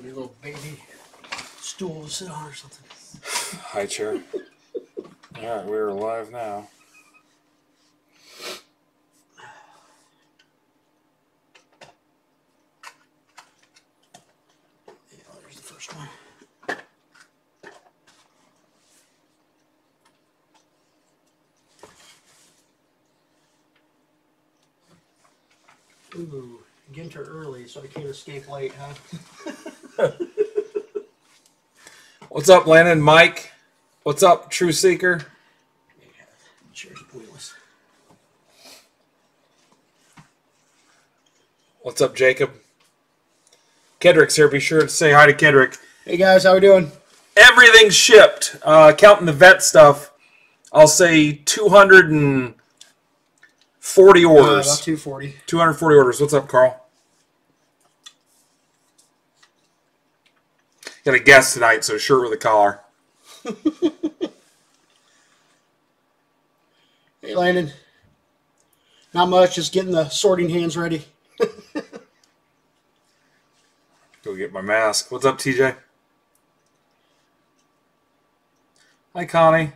Give me a little baby stool to sit on or something. High chair. All right, we're live now. Yeah, there's the first one. Ooh, Ginter early, so I can't escape late, huh? What's up, Landon? Mike? What's up, True Seeker? Yeah. What's up, Jacob? Kedrick's here. Be sure to say hi to Kedrick. Hey guys, how we doing? Everything's shipped. Uh, counting the vet stuff, I'll say 240 Uh, orders. about 240. 240 orders. What's up, Carl? Got a guest tonight, so shirt with a collar. Hey Landon. Not much, just getting the sorting hands ready. Go get my mask. What's up, TJ? Hi, Connie.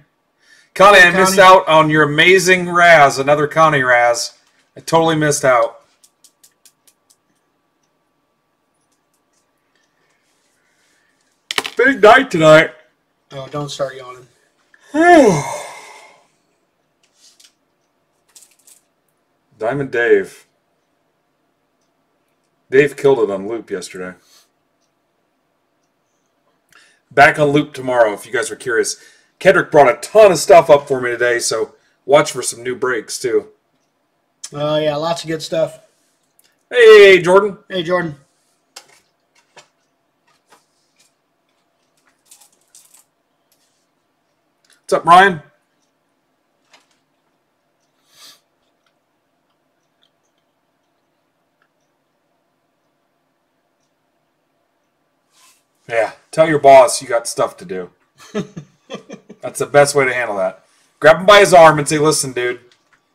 Connie, Hey, I missed out on your amazing Raz. Another Connie Raz. I totally missed out. Big night tonight. Oh, don't start yawning. Diamond Dave. Dave killed it on loop yesterday. Back on loop tomorrow, if you guys are curious. Kedrick brought a ton of stuff up for me today, so watch for some new breaks too. Oh yeah, lots of good stuff. Hey, Jordan. Hey Jordan. What's up, Ryan? Yeah, tell your boss you got stuff to do. That's the best way to handle that. Grab him by his arm and say, "Listen, dude,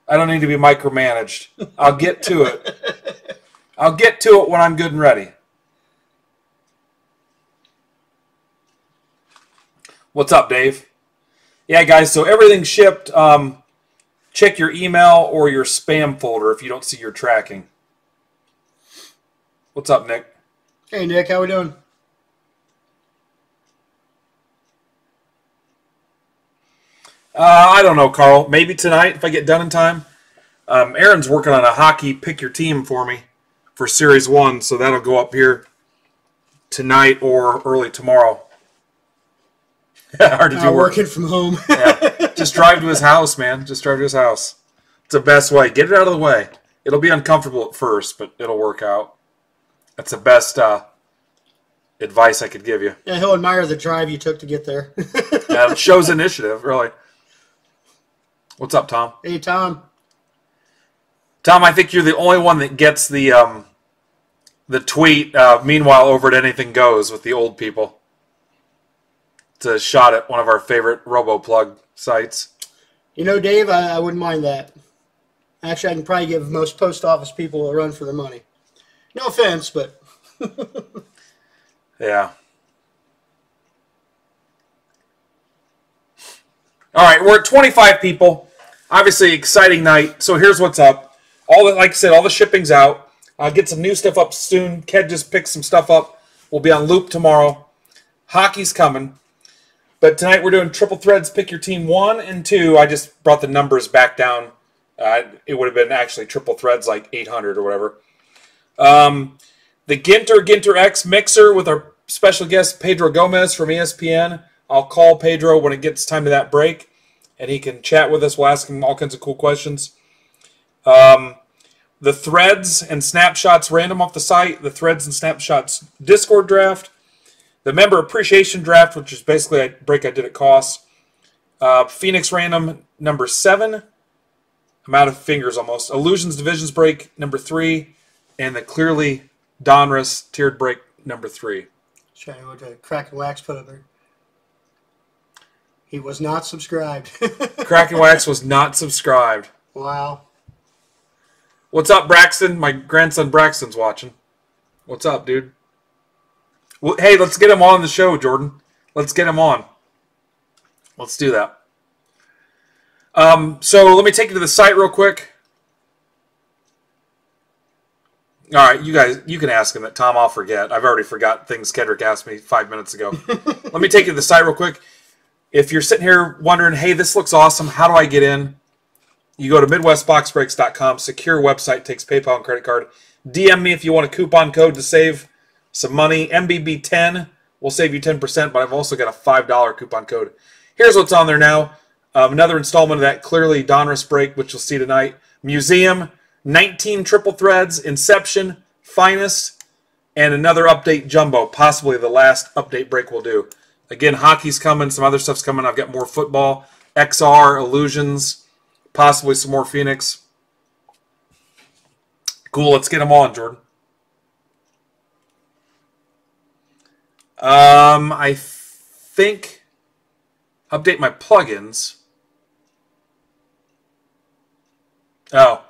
I don't need to be micromanaged. I'll get to it. I'll get to it when I'm good and ready." What's up, Dave? Yeah, guys. So everything shipped. Um, check your email or your spam folder if you don't see your tracking. What's up, Nick? Hey Nick, how we doing? Uh, I don't know, Carl. Maybe tonight if I get done in time. Um, Aaron's working on a hockey pick your team for me for Series One, so that'll go up here tonight or early tomorrow. Hard to do Uh, work. working from home. Yeah. Just drive to his house, man. Just drive to his house. It's the best way. Get it out of the way. It'll be uncomfortable at first, but it'll work out. That's the best uh, advice I could give you. yeah, he'll admire the drive you took to get there. Uh, it shows initiative, really. What's up, Tom? hey Tom. Tom, I think you're the only one that gets the um, the tweet. Uh, meanwhile, over at Anything Goes with the old people. A shot at one of our favorite RoboPlug sites. You know, Dave, I, I wouldn't mind that. Actually, I can probably give most post office people a run for their money. No offense, but Yeah. All right, we're at 25 people. Obviously, exciting night. So here's what's up. All the, like I said, all the shipping's out. I'll get some new stuff up soon. Ked just picked some stuff up. We'll be on loop tomorrow. Hockey's coming. But tonight we're doing triple threads. Pick your team one and two. I just brought the numbers back down. Uh, it would have been actually triple threads like 800 or whatever. Um, the Ginter Ginter X mixer with our special guest Pedro Gomez from ESPN. I'll call Pedro when it gets time to that break, and he can chat with us. We'll ask him all kinds of cool questions. Um, the threads and snapshots random off the site. The threads and snapshots Discord draft. The member appreciation draft, which is basically a break I did at cost. Uh, Phoenix random number seven. I'm out of fingers almost. Illusions divisions break number three, and the clearly Donruss tiered break number three. trying to crack and wax put up there. He was not subscribed. Kraken Wax was not subscribed. wow. What's up, Braxton? My grandson Braxton's watching. What's up, dude? Well, hey, let's get him on the show, Jordan. Let's get him on. Let's do that. Um, so let me take you to the site real quick. All right, you guys, you can ask him that. Tom, I'll forget. I've already forgot things Kendrick asked me five minutes ago. let me take you to the site real quick. If you're sitting here wondering, hey, this looks awesome, how do I get in? You go to MidwestBoxBreaks.com. Secure website takes PayPal and credit card. DM me if you want a coupon code to save some money. MBB10 will save you 10%, but I've also got a $5 coupon code. Here's what's on there now. Um, another installment of that clearly Donruss break, which you'll see tonight. Museum, 19 triple threads, Inception, Finest, and another update jumbo, possibly the last update break we'll do. Again, hockey's coming, some other stuff's coming. I've got more football, XR, Illusions, possibly some more Phoenix. Cool, let's get them on, Jordan. Um, I think update my plugins. Oh,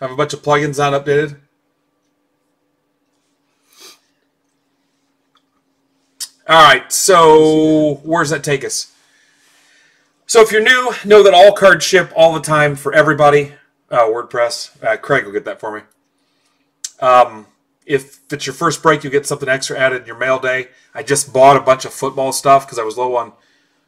I have a bunch of plugins not updated. All right, so where does that take us? So if you're new, know that all cards ship all the time for everybody. Uh, WordPress. Uh, Craig will get that for me. Um, if it's your first break, you get something extra added in your mail day. I just bought a bunch of football stuff because I was low on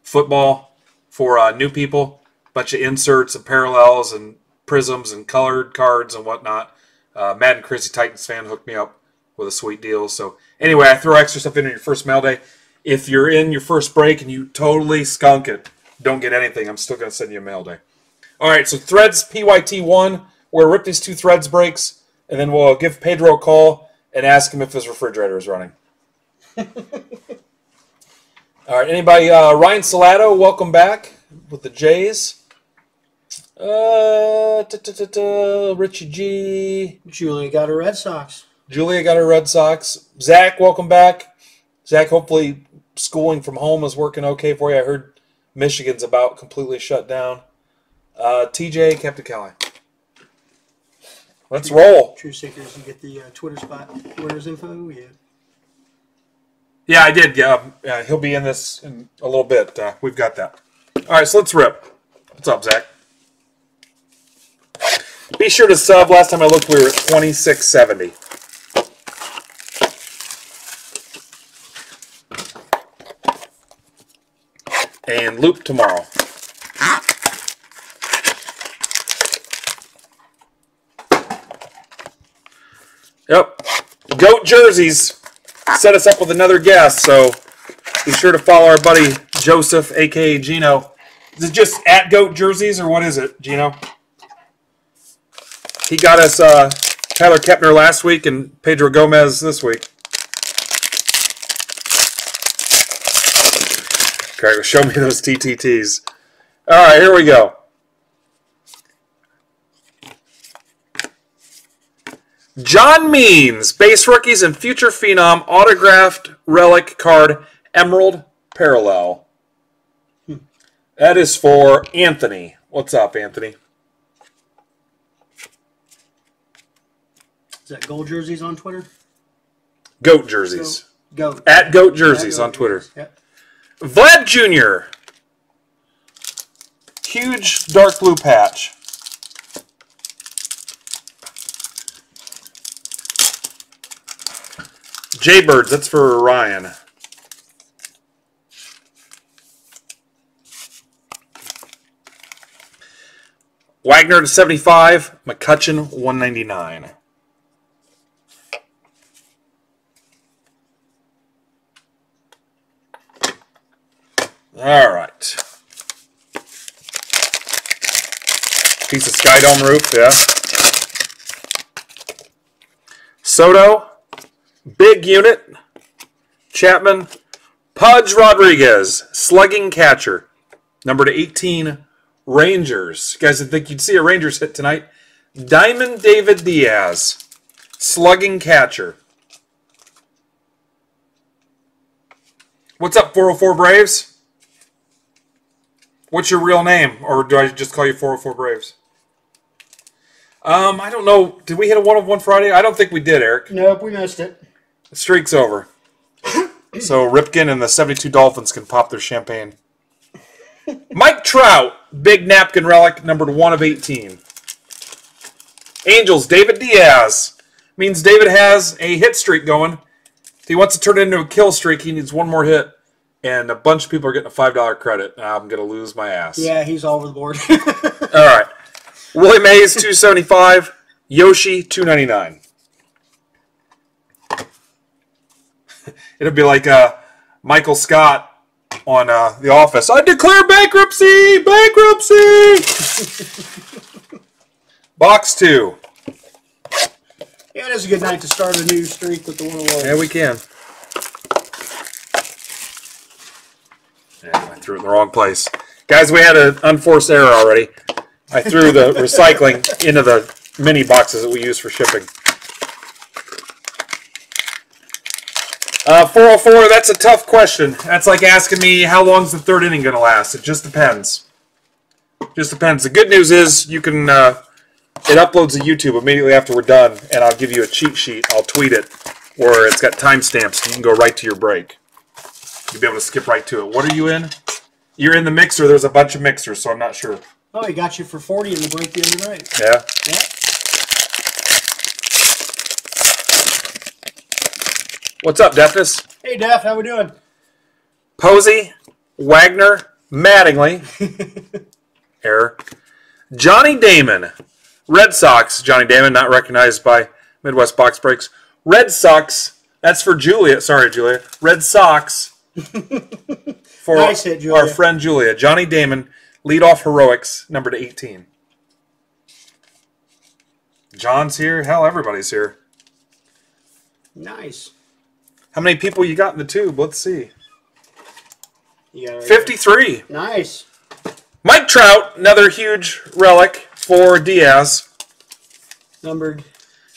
football for uh, new people. Bunch of inserts and parallels and prisms and colored cards and whatnot. Uh, Madden Crazy Titans fan hooked me up with a sweet deal. So anyway, I throw extra stuff in on your first mail day. If you're in your first break and you totally skunk it, don't get anything. I'm still going to send you a mail day. All right, so threads PYT1. We'll rip these two threads breaks, and then we'll give Pedro a call and ask him if his refrigerator is running. All right, anybody? Uh, Ryan Salato, welcome back with the Jays. Uh, Richie G. Julia got her Red Sox. Julia got her Red Sox. Zach, welcome back. Zach, hopefully schooling from home is working okay for you. I heard Michigan's about completely shut down. Uh, TJ, Captain Kelly. Let's roll. True Seekers, you get the uh, Twitter spot. Winners info, yeah. Yeah, I did. Yeah, yeah, he'll be in this in a little bit. Uh, we've got that. All right, so let's rip. What's up, Zach? Be sure to sub. Last time I looked, we were at twenty six seventy. And loop tomorrow. Yep. Goat jerseys set us up with another guest, so be sure to follow our buddy Joseph, aka Gino. Is it just at Goat Jerseys or what is it, Gino? He got us uh, Tyler Kepner last week and Pedro Gomez this week. Okay, show me those TTTs. All right, here we go. John Means, base rookies and future phenom, autographed relic card, Emerald Parallel. Hmm. That is for Anthony. What's up, Anthony? Is that Gold Jerseys on Twitter? Goat jerseys. Goat. At Goat Jerseys Yeah, on Twitter. Yep. Vlad Jr. Huge dark blue patch. Jaybirds, that's for Ryan. Wagner to 75, McCutcheon 199. All right. Piece of Sky Dome roof, yeah. Soto, big unit, Chapman, Pudge Rodriguez, slugging catcher, number to 18, Rangers. You guys didn't think you'd see a Rangers hit tonight. Diamond David Diaz, slugging catcher. What's up, 404 Braves? What's your real name, or do I just call you 404 Braves? Um, I don't know. Did we hit a one of one Friday? I don't think we did, Eric. Nope, we missed it. The streak's over. so Ripken and the 72 Dolphins can pop their champagne. Mike Trout, big napkin relic, numbered 1 of 18. Angels, David Diaz. Means David has a hit streak going. If he wants to turn it into a kill streak, he needs one more hit. And a bunch of people are getting a $5 credit. I'm going to lose my ass. Yeah, he's all over the board. All right. Willie Mays, 275. Yoshi, 299. It'll be like uh, Michael Scott on uh, The Office. I declare bankruptcy! Bankruptcy! Box two. yeah, it is a good night to start a new streak with the 101. Yeah, we can. Yeah, I threw it in the wrong place. Guys, we had an unforced error already. I threw the recycling into the mini boxes that we use for shipping. Uh, 404, that's a tough question. That's like asking me how long's the third inning going to last. It just depends. Just depends. The good news is you can, uh, it uploads to YouTube immediately after we're done, and I'll give you a cheat sheet. I'll tweet it where it's got timestamps. You can go right to your break. You'll be able to skip right to it. What are you in? You're in the mixer. There's a bunch of mixers, so I'm not sure. Oh, he got you for 40 in the break the other night. Yeah. Yeah. What's up, Deafness? Hey, Def, how we doing? Posey, Wagner, Mattingly, error. Johnny Damon, Red Sox. Johnny Damon, not recognized by Midwest Box Breaks. Red Sox. That's for Julia. Sorry, Julia. Red Sox. For Nice hit, Julia. our friend Julia. Johnny Damon, leadoff heroics, number to 18. John's here. Hell, everybody's here. Nice. How many people you got in the tube? Let's see. You got 53. Nice. Mike Trout, another huge relic for Diaz. Numbered.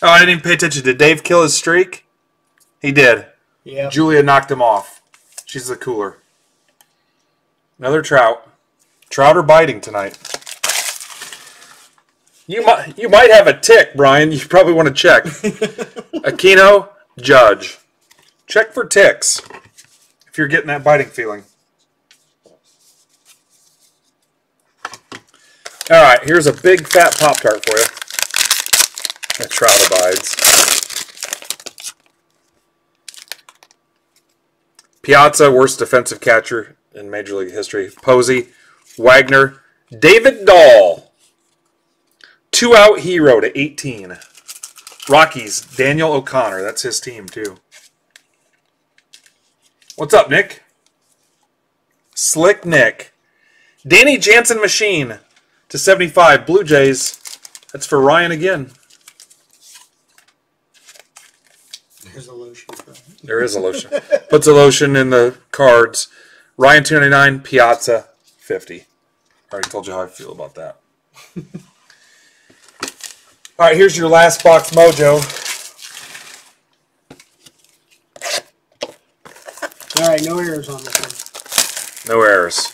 Oh, I didn't even pay attention. Did Dave kill his streak? He did. Yeah. Julia knocked him off. She's the cooler. Another Trout. Trout are biting tonight. You might you might have a tick, Brian. You probably want to check. Aquino, Judge. Check for ticks if you're getting that biting feeling. All right, here's a big fat Pop Tart for you. A Trout abides. Piazza, worst defensive catcher in Major League history. Posey, Wagner, David Dahl. Two out hero to 18. Rockies, Daniel O'Connor. That's his team, too. What's up, Nick? Slick Nick. Danny Jansen Machine to 75. Blue Jays. That's for Ryan again. There's a lotion. There is a lotion. Puts a lotion in the cards. Ryan 299, Piazza 50. I Already told you how I feel about that. All right, here's your last box mojo. Right, no errors on this one. No errors.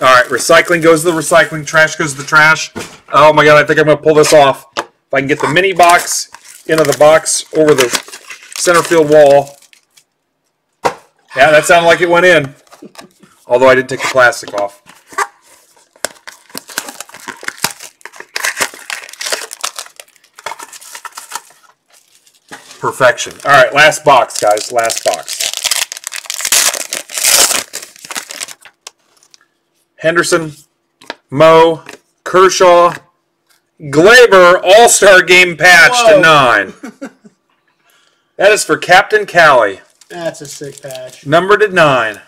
All right, recycling goes to the recycling. Trash goes to the trash. Oh my god, I think I'm going to pull this off. If I can get the mini box into the box over the center field wall. Yeah, that sounded like it went in. Although I didn't take the plastic off. Perfection. All right, last box, guys. Last box. Henderson, Mo, Kershaw, Gleyber, All Star Game patch Whoa. to nine. that is for Captain Callie. That's a sick patch. Number to nine.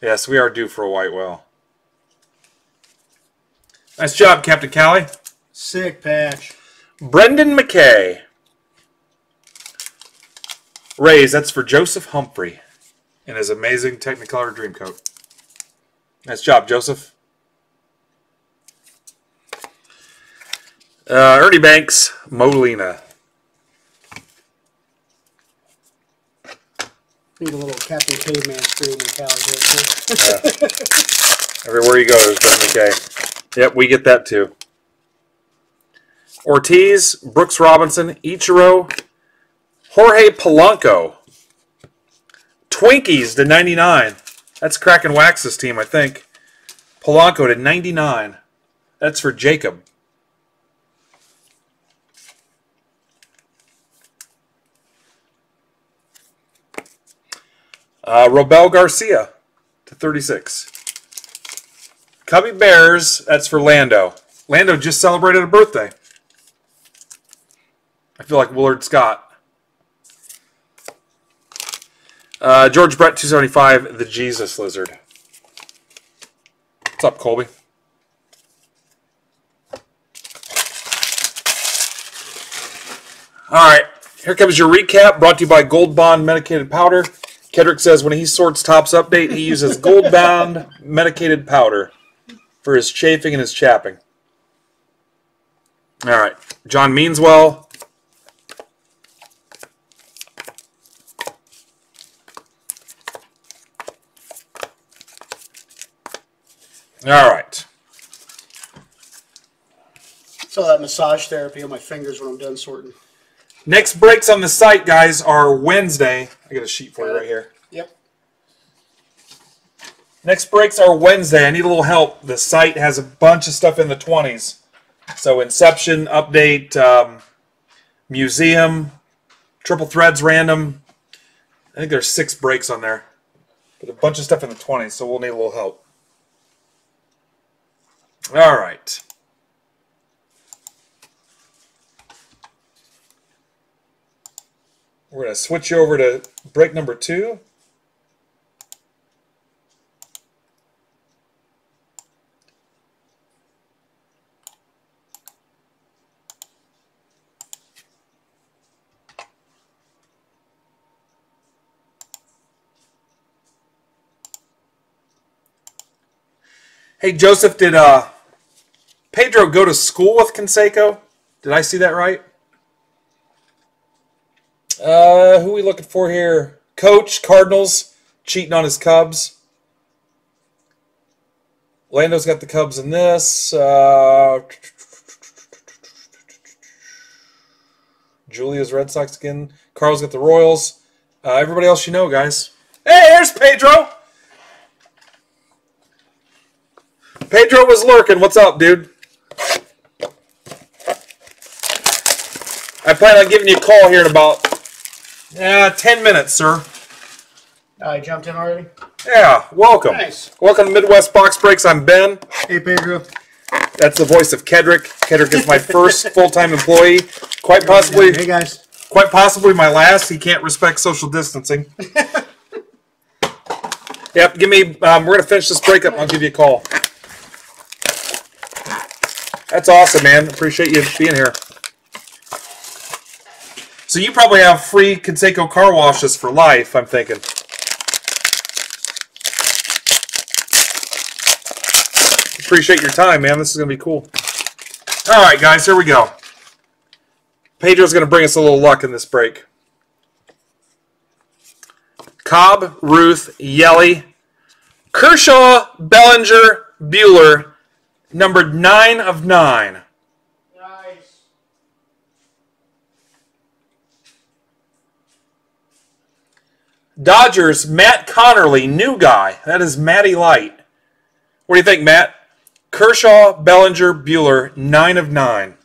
Yes, we are due for a white whale. Nice job, Captain Callie. Sick patch. Brendan McKay. Rays, that's for Joseph Humphrey in his amazing Technicolor Dreamcoat. Nice job, Joseph. Uh, Ernie Banks, Molina. Need a little Captain Caveman scream in Cali here. Everywhere you go, there's McKay. Yep, we get that too. Ortiz, Brooks Robinson, Ichiro, Jorge Polanco. Twinkies to 99. That's Crack and Wax's team, I think. Polanco to 99. That's for Jacob. Uh, Robel Garcia to 36. Cubby Bears, that's for Lando. Lando just celebrated a birthday. I feel like Willard Scott. Uh, George Brett, 275, the Jesus Lizard. What's up, Colby? All right, here comes your recap brought to you by Gold Bond Medicated Powder. Kedrick says when he sorts Topps update, he uses Gold Bond Medicated Powder for his chafing and his chapping. All right, John Meanswell. All right. All that massage therapy on my fingers when I'm done sorting. Next breaks on the site, guys, are Wednesday. I got a sheet for you right here. Yep. Next breaks are Wednesday. I need a little help. The site has a bunch of stuff in the 20s. So Inception, Update, um, Museum, Triple Threads, Random. I think there's six breaks on there. But a bunch of stuff in the 20s, so we'll need a little help. All right. We're going to switch over to break number two. Hey, Joseph, did uh, Pedro go to school with Canseco? Did I see that right? Uh, who we looking for here? Coach, Cardinals, cheating on his Cubs. Lando's got the Cubs in this. Uh, Julia's Red Sox again. Carl's got the Royals. Uh, everybody else you know, guys. Hey, there's Pedro. Pedro was lurking. What's up, dude? I plan on giving you a call here in about uh, 10 minutes, sir. I jumped in already. Yeah, welcome. Nice. Welcome to Midwest Box Breaks. I'm Ben. Hey, Pedro. That's the voice of Kedrick. Kedrick is my first full-time employee. Quite possibly, Hey, guys. quite possibly my last. He can't respect social distancing. yep. Give me. Um, we're gonna finish this breakup. I'll give you a call. That's awesome, man. Appreciate you being here. So you probably have free Canseco car washes for life, I'm thinking. Appreciate your time, man. This is going to be cool. All right, guys, here we go. Pedro's going to bring us a little luck in this break. Cobb, Ruth, Yelly, Kershaw, Bellinger, Buehler, numbered 9 of 9. Dodgers, Matt Connerly, new guy. That is Matty Light. What do you think, Matt? Kershaw, Bellinger, Buehler, nine of nine.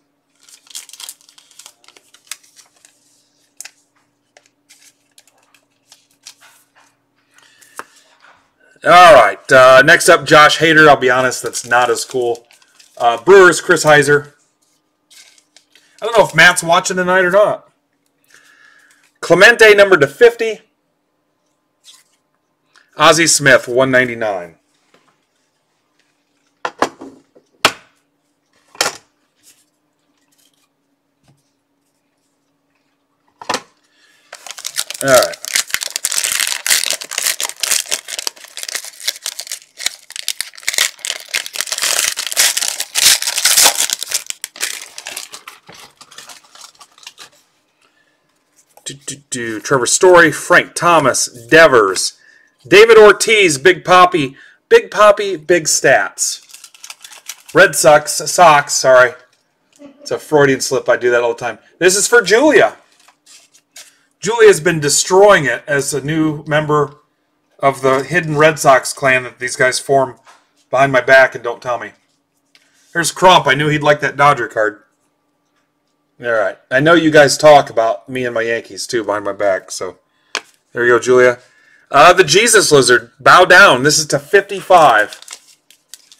All right. Uh, next up, Josh Hader. I'll be honest, that's not as cool. Uh, Brewers, Chris Heiser. I don't know if Matt's watching tonight or not. Clemente, number to 50. Ozzie Smith, 199. All right. Do, do, do. Trevor Story, Frank Thomas, Devers, David Ortiz, Big Poppy, Big Poppy, Big Stats. Red Sox, Sox, sorry. It's a Freudian slip. I do that all the time. This is for Julia. Julia has been destroying it as a new member of the hidden Red Sox clan that these guys form behind my back and don't tell me. Here's Crump. I knew he'd like that Dodger card. All right. I know you guys talk about me and my Yankees too behind my back. So there you go, Julia. Uh, the Jesus Lizard. Bow down. This is to 55.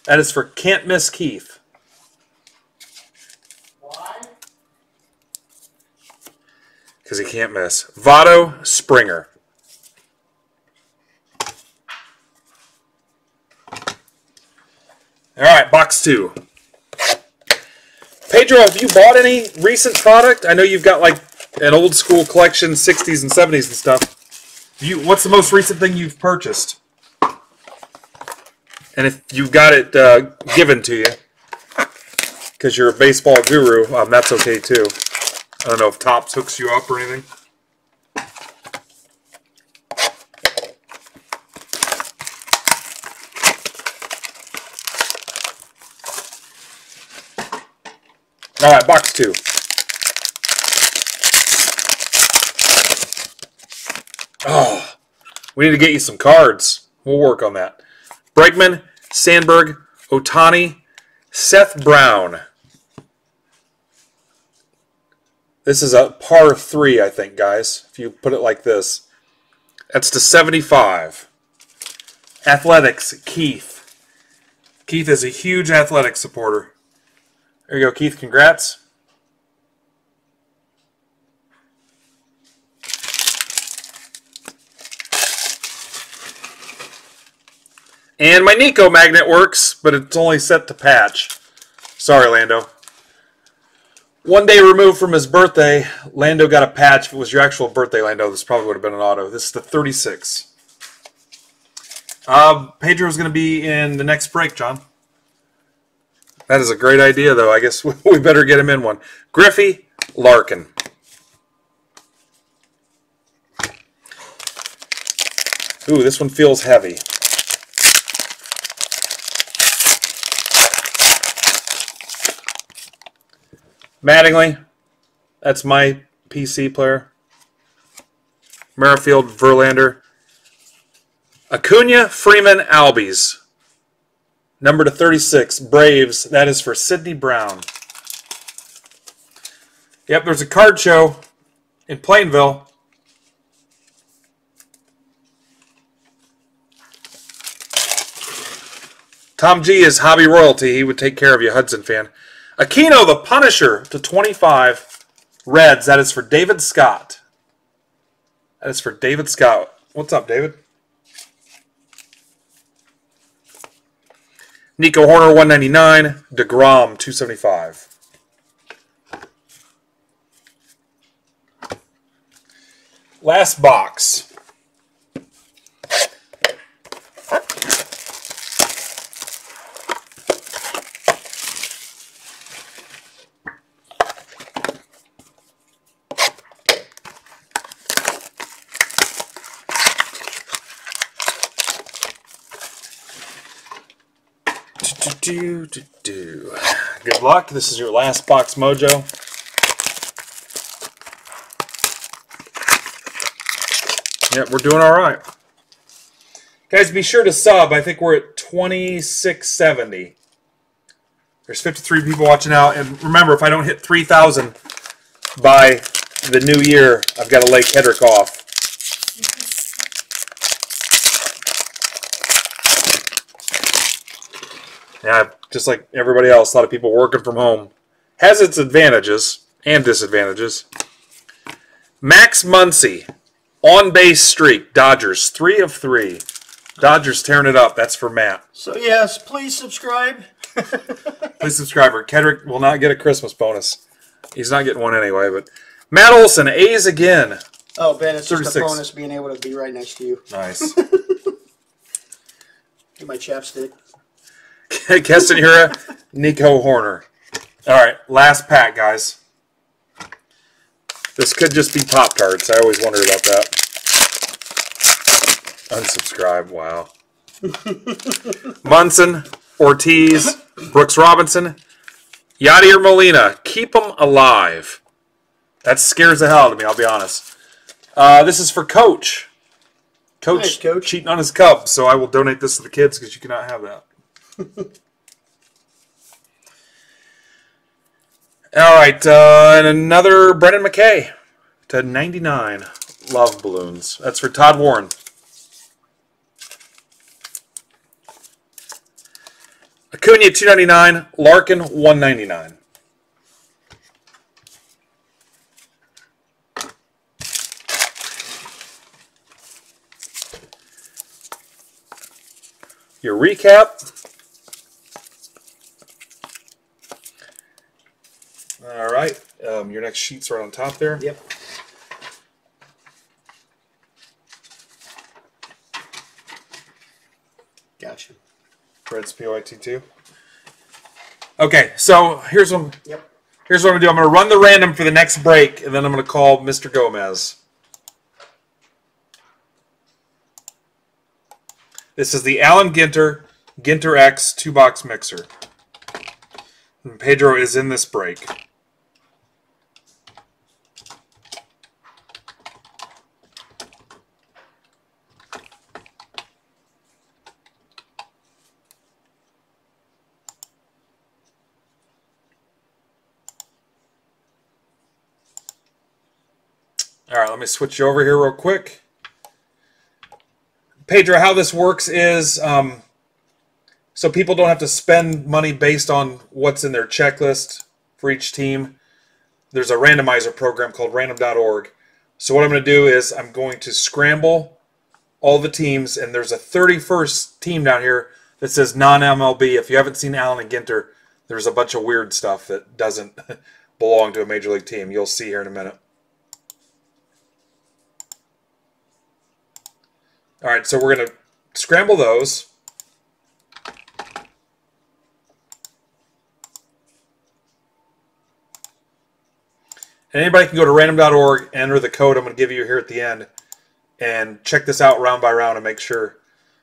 That is for Can't Miss Keith. Why? Because he can't miss. Votto Springer. All right, box two. Pedro, have you bought any recent product? I know you've got like an old school collection, 60s and 70s and stuff. You, what's the most recent thing you've purchased? And if you've got it uh, given to you, because you're a baseball guru, um, that's okay too. I don't know if Topps hooks you up or anything. All right, box two. Oh, we need to get you some cards. We'll work on that. Bregman, Sandberg, Ohtani, Seth Brown. This is a par three, I think, guys. If you put it like this, that's to 75. Athletics, Keith. Keith is a huge athletics supporter. There you go, Keith. Congrats. And my Nico magnet works, but it's only set to patch. Sorry, Lando. One day removed from his birthday, Lando got a patch. If it was your actual birthday, Lando, this probably would have been an auto. This is the 36. Uh, Pedro's going to be in the next break, John. That is a great idea, though. I guess we better get him in one. Griffey Larkin. Ooh, this one feels heavy. Mattingly. That's my PC player. Merrifield, Verlander. Acuna, Freeman, Albies. Number to 36, Braves. That is for Sidney Brown. Yep, there's a card show in Plainville. Tom G is hobby royalty. He would take care of you, Hudson fan. Aquino, the Punisher, to 25. Reds. That is for David Scott. That is for David Scott. What's up, David? Nico Hoerner, 199. DeGrom, 275. Last box. Do, do, do. Good luck. This is your last box mojo. Yep, we're doing all right. Guys, be sure to sub. I think we're at 2670. There's 53 people watching out. And remember, if I don't hit 3,000 by the new year, I've got to lay Kedrick off. Yeah, just like everybody else, a lot of people working from home has its advantages and disadvantages. Max Muncy, on base streak, Dodgers, three of three. Dodgers tearing it up. That's for Matt. So yes, please subscribe. Please subscribe. Or Kedrick will not get a Christmas bonus. He's not getting one anyway. But Matt Olson, A's again. Oh, Ben, it's just a bonus being able to be right next to you. Nice. Get my chapstick. Keston Hiura, Nico Hoerner. All right, last pack, guys. This could just be pop cards. I always wondered about that. Unsubscribe. Wow. Munson, Ortiz, Brooks Robinson, Yadier Molina. Keep them alive. That scares the hell out of me. I'll be honest. Uh, this is for Coach. coach, Nice, Coach. cheating on his Cubs, so I will donate this to the kids because you cannot have that. All right, uh, and another Brendan McKay to 99 love balloons. That's for Todd Warren. Acuna 299, Larkin 199. Your recap. All right, um, your next sheet's right on top there. Yep. Gotcha. Reds PYT2. Okay, so here's what I'm, Yep. here's what I'm gonna do. I'm gonna run the random for the next break, and then I'm gonna call Mr. Gomez. This is the Allen Ginter Ginter X two box mixer. And Pedro is in this break. Let me switch you over here real quick. Pedro, how this works is um, so people don't have to spend money based on what's in their checklist for each team. There's a randomizer program called random.org. So what I'm going to do is I'm going to scramble all the teams, and there's a 31st team down here that says non-MLB. If you haven't seen Allen and Ginter, there's a bunch of weird stuff that doesn't belong to a major league team. You'll see here in a minute. All right, so we're going to scramble those. And anybody can go to random.org, enter the code I'm going to give you here at the end, and check this out round by round and make sure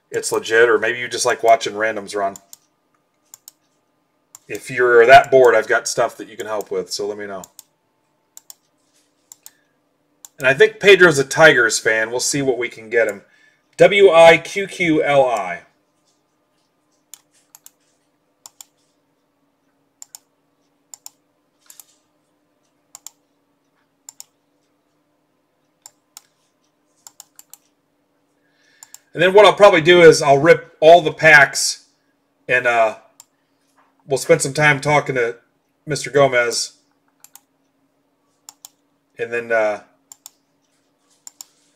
it's legit, or maybe you just like watching randoms run. If you're that bored, I've got stuff that you can help with, so let me know. And I think Pedro's a Tigers fan. We'll see what we can get him. W I Q Q L I. And then what I'll probably do is I'll rip all the packs and uh, we'll spend some time talking to Mr. Gomez. And then uh,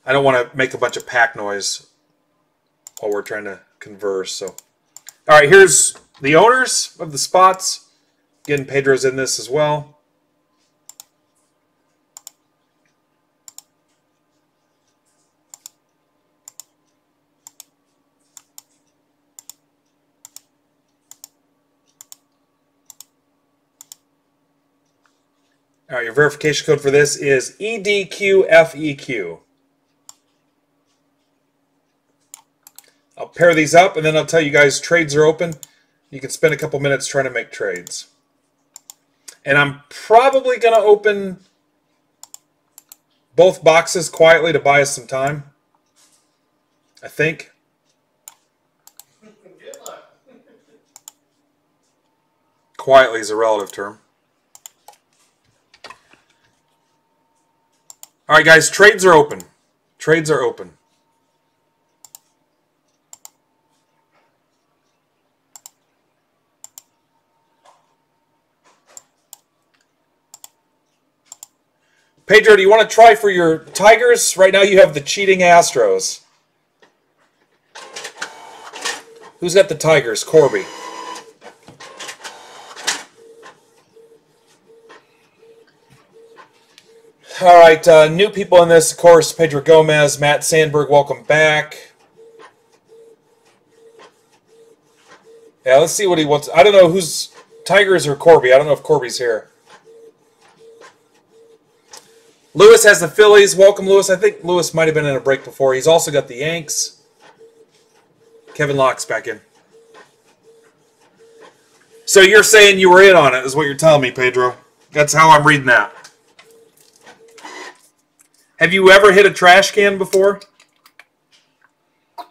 I don't want to make a bunch of pack noise while we're trying to converse. So, all right, here's the owners of the spots. Again, Pedro's in this as well. All right, your verification code for this is EDQFEQ. I'll pair these up and then I'll tell you guys trades are open. You can spend a couple minutes trying to make trades. And I'm probably going to open both boxes quietly to buy us some time. I think. Quietly is a relative term. All right, guys, trades are open. Trades are open. Pedro, do you want to try for your Tigers? Right now you have the cheating Astros. Who's got the Tigers? Corby. All right, uh, new people in this, of course, Pedro Gomez, Matt Sandberg, welcome back. Yeah, let's see what he wants. I don't know who's Tigers or Corby. I don't know if Corby's here. Lewis has the Phillies. Welcome, Lewis. I think Lewis might have been in a break before. He's also got the Yanks. Kevin Locke's back in. So you're saying you were in on it, is what you're telling me, Pedro. That's how I'm reading that. Have you ever hit a trash can before? All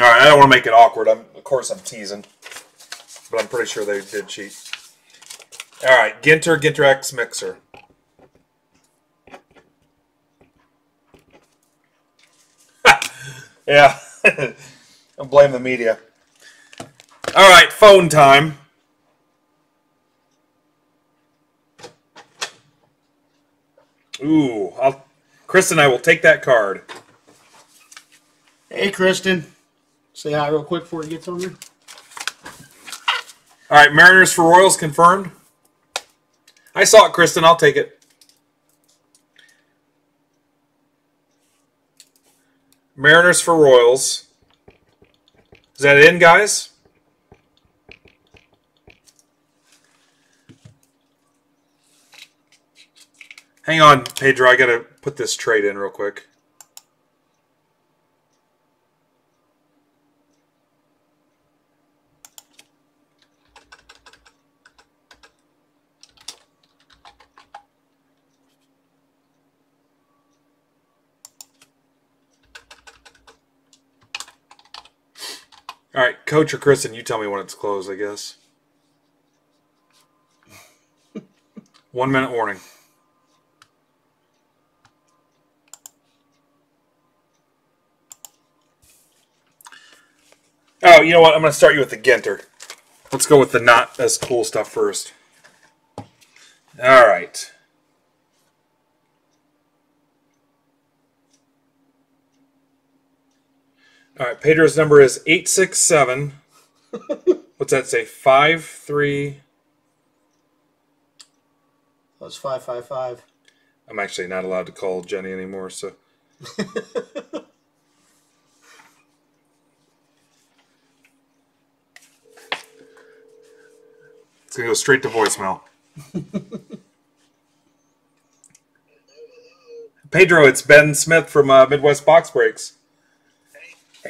right, I don't want to make it awkward. I'm, of course, I'm teasing, but I'm pretty sure they did cheat. All right, Ginter, Ginter X Mixer. yeah, don't blame the media. All right, phone time. Ooh, I'll, Chris and I will take that card. Hey, Kristen. Say hi real quick before he gets on here. All right, Mariners for Royals confirmed. I saw it, Kristen. I'll take it. Mariners for Royals. Is that in, guys? Hang on, Pedro. I got to put this trade in real quick. All right, Coach or Kristen, you tell me when it's closed, I guess. One minute warning. Oh, you know what? I'm going to start you with the Ginter. Let's go with the not as cool stuff first. All right. All right, Pedro's number is 867. What's that say? Five 53. That's 555. I'm actually not allowed to call Jenny anymore, so. it's going to go straight to voicemail. Pedro, it's Ben Smith from uh, Midwest Box Breaks.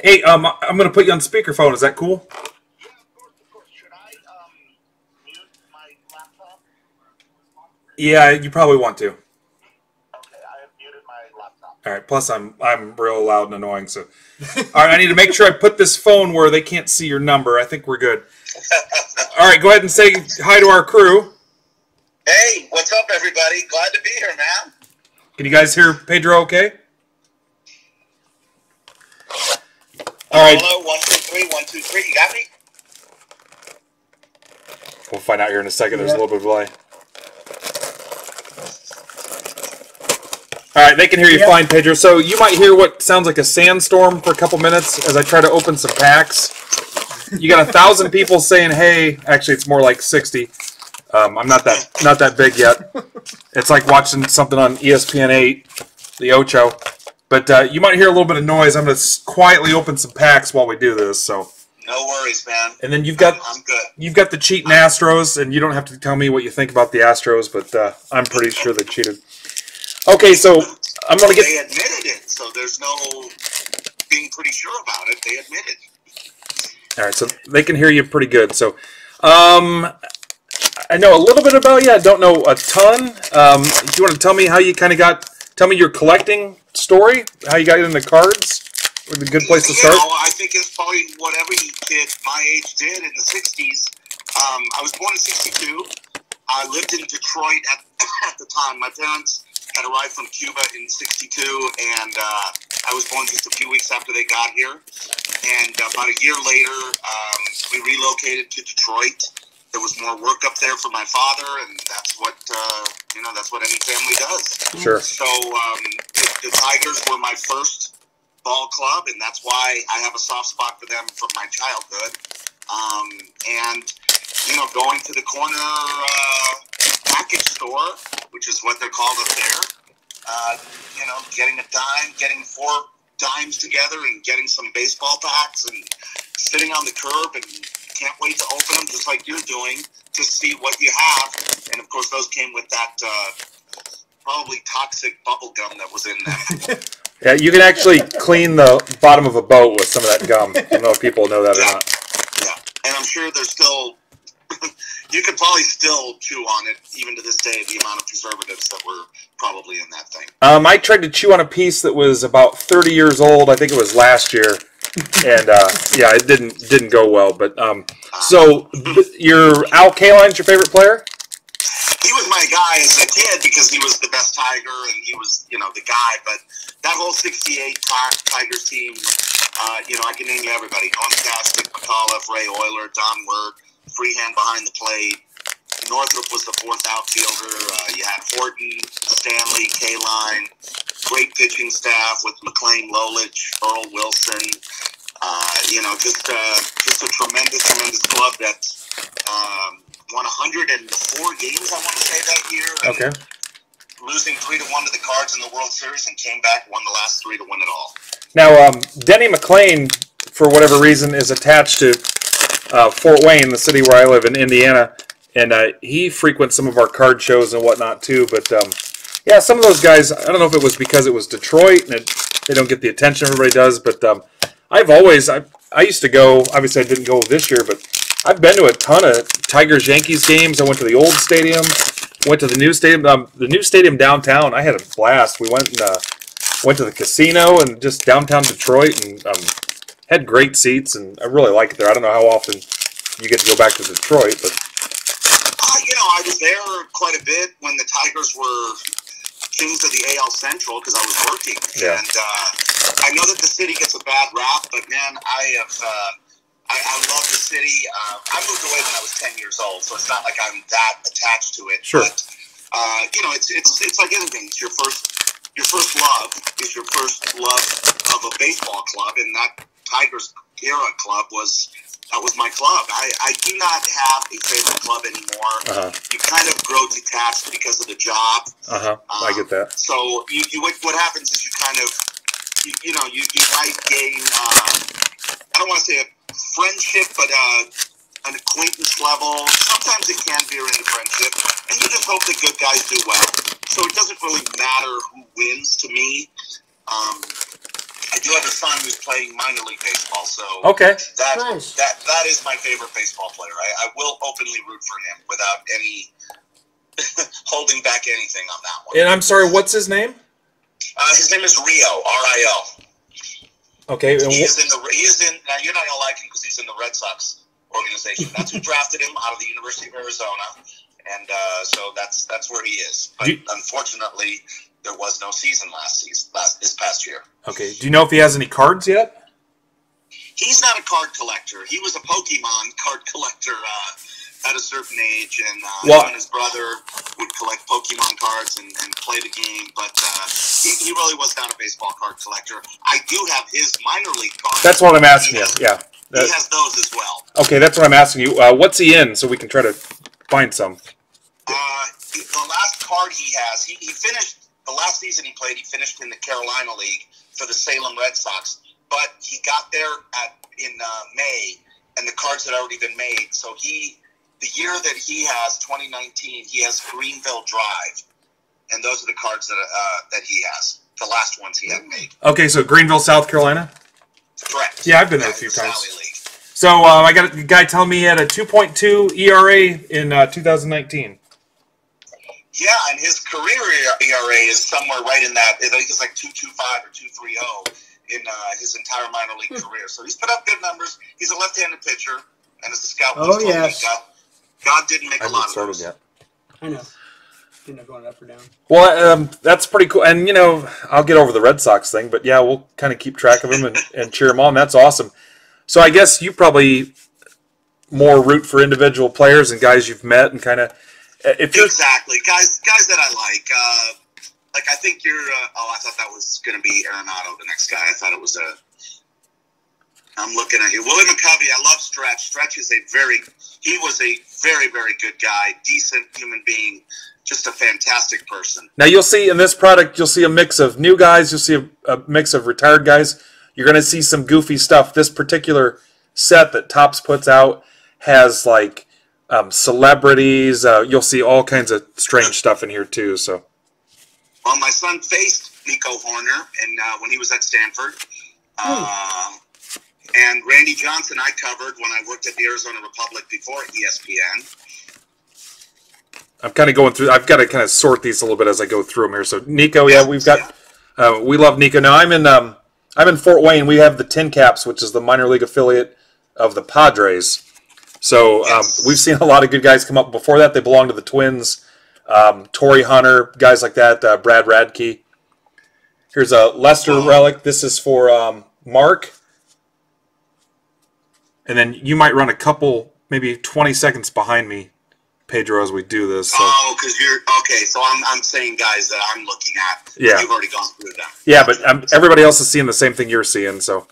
Hey, um, I'm going to put you on speakerphone. Is that cool? Yeah, of course. Should I um, mute my laptop? Yeah, you probably want to. Okay, I have muted my laptop. All right. Plus, I'm I'm real loud and annoying. So, all right. I need to make sure I put this phone where they can't see your number. I think we're good. All right. Go ahead and say hi to our crew. Hey, what's up, everybody? Glad to be here, man. Can you guys hear Pedro? Okay. All right. Hello, one, two, three, one, two, three. You got me? We'll find out here in a second. There's a little bit of delay. All right, they can hear you Yep. fine, Pedro. So you might hear what sounds like a sandstorm for a couple minutes as I try to open some packs. You got a thousand people saying, "Hey." Actually, it's more like sixty. Um, I'm not that not that big yet. It's like watching something on E ESPN eight, the Ocho. But uh, you might hear a little bit of noise. I'm going to quietly open some packs while we do this. So, No worries, man. and then you've got I'm good. You've got the cheating Astros, and you don't have to tell me what you think about the Astros, but uh, I'm pretty sure they cheated. Okay, so I'm gonna get. They admitted it, so there's no being pretty sure about it. They admitted. All right, so they can hear you pretty good. So, um, I know a little bit about you. I don't know a ton. Um, do you want to tell me how you kind of got? Tell me your collecting story. How you got into cards? Would be a good place to you start. know, I think it's probably what every kid my age did in the '60s. Um, I was born in '62. I lived in Detroit at, at the time. My parents had arrived from Cuba in '62, and uh, I was born just a few weeks after they got here. And uh, about a year later, um, we relocated to Detroit. There was more work up there for my father, and that's what uh, you know. That's what any family does. Sure. So um, the, the Tigers were my first ball club, and that's why I have a soft spot for them from my childhood. Um, and you know, going to the corner uh, package store, which is what they're called up there. Uh, you know, getting a dime, getting four dimes together, and getting some baseball packs, and sitting on the curb and can't wait to open them, just like you're doing, to see what you have. And of course, those came with that. Uh, Probably toxic bubble gum that was in them. Yeah, you can actually clean the bottom of a boat with some of that gum. I don't know if people know that or not. Yeah, and I'm sure there's still. you could probably still chew on it even to this day. The amount of preservatives that were probably in that thing. Um, I tried to chew on a piece that was about 30 years old. I think it was last year. And uh, yeah, it didn't didn't go well. But um, so your Al Kaline's your favorite player? he was my guy as a kid because he was the best Tiger and he was, you know, the guy. But that whole '68 Tigers team, uh, you know, I can name you everybody: Norm Castic, McAuliffe, Ray Oyler, Don Wert, Freehan behind the plate. Northrup was the fourth outfielder. Uh, you had Horton, Stanley, Kaline, great pitching staff with McLain Lolich, Earl Wilson. Uh, you know, just uh, just a tremendous, tremendous club that um, won 104 games. I want to say that year. Okay. Losing three to one to the Cards in the World Series and came back, won the last three to win it all. Now, um, Denny McLain, for whatever reason, is attached to uh, Fort Wayne, the city where I live in Indiana, and uh, he frequents some of our card shows and whatnot too. But um, yeah, some of those guys, I don't know if it was because it was Detroit and it, they don't get the attention everybody does, but um, I've always, I, I used to go, obviously I didn't go this year, but I've been to a ton of Tigers Yankees games. I went to the old stadium, went to the new stadium, um, the new stadium downtown. I had a blast. We went and uh, went to the casino and just downtown Detroit and um, had great seats. And I really like it there. I don't know how often you get to go back to Detroit, but you know, I was there quite a bit when the Tigers were kings of the AL Central because I was working. Yeah. And uh, I know that the city gets a bad rap, but man, I have. Uh, I, I love the city. Uh, I moved away when I was ten years old, so it's not like I'm that attached to it. Sure. But uh, you know, it's it's it's like anything. It's your first your first love is your first love of a baseball club, and that Tigers era club was that was my club. I, I do not have a favorite club anymore. Uh-huh. You kind of grow detached because of the job. uh huh, I get that. So you, you what, happens is you kind of you, you know you, you might gain um, I don't want to say a friendship, but uh, an acquaintance level. Sometimes it can veer into friendship, and you just hope the good guys do well. So it doesn't really matter who wins to me. Um, I do have a son who's playing minor league baseball, so Okay. that Nice. that that is my favorite baseball player. I, I will openly root for him without any holding back anything on that one. And I'm sorry, what's his name? Uh, his name is Rio, R I O. Okay. And He wh- is in the he is in now you're not gonna like him because he's in the Red Sox organization. That's who drafted him out of the University of Arizona, and uh, so that's that's where he is. But Do- unfortunately, there was no season last season last this past year. okay. Do you know if he has any cards yet? He's not a card collector. He was a Pokemon card collector uh, at a certain age, and uh, Well- his brother would collect Pokemon cards and, and play the game. But uh, he, he really was not a baseball card collector. I do have his minor league cards. That's what I'm asking you. Yeah. he has those as well. okay, that's what I'm asking you. Uh, what's he in so we can try to find some? Uh, the last card he has, he, he finished the last season he played. He finished in the Carolina League for the Salem Red Sox, but he got there at in uh, May, and the cards had already been made. So he, the year that he has, 2019, he has Greenville Drive, and those are the cards that uh, that he has. The last ones he had made. Okay, so Greenville, South Carolina. Correct. Yeah, I've been there a few the times. Sally League. So uh, I got a guy telling me he had a 2.2 ERA in uh, 2019. Yeah, and his career ERA is somewhere right in that. I think it's like two two five or two three zero in uh, his entire minor league career. So he's put up good numbers. He's a left-handed pitcher, and as a scout, Oh, was told yes. God, God didn't make I a lot of started those. yet. I know. Didn't know going up or down. Well, um, that's pretty cool. And you know, I'll get over the Red Sox thing, but yeah, we'll kind of keep track of him and, and cheer him on. That's awesome. So I guess you probably more root for individual players and guys you've met and kind of if you're Exactly, guys. Guys that I like. Uh, like I think you're. Uh, oh, I thought that was going to be Arenado, the next guy. I thought it was a. I'm looking at you, Willie McCovey. I love Stretch. Stretch is a very. He was a very very good guy, decent human being, just a fantastic person. now you'll see in this product you'll see a mix of new guys, you'll see a, a mix of retired guys. You're going to see some goofy stuff. This particular set that Topps puts out has like um, celebrities. Uh, you'll see all kinds of strange stuff in here too. So Well, my son faced Nico Hoerner, and uh, when he was at Stanford, um, and Randy Johnson, I covered when I worked at the Arizona Republic before ESPN. I'm kind of going through. I've got to kind of sort these a little bit as I go through them here. So Nico, yeah, we've got. Uh, we love Nico. Now I'm in. Um, I'm in Fort Wayne. We have the TinCaps, which is the minor league affiliate of the Padres. So um, we've seen a lot of good guys come up. Before that, they belonged to the Twins. Um, Torii Hunter, guys like that. Uh, Brad Radke. Here's a Lester Oh. relic. This is for um, Mark. And then you might run a couple, maybe 20 seconds behind me, Pedro, as we do this. So. Oh, because you're okay. So I'm, I'm saying guys that I'm looking at. Yeah. You've already gone through them. Yeah, but um, everybody else is seeing the same thing you're seeing. So,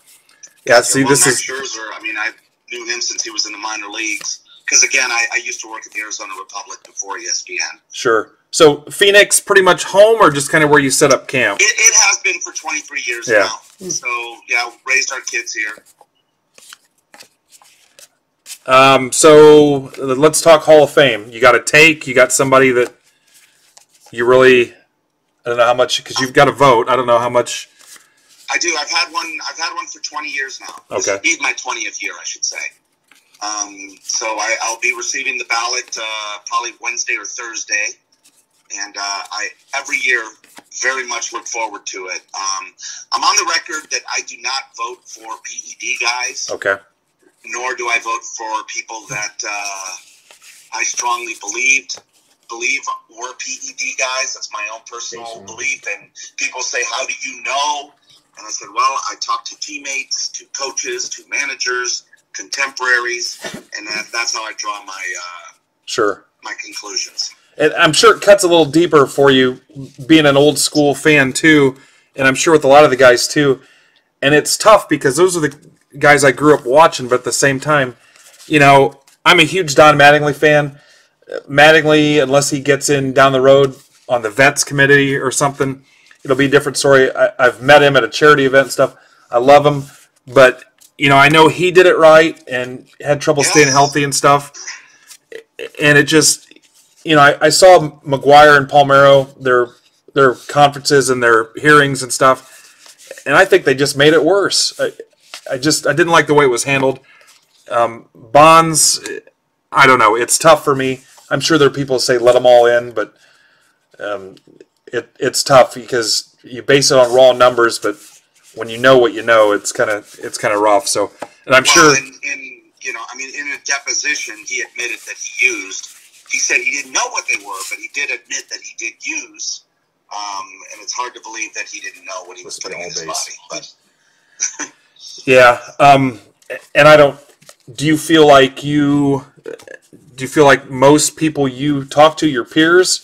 yeah, see, well, this is Scherzer. I mean, I knew him since he was in the minor leagues. Because again, I, I used to work at the Arizona Republic before ESPN. sure. So, Phoenix, pretty much home, or just kind of where you set up camp? It, it has been for 23 years Yeah. now. So yeah, raised our kids here. Um, so let's talk Hall of Fame. You got a take. You got somebody that you really. I don't know how much because you've got a vote. I don't know how much. I do. I've had one. I've had one for 20 years now. This Okay. will be my 20th year, I should say. Um, so I, I'll be receiving the ballot uh, probably Wednesday or Thursday, and uh, I every year very much look forward to it. Um, I'm on the record that I do not vote for PED guys, Okay. nor do I vote for people that uh, I strongly believed believe were PED guys. That's my own personal belief. And people say, "How do you know?" And I said, "Well, I talked to teammates, to coaches, to managers, contemporaries, and that, that's how I draw my uh, Sure. my conclusions." And I'm sure it cuts a little deeper for you, being an old school fan too, and I'm sure with a lot of the guys too. And it's tough because those are the guys I grew up watching, but at the same time, you know, I'm a huge Don Mattingly fan. Mattingly, unless he gets in down the road on the vets committee or something, it'll be a different story. I, I've met him at a charity event and stuff. I love him, but you know, I know he did it right and had trouble staying healthy and stuff. And it just, you know, I, I saw McGwire and Palmeiro their their conferences and their hearings and stuff, and I think they just made it worse. I, I just I didn't like the way it was handled. Um, Bonds, I don't know. It's tough for me. I'm sure there are people who say let them all in, but um, it it's tough because you base it on raw numbers, but when you know what you know, it's kind of it's kind of rough. So, and I'm Well, sure. in, in you know, I mean, in a deposition, he admitted that he used. He said he didn't know what they were, but he did admit that he did use. Um, and it's hard to believe that he didn't know what he was putting in his all body. But Yeah, um, and I don't. Do you feel like you? Do you feel like most people you talk to, your peers,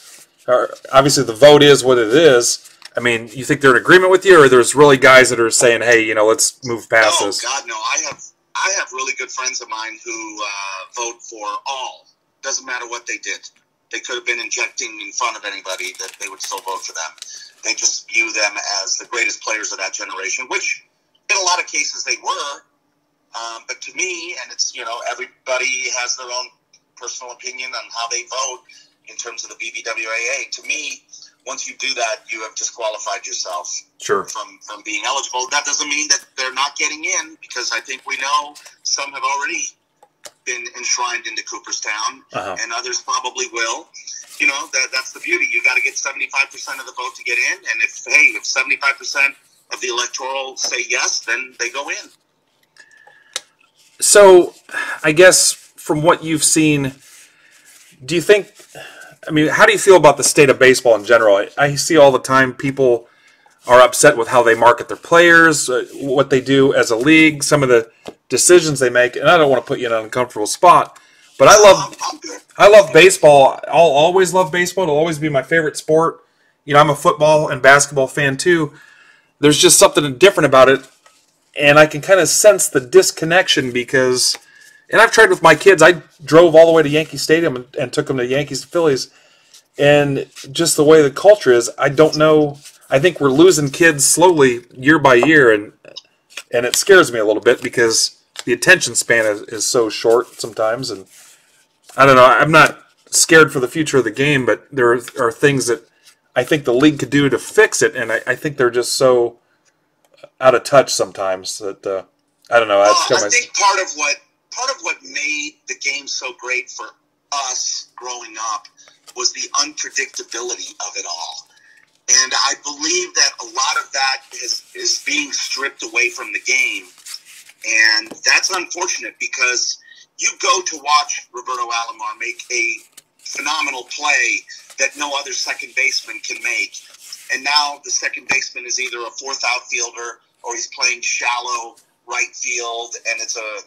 obviously the vote is what it is. I mean, you think they're in agreement with you, or there's really guys that are saying, "Hey, you know, let's move past oh this." God, no! I have I have really good friends of mine who uh, vote for all. Doesn't matter what they did. They could have been injecting in front of anybody that they would still vote for them. They just view them as the greatest players of that generation, which in a lot of cases they were. Um, but to me, and it's you know everybody has their own personal opinion on how they vote in terms of the BBWAA. To me, once you do that, you have disqualified yourself Sure. from from being eligible. That doesn't mean that they're not getting in because I think we know some have already been enshrined into Cooperstown, Uh-huh. and others probably will. You know that that's the beauty. You got to get seventy five percent of the vote to get in, and if hey, if seventy five percent of the electoral say yes, then they go in. So, I guess from what you've seen, do you think? I mean, how do you feel about the state of baseball in general? I, I see all the time people are upset with how they market their players, uh, what they do as a league, some of the decisions they make, and I don't want to put you in an uncomfortable spot, but I love. I love baseball. I'll always love baseball. It'll always be my favorite sport. You know, I'm a football and basketball fan too. There's just something different about it. And I can kind of sense the disconnection because, and I've tried with my kids. I drove all the way to Yankee Stadium and, and took them to Yankees and Phillies. And just the way the culture is, I don't know. I think we're losing kids slowly year by year. And, and it scares me a little bit because the attention span is, is so short sometimes. And, I don't know. I'm not scared for the future of the game, but there are, are things that I think the league could do to fix it, and I, I think they're just so out of touch sometimes that uh, I don't know. That's Well, I think part of what part of what made the game so great for us growing up was the unpredictability of it all. And I believe that a lot of that is, is being stripped away from the game. And that's unfortunate because you go to watch Roberto Alomar make a phenomenal play that no other second baseman can make. And now the second baseman is either a fourth outfielder or he's playing shallow right field, and it's a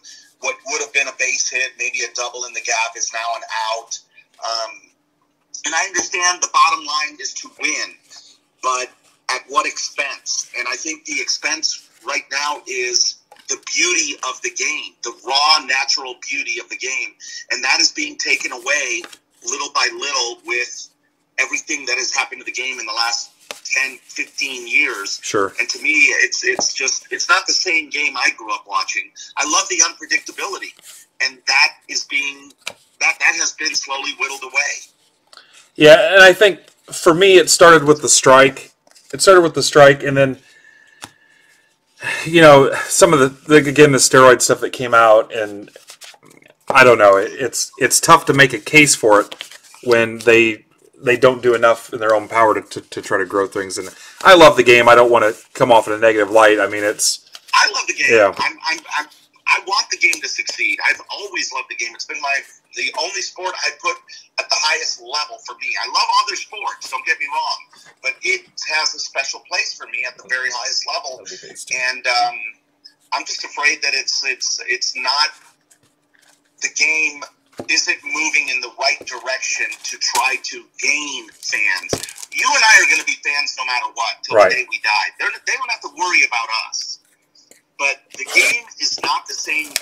what would have been a base hit, maybe a double in the gap, is now an out. Um, and I understand the bottom line is to win, but at what expense? And I think the expense right now is the beauty of the game, the raw, natural beauty of the game. And that is being taken away little by little with everything that has happened to the game in the last 10, 15 years. Sure. And to me, it's it's just it's not the same game I grew up watching. I love the unpredictability, and that is being that that has been slowly whittled away. Yeah, and I think for me, it started with the strike. It started with the strike, and then you know some of the, the again the steroid stuff that came out, and I don't know. It, it's it's tough to make a case for it when they they don't do enough in their own power to, to, to try to grow things. And I love the game. I don't want to come off in a negative light. I mean, it's I love the game. Yeah. I'm, I'm, I'm, I want the game to succeed. I've always loved the game. It's been my the only sport I put at the highest level for me. I love other sports. Don't get me wrong, but it has a special place for me at the very highest level. And um, I'm just afraid that it's it's it's not the game isn't moving in the right direction to try to gain fans. You and I are going to be fans no matter what till Right. the day we die. They're, they don't have to worry about us. But the game is not the same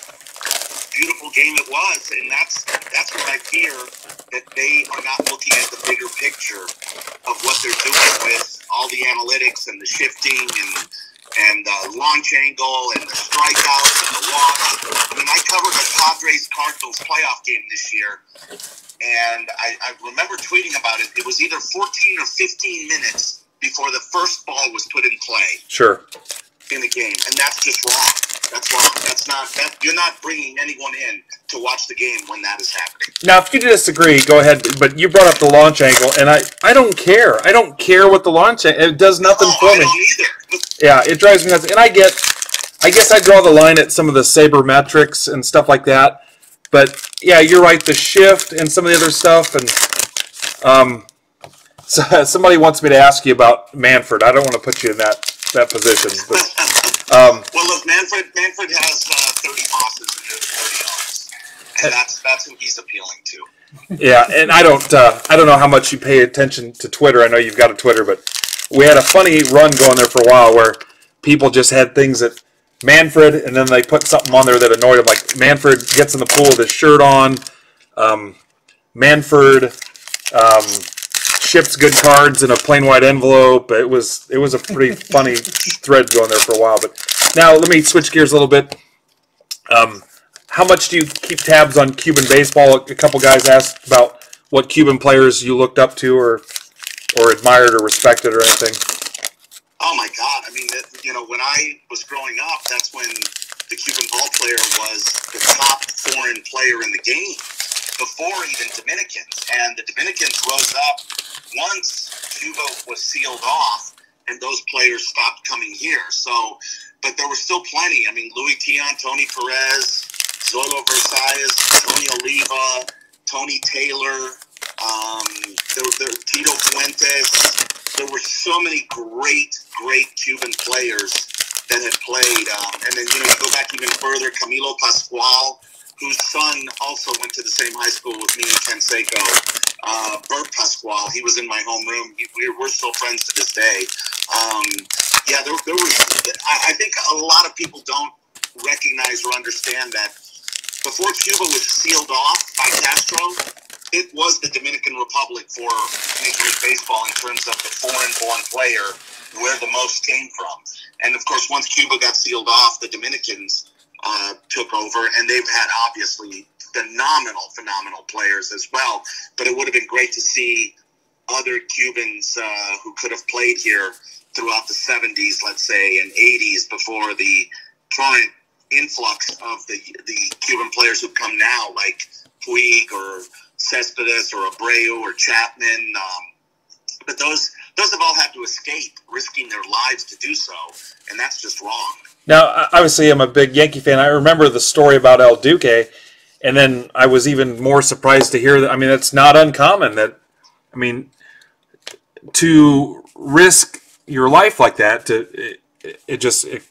beautiful game it was, and that's that's what I fear that they are not looking at the bigger picture of what they're doing with all the analytics and the shifting and and the launch angle and the strikeouts and the walks. I mean, I covered the Padres Cardinals playoff game this year, and I, I remember tweeting about it. It was either 14 or 15 minutes before the first ball was put in play sure. in the game, and that's just wrong. That's wrong. That's not that you're not bringing anyone in to watch the game when that is happening. Now, if you disagree, go ahead. But you brought up the launch angle, and I, I don't care. I don't care what the launch. It does nothing oh, for me. Yeah, it drives me nuts. And I get, I guess I draw the line at some of the saber metrics and stuff like that. But yeah, you're right. The shift and some of the other stuff, and um, so, somebody wants me to ask you about Manfred. I don't want to put you in that that position, but um, Well, look, Manfred. Manfred has uh, 30 bosses and 30 owners, and that's that's who he's appealing to. yeah, and I don't, uh, I don't know how much you pay attention to Twitter. I know you've got a Twitter, but we had a funny run going there for a while where people just had things that Manfred, and then they put something on there that annoyed them. Like Manfred gets in the pool with his shirt on. Um, Manfred um, ships good cards in a plain white envelope. It was it was a pretty funny thread going there for a while. But now let me switch gears a little bit. Um, how much do you keep tabs on Cuban baseball? A couple guys asked about what Cuban players you looked up to or or admired or respected or anything. Oh my God! I mean, that, you know, when I was growing up, that's when the Cuban ball player was the top foreign player in the game before even Dominicans, and the Dominicans rose up once Cuba was sealed off, and those players stopped coming here. So, but there were still plenty. I mean, Luis Tiant, Tony Perez, Zoilo Versalles, Tony Oliva, Tony Taylor, um, there, there, Tito Fuentes. There were so many great, great Cuban players that had played. Um, and then, you know, you go back even further, Camilo Pascual, whose son also went to the same high school with me and Canseco. Uh, Bert Pascual, he was in my homeroom. We're, we're still friends to this day. Um, yeah, there, there was, I, I think a lot of people don't recognize or understand that before Cuba was sealed off by Castro, it was the Dominican Republic for Major League Baseball in terms of the foreign-born player, where the most came from. And of course, once Cuba got sealed off, the Dominicans uh, took over, and they've had obviously phenomenal, phenomenal players as well. But it would have been great to see other Cubans uh, who could have played here throughout the 70s, let's say, and 80s before the current influx of the the Cuban players who come now, like Puig or Cespedes or Abreu or Chapman. Um, but those those have all had to escape, risking their lives to do so, and that's just wrong. Now, obviously, I'm a big Yankee fan. I remember the story about El Duque, and then I was even more surprised to hear that. I mean, that's not uncommon. That I mean, to risk your life like that, to it, it just it,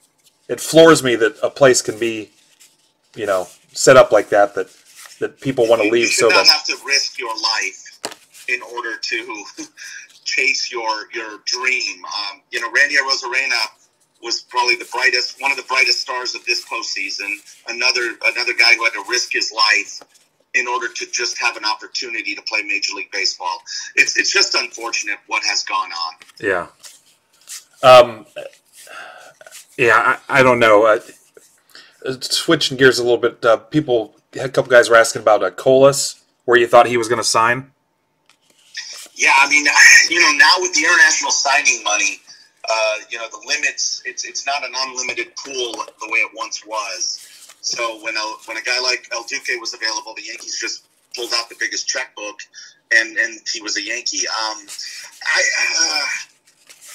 it floors me that a place can be, you know, set up like that. That that people want to leave. So You should so not that have to risk your life in order to chase your your dream. Um, you know, Randy Arozarena was probably the brightest, one of the brightest stars of this postseason. Another another guy who had to risk his life in order to just have an opportunity to play Major League Baseball. It's it's just unfortunate what has gone on. Yeah. Um, yeah, I, I don't know. Uh, switching gears a little bit, uh, people, a couple guys were asking about uh, Colas, where you thought he was going to sign. Yeah, I mean, you know, now with the international signing money, uh, you know, the limits, it's it's not an unlimited pool the way it once was. So when a, when a guy like El Duque was available, the Yankees just pulled out the biggest checkbook, and, and he was a Yankee. Um, I, uh,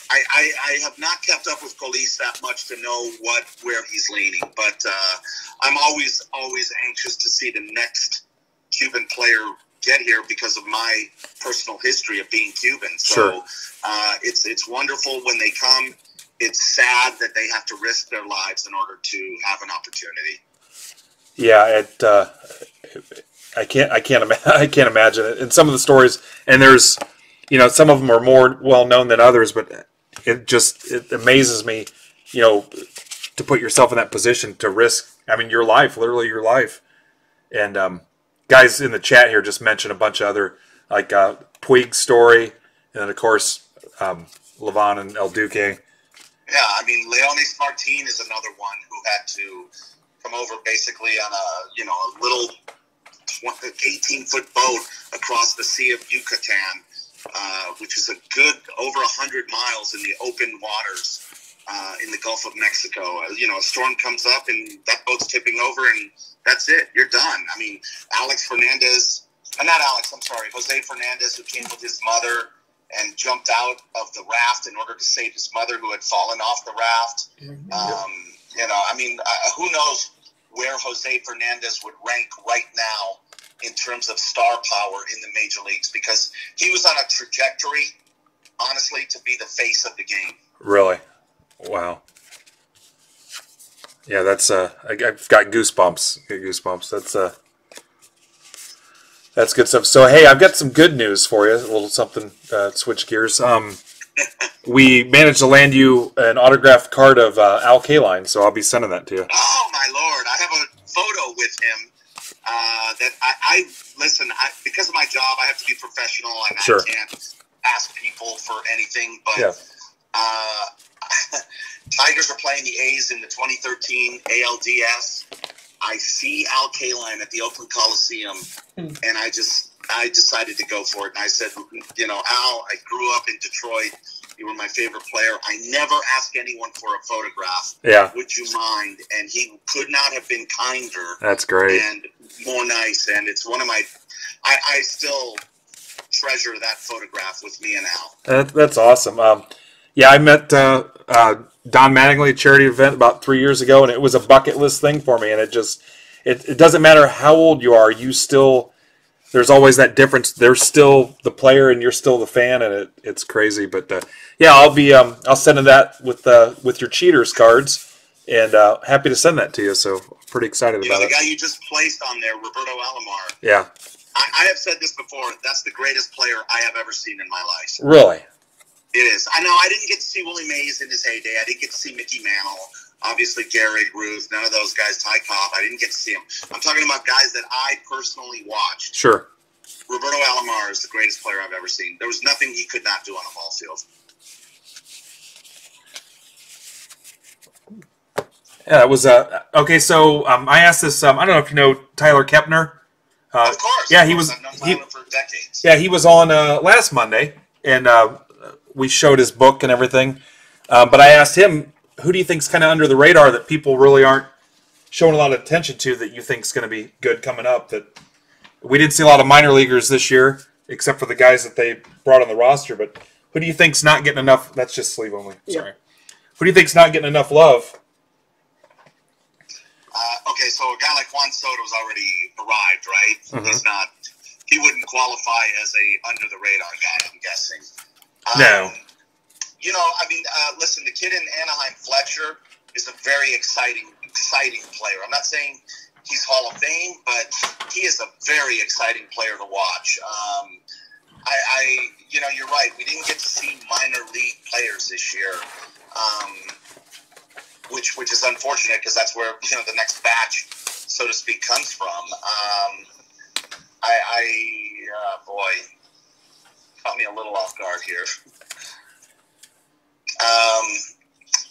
I, I I have not kept up with Colas that much to know what where he's leaning, but uh, I'm always always anxious to see the next Cuban player get here because of my personal history of being Cuban. So Sure. uh, it's it's wonderful when they come. It's sad that they have to risk their lives in order to have an opportunity. Yeah, it. Uh, I can't. I can't. Ima- I can't imagine it. And some of the stories, and there's, you know, some of them are more well known than others, but it just it amazes me, you know, to put yourself in that position to risk. I mean, your life, literally your life. And um, guys in the chat here just mentioned a bunch of other like uh, Puig's story, and then of course um, Livan and El Duque. Yeah, I mean, Leonys Martin is another one who had to come over basically on a you know a little 18 foot boat across the Sea of Yucatan, uh, which is a good over 100 miles in the open waters uh, in the Gulf of Mexico. Uh, you know, a storm comes up and that boat's tipping over, and that's it. You're done. I mean, Alex Fernandez, uh, not Alex, I'm sorry, Jose Fernandez, who came with his mother and jumped out of the raft in order to save his mother, who had fallen off the raft. Um, you know, I mean, uh, who knows where Jose Fernandez would rank right now in terms of star power in the major leagues because he was on a trajectory, honestly, to be the face of the game. Really? Wow. Yeah, that's uh, I, I've got goosebumps. Got goosebumps. That's uh, that's good stuff. So hey, I've got some good news for you. A little something. Uh, switch gears. Um, we managed to land you an autographed card of uh, Al Kaline, so I'll be sending that to you. Oh my lord! I have a photo with him. Uh, that I, I listen I, because of my job. I have to be professional, and Sure. I can't ask people for anything. But Yeah. uh, Tigers are playing the A's in the 2013 ALDS. I see Al Kaline at the Oakland Coliseum, and I just I decided to go for it. And I said, you know, Al, I grew up in Detroit. You were my favorite player. I never ask anyone for a photograph. Yeah, Would you mind? And he could not have been kinder that's great. and more nice. And it's one of my, I, I still treasure that photograph with me and Al. That, that's awesome. Um, yeah, I met uh, uh, Don Mattingly at a charity event about three years ago, and it was a bucket list thing for me. And it just, it, it doesn't matter how old you are, you still, there's always that difference. They're still the player, and you're still the fan, and it, it's crazy. But uh, yeah, I'll be, um, I'll send in that with uh, with your cheaters cards, and uh, happy to send that to you. So pretty excited You know, about the it. guy you just placed on there, Roberto Alomar. Yeah, I, I have said this before. That's the greatest player I have ever seen in my life. really. It is. I know I didn't get to see Willie Mays in his heyday. I didn't get to see Mickey Mantle. Obviously, Gary Ruth. None of those guys. Ty Cobb. I didn't get to see him. I'm talking about guys that I personally watched. Sure. Roberto Alomar is the greatest player I've ever seen. There was nothing he could not do on a ball field. Yeah, it was uh, okay. So um, I asked this. Um, I don't know if you know Tyler Kepner. Uh, Of course. yeah, he was- I've known he- for decades. Yeah, he was on uh, last Monday, and uh, we showed his book and everything. Uh, but I asked him, who do you think's kind of under the radar that people really aren't showing a lot of attention to that you think's going to be good coming up? That we didn't see a lot of minor leaguers this year, except for the guys that they brought on the roster. But Who do you think's not getting enough? That's just sleeve only. Yeah. Sorry. Who do you think's not getting enough love? Uh, okay, so a guy like Juan Soto's already arrived, right? Mhm. He's not. He wouldn't qualify as a under the radar guy. I'm guessing. Um, No. You know, I mean, uh, listen, the kid in Anaheim, Fletcher, is a very exciting, exciting player. I'm not saying he's Hall of Fame, but he is a very exciting player to watch. Um, I, I, you know, you're right. We didn't get to see minor league players this year. Um, which which is unfortunate because that's where you know the next batch, so to speak, comes from. Um, I, I uh, boy, caught me a little off guard here. Um,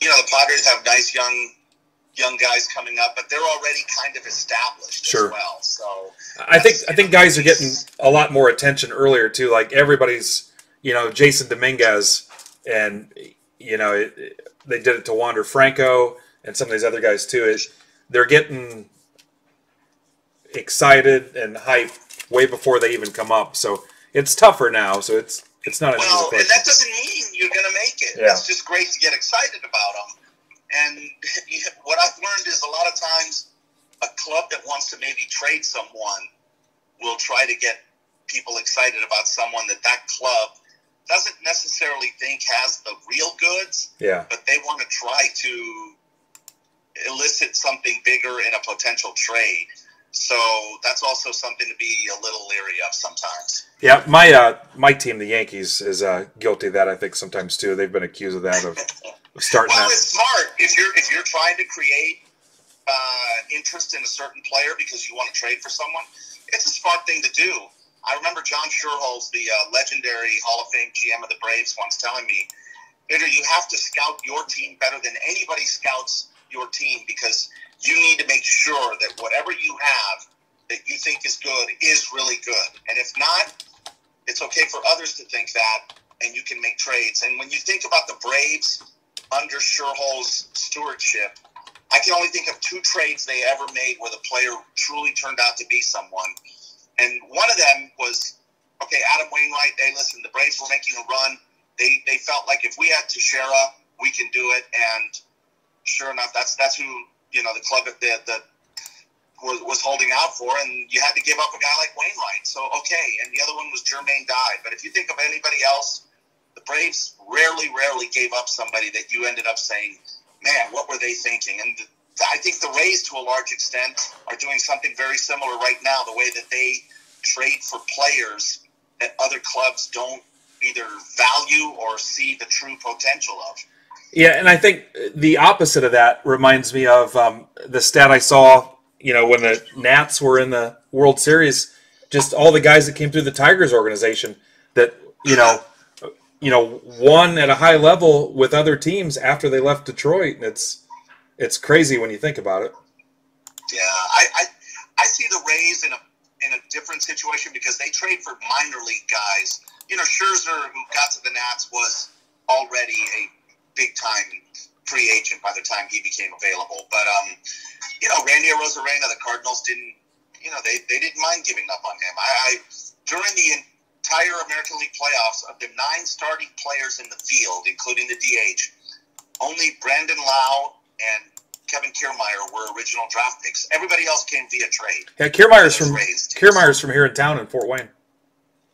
you know the Padres have nice young young guys coming up, but they're already kind of established Sure. as well. So I think I think guys are getting a lot more attention earlier too. Like everybody's, you know, Jasson Dominguez, and you know it, it- they did it to Wander Franco and some of these other guys too. It, they're getting excited and hyped way before they even come up. So it's tougher now. So it's it's not an Well, easy and that doesn't mean you're going to make it. Yeah. It's just great to get excited about them. And what I've learned is a lot of times a club that wants to maybe trade someone will try to get people excited about someone that that club doesn't necessarily think has the real goods, Yeah, but they want to try to elicit something bigger in a potential trade. So that's also something to be a little leery of sometimes. yeah. My uh, my team, the Yankees, is uh, guilty of that. I think sometimes too. They've been accused of that of, of starting Well, it's smart if you're if you're trying to create uh, interest in a certain player because you want to trade for someone. It's a smart thing to do. I remember John Schuerholz, the uh, legendary Hall of Fame GM of the Braves, once telling me, "Peter, you have to scout your team better than anybody scouts your team because you need to make sure that whatever you have that you think is good is really good, and if not, it's okay for others to think that, and you can make trades. And when you think about the Braves." under Schuerholz's stewardship, I can only think of two trades they ever made where the player truly turned out to be someone. And one of them was, okay, Adam Wainwright, hey, listen, the Braves were making a run. They, they felt like if we had Teixeira, we can do it. And sure enough, that's that's who, you know, the club that, that was, was holding out for. And you had to give up a guy like Wainwright. So, okay. And the other one was Jermaine Dye. But if you think of anybody else, the Braves rarely, rarely gave up somebody that you ended up saying, man, what were they thinking? And the, I think the Rays, to a large extent, are doing something very similar right now, the way that they trade for players that other clubs don't either value or see the true potential of. Yeah, and I think the opposite of that reminds me of um, the stat I saw. You know, when the Nats were in the World Series, just all the guys that came through the Tigers organization that you know, you know, won at a high level with other teams after they left Detroit, and it's it's crazy when you think about it. Yeah, I, I, I see the Rays in a in a different situation because they trade for minor league guys. You know, Scherzer, who got to the Nats, was already a big time free agent by the time he became available. But um, you know, Randy Arozarena, the Cardinals didn't, you know, they, they didn't mind giving up on him. I, I during the entire American League playoffs, of the nine starting players in the field, including the DH, only Brandon Lowe and Kevin Kiermaier were original draft picks. Everybody else came via trade. Yeah, Kiermaier's from Rays. Kiermaier's from here in town in Fort Wayne.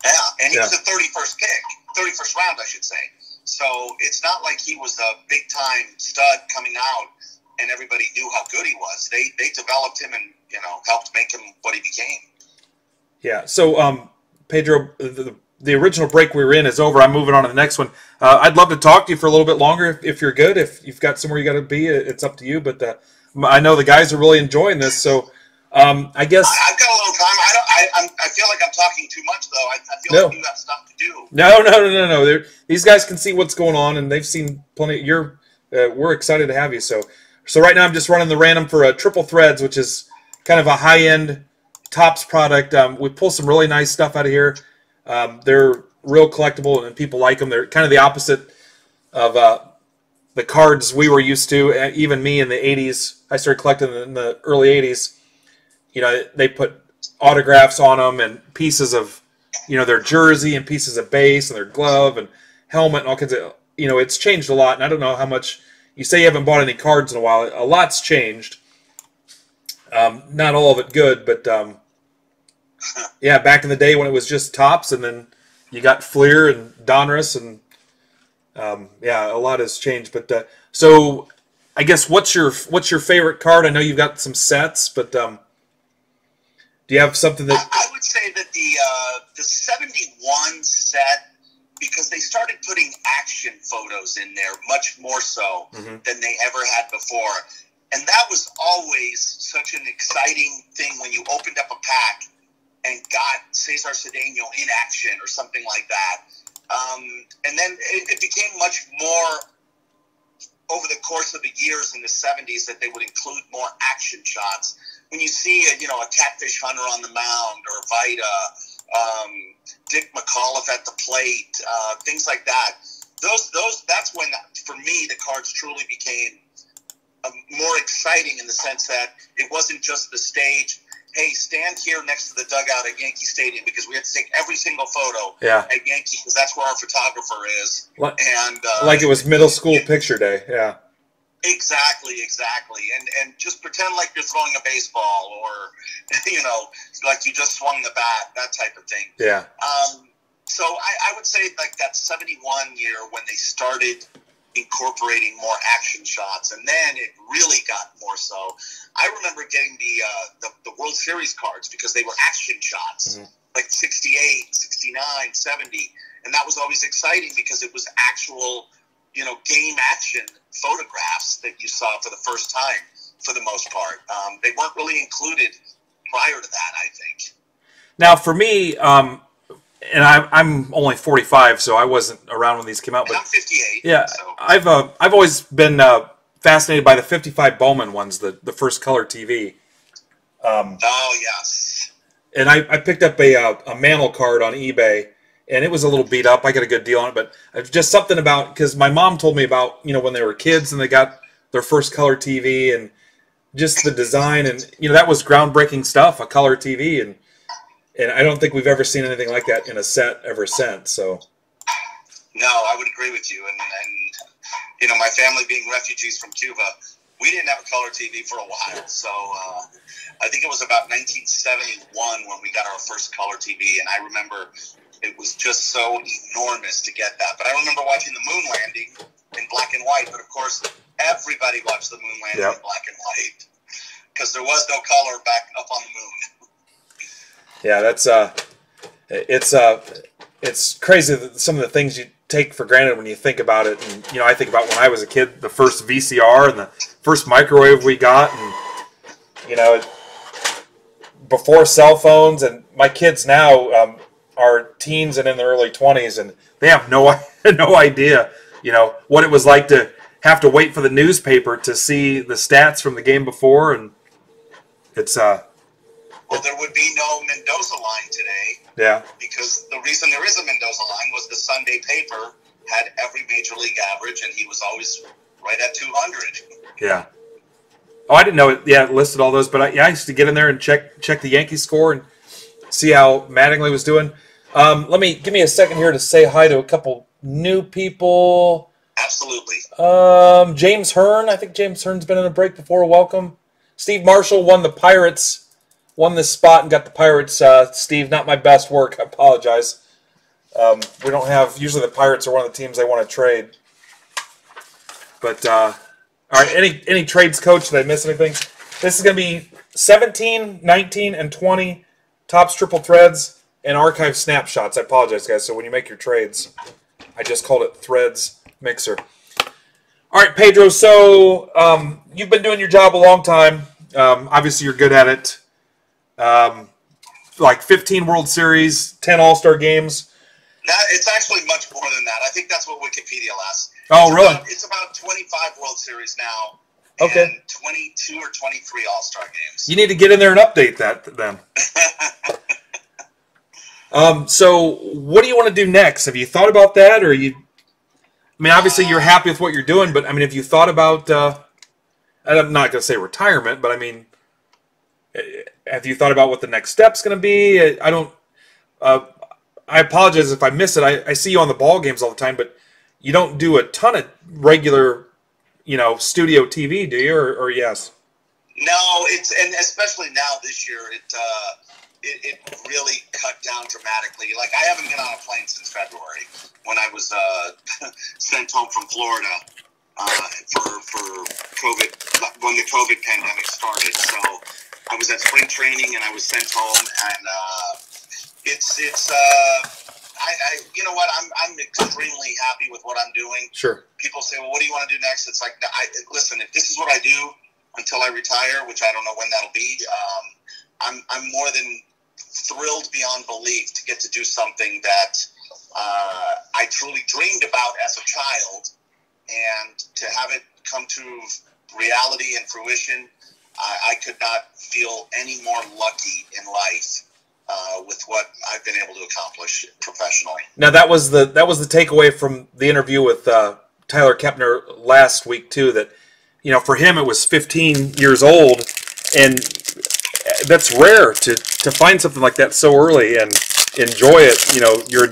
Yeah, and he Yeah. was a 31st pick, 31st round, I should say. So it's not like he was a big time stud coming out and everybody knew how good he was. They they developed him and you know helped make him what he became. Yeah. So, um, Pedro, the, the original break we were in is over. I'm moving on to the next one. Uh, I'd love to talk to you for a little bit longer if, if you're good. If you've got somewhere you got to be, it's up to you. But uh, I know the guys are really enjoying this. So, um, I guess I, I've got a little time. I don't. I, I'm, I feel like I'm talking too much though. I, I feel No. like you have stuff to do. no, no, no, no, no. They're, these guys can see what's going on, and they've seen plenty. You're, uh, we're excited to have you. So, so right now I'm just running the random for uh, triple threads, which is kind of a high end Topps product. Um, we pull some really nice stuff out of here. Um, they're real collectible, and people like them. They're kind of the opposite of uh, the cards we were used to. Uh, even me in the '80s, I started collecting in the early '80s. You know, they put autographs on them and pieces of, you know, their jersey and pieces of base and their glove and helmet and all kinds of you know it's changed a lot. And i don't know how much you say you haven't bought any cards in a while. A lot's changed. Um, not all of it good but um, yeah back in the day when it was just Topps and then you got fleer and donruss and um, yeah a lot has changed. But uh, so i guess what's your what's your favorite card? I know you've got some sets but um, do you have something that I, I would say that the uh, the 71 set because they started putting action photos in there much more so Mhm. than they ever had before. And that was always such an exciting thing when you opened up a pack and got Cesar Cedeno in action or something like that. Um, and then it, it became much more over the course of the years in the 70s that they would include more action shots. When you see, a, you know, a catfish hunter on the mound or Vida, um, Dick McAuliffe at the plate, uh, things like that. Those, those, that's when, for me, the cards truly became um, more exciting in the sense that it wasn't just the stage. Hey, stand here next to the dugout at Yankee Stadium because we have to take every single photo yeah at Yankee because that's where our photographer is. Like- And uh, like it was middle school picture day yeah Exactly, exactly, and and just pretend like you're throwing a baseball, or you know, like you just swung the bat, that type of thing. yeah Um, so I, I would say like that '71 year when they started incorporating more action shots, and then it really got more so. I remember getting the uh, the, the World Series cards because they were action shots, Mhm. like 68, 69, 70, and that was always exciting because it was actual, you know, game action photographs that you saw for the first time for the most part. Um, they weren't really included prior to that, I think. Now, for me, um, and I, I'm only 45, so I wasn't around when these came out. And I'm But 58. yeah, So. I've uh, I've always been uh, fascinated by the 55 Bowman ones, the the first color TV. Um, Oh yes. and I, I picked up a uh, a mantle card on eBay, and it was a little beat up. I got a good deal on it, but just something about because my mom told me about you know when they were kids and they got their first color TV and just the design and you know that was groundbreaking stuff, a color TV, and and I don't think we've ever seen anything like that in a set ever since. So No, I would agree with you. And, and you know, my family being refugees from Cuba, we didn't have a color TV for a while. So uh, I think it was about 1971 when we got our first color TV, and I remember it was just so enormous to get that. But I remember watching the moon landing in black and white. But of course, everybody watched the moon landing Yep. in black and white because there was no color back up on the moon. yeah, that's uh, it's uh, it's crazy that some of the things you take for granted when you think about it. And you know, I think about when I was a kid, the first VCR and the first microwave we got, and you know, it- before cell phones. And my kids now um, are teens and in their early twenties, and they have no no idea, you know, what it was like to have to wait for the newspaper to see the stats from the game before, and it's uh, Well, there would be no Mendoza line today yeah, because the reason there is a Mendoza line was the Sunday paper had every major league average, and he was always right at 200. Yeah. Oh, I didn't know it. Yeah, it listed all those, but I, yeah, I used to get in there and check check the Yankee score and see how Mattingly was doing. Um, let me give me a second here to say hi to a couple new people. Absolutely. Um, James Hearn, I think James Hearn's been in a break before. Welcome. Steve Marshall won the Pirates, won this spot and got the Pirates. Uh, Steve, not my best work. I apologize. Um, we don't have usually the Pirates are one of the teams they want to trade. But uh, all right, any any trades coach? Did I miss anything? This is going to be 17, 19, and 20 Topps triple threads and archive snapshots. I apologize, guys. So when you make your trades, I just called it threads mixer. All right, Pedro. So um, you've been doing your job a long time. Um, obviously, you're good at it. Um, like 15 World Series, 10 All Star games. That, it's actually much more than that. I think that's what Wikipedia lasts. Oh, It's really? About, it's about 25 World Series now. Okay. And 22 or 23 All Star games. You need to get in there and update that then. um, so, what do you want to do next? Have you thought about that, or you? I mean, obviously you're happy with what you're doing, but I mean, have you thought about? Uh, and I'm not going to say retirement, but I mean, eh, have you thought about what the next step's going to be? I I don't. Uh, I apologize if I miss it. I, I see you on the ball games all the time, but you don't do a ton of regular, you know, studio TV, do you? Or, or yes? No, it's and especially now this year, it, uh, it it really cut down dramatically. Like I haven't been on a plane since February when I was uh, sent home from Florida uh, for for COVID when the COVID pandemic started. So I was at spring training and I was sent home, and uh, it's it's. Uh, I, I, you know what? I'm, I'm extremely happy with what I'm doing. Sure. People say, well, what do you want to do next? It's like, I listen. If this is what I do until I retire, which I don't know when that'll be, um, I'm, I'm more than thrilled beyond belief to get to do something that uh, I truly dreamed about as a child, and to have it come to reality and fruition. I, I could not feel any more lucky in life uh, with what I've been able to accomplish professionally. Now that was the that was the takeaway from the interview with uh, Tyler Kepner last week too. That you know for him it was 15 years old, and that's rare to to find something like that so early and enjoy it. You know your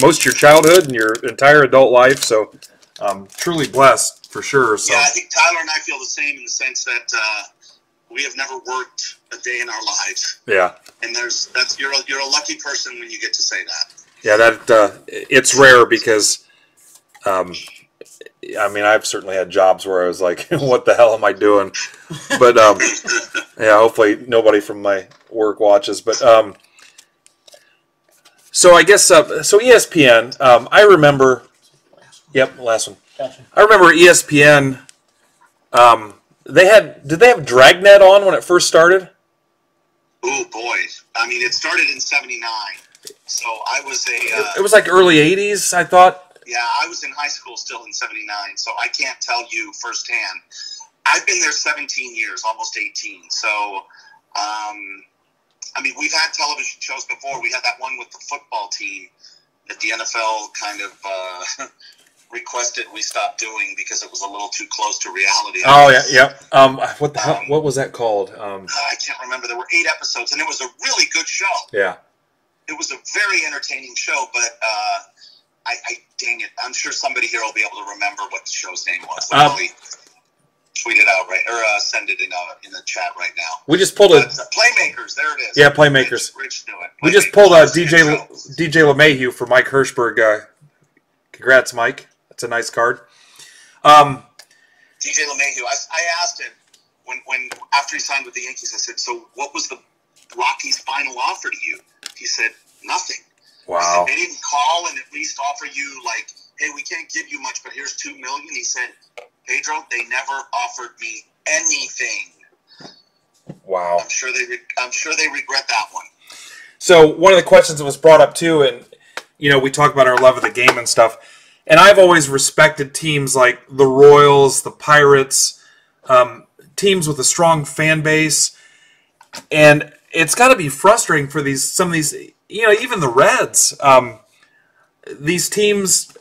most of your childhood and your entire adult life. So um, truly blessed for sure. So. Yeah, I think Tyler and I feel the same in the sense that uh, we have never worked a day in our lives. Yeah. And there's that's you're a, you're a lucky person when you get to say that. Yeah, that uh, it's rare because, um, I mean, I've certainly had jobs where I was like, "What the hell am I doing?" But um, yeah, hopefully nobody from my work watches. But um, so I guess uh, so ESPN. Um, I remember. Yep, last one. Gotcha. I remember ESPN. Um, they had did they have Dragnet on when it first started? Oh boy! I mean, it started in '79, so I was a uh, It was like early '80s, I thought. yeah, I was in high school still in '79, so I can't tell you firsthand. I've been there 17 years, almost 18. So, um, I mean, we've had television shows before. We had that one with the football team that the NFL kind of uh, requested we stop doing because it was a little too close to reality. Oh yeah, yep. Um, what the hell? What was that called? Um, I can't remember. There were eight episodes, and it was a really good show. yeah. It was a very entertaining show, but uh, I, I dang it, I'm sure somebody here will be able to remember what the show's name was. Um, tweet it out right or uh, send it in uh, in the chat right now. We just pulled a But, uh, Playmakers, there it is. Yeah, Playmakers. Rich, Rich knew it. we just pulled a DJ. DJ LeMahieu for Mike Hirschberg. Uh, congrats, Mike. That's a nice card. Um, DJ LeMahieu. I, I asked him when, when after he signed with the Yankees. I said, "So what was the Rockies' final offer to you?" He said, "Nothing." Wow. said, they didn't call and at least offer you like, "Hey, we can't give you much, but here's two million. He said, "Pedro, they never offered me anything." Wow. I'm sure they. Re- I'm sure they regret that one. So one of the questions that was brought up too, and you know, we talk about our love of the game and stuff. And I've always respected teams like the Royals, the Pirates, um, teams with a strong fan base. And it's got to be frustrating for these some of these, you know, even the Reds. Um, these teams,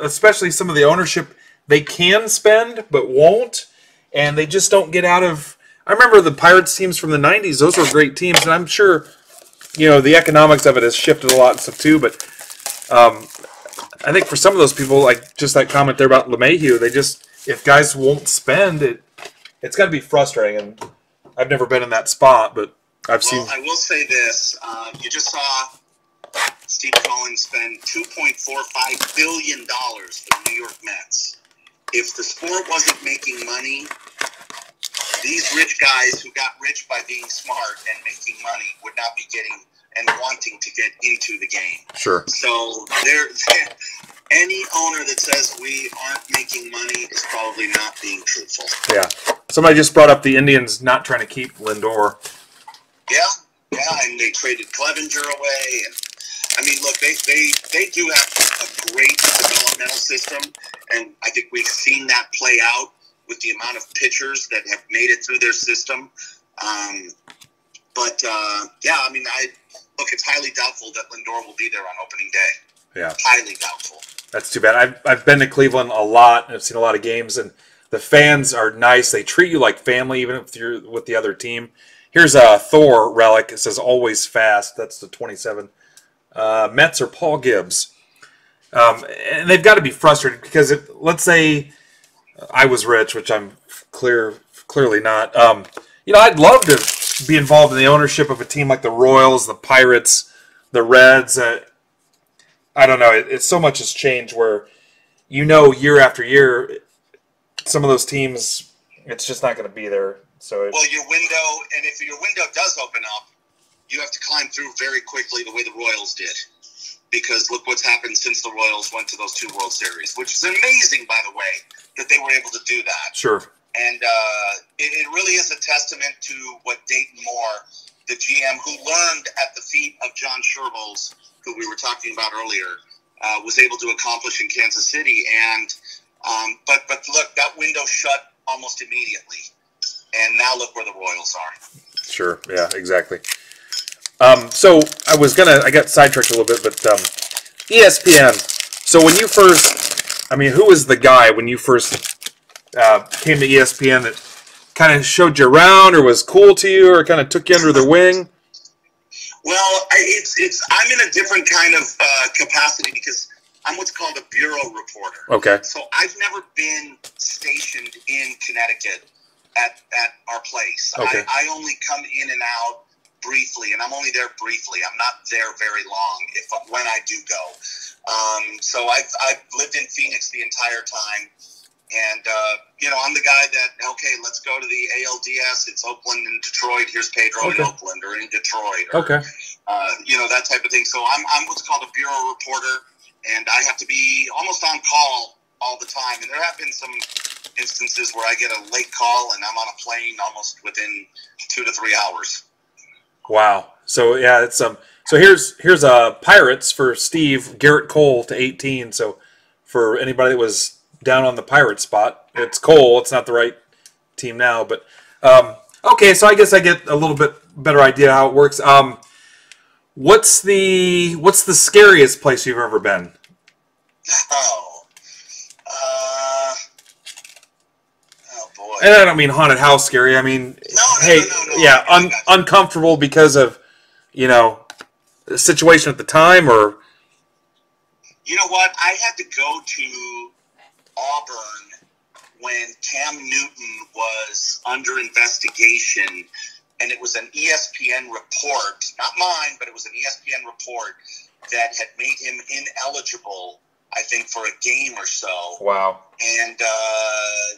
especially some of the ownership, they can spend but won't, and they just don't get out of. I remember the Pirates teams from the '90s; those were great teams, and I'm sure you know the economics of it has shifted a lot and stuff too. But um, I think for some of those people, like just that comment there about LeMahieu, they just if guys won't spend it, it's got to be frustrating. And I've never been in that spot, but I've seen. I will say this: uh, you just saw Steve Cohen spend two point four five billion dollars for the New York Mets. If the sport wasn't making money, these rich guys who got rich by being smart and making money would not be getting and wanting to get into the game. Sure. So there, any owner that says we aren't making money is probably not being truthful. Yeah. Somebody just brought up the Indians not trying to keep Lindor. Yeah, yeah, and they traded Clevenger away, and I mean, look, they they they do have a great developmental system, and I think we've seen that play out with the amount of pitchers that have made it through their system. Um, but uh, yeah, I mean, I look, it's highly doubtful that Lindor will be there on opening day. Yeah. Highly doubtful. That's too bad. I've, I've been to Cleveland a lot. and I've seen a lot of games, and the fans are nice. They treat you like family, even if you're with the other team. Here's a Thor relic. It says always fast. That's the 27. Uh, Mets or Paul Gibbs. Um, and they've got to be frustrated because if, let's say I was rich, which I'm clear clearly not. Um, you know, I'd love to be involved in the ownership of a team like the Royals, the Pirates, the Reds. Uh, I don't know. It, it's so much has changed where you know year after year, some of those teams, it's just not going to be there. So it, Well, your window, and if your window does open up, you have to climb through very quickly the way the Royals did. Because look what's happened since the Royals went to those two World Series, which is amazing, by the way, that they were able to do that. sure, And uh, it, it really is a testament to what Dayton Moore, the GM, who learned at the feet of John Schuerholz, who we were talking about earlier, uh, was able to accomplish in Kansas City. And um, but but look, that window shut almost immediately, and now look where the Royals are. sure, yeah, exactly. Um, so I was gonna, I got sidetracked a little bit, but um, ESPN. So when you first, I mean, who was the guy when you first uh, came to ESPN that kind of showed you around, or was cool to you, or kind of took you under their wing? Well, I, it's it's I'm in a different kind of uh, capacity because I'm what's called a bureau reporter. Okay, So I've never been stationed in Connecticut at, at our place. Okay. I, I only come in and out briefly, and I'm only there briefly. I'm not there very long if when I do go. Um, so I've, I've lived in Phoenix the entire time. And, uh, you know, I'm the guy that, okay, let's go to the ALDS. It's Oakland and Detroit. Here's Pedro Okay. in Oakland or in Detroit. Or, okay, uh, you know, that type of thing. So I'm, I'm what's called a bureau reporter, and I have to be almost on call all the time. And there have been some instances where I get a late call and I'm on a plane almost within two to three hours. wow. So yeah, it's um. So here's here's uh Pirates for Steve Gerrit Cole to 18. So for anybody that was down on the Pirate spot, it's Cole. It's not the right team now, but um. Okay, so I guess I get a little bit better idea how it works. Um, what's the what's the scariest place you've ever been? Oh, uh, oh boy. And I don't mean haunted house scary. I mean, No, no, hey, no, no, no. yeah, un- uncomfortable because of you know the situation at the time, or You know what? I had to go to Auburn when Cam Newton was under investigation, and it was an ESPN report, not mine, but it was an ESPN report that had made him ineligible, I think, for a game or so. wow, And uh,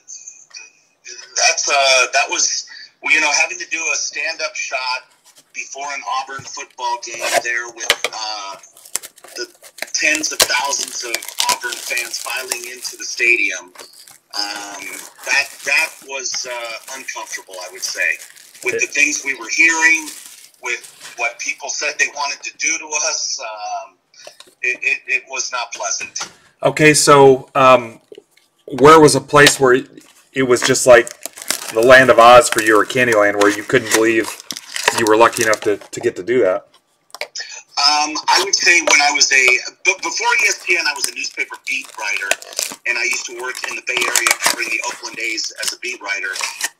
that's uh, that was, you know, having to do a stand-up shot before an Auburn football game there with uh, the tens of thousands of Auburn fans filing into the stadium. Um, that that was uh, uncomfortable, I would say, with the things we were hearing, with what people said they wanted to do to us. Um, it, it, it was not pleasant. okay. So, um, where was a place where it was just like the land of Oz for you, or Candyland, where you couldn't believe you were lucky enough to, to get to do that? Um, I would say when I was a before ESPN, I was a newspaper beat writer, and I used to work in the Bay Area covering the Oakland A's as a beat writer.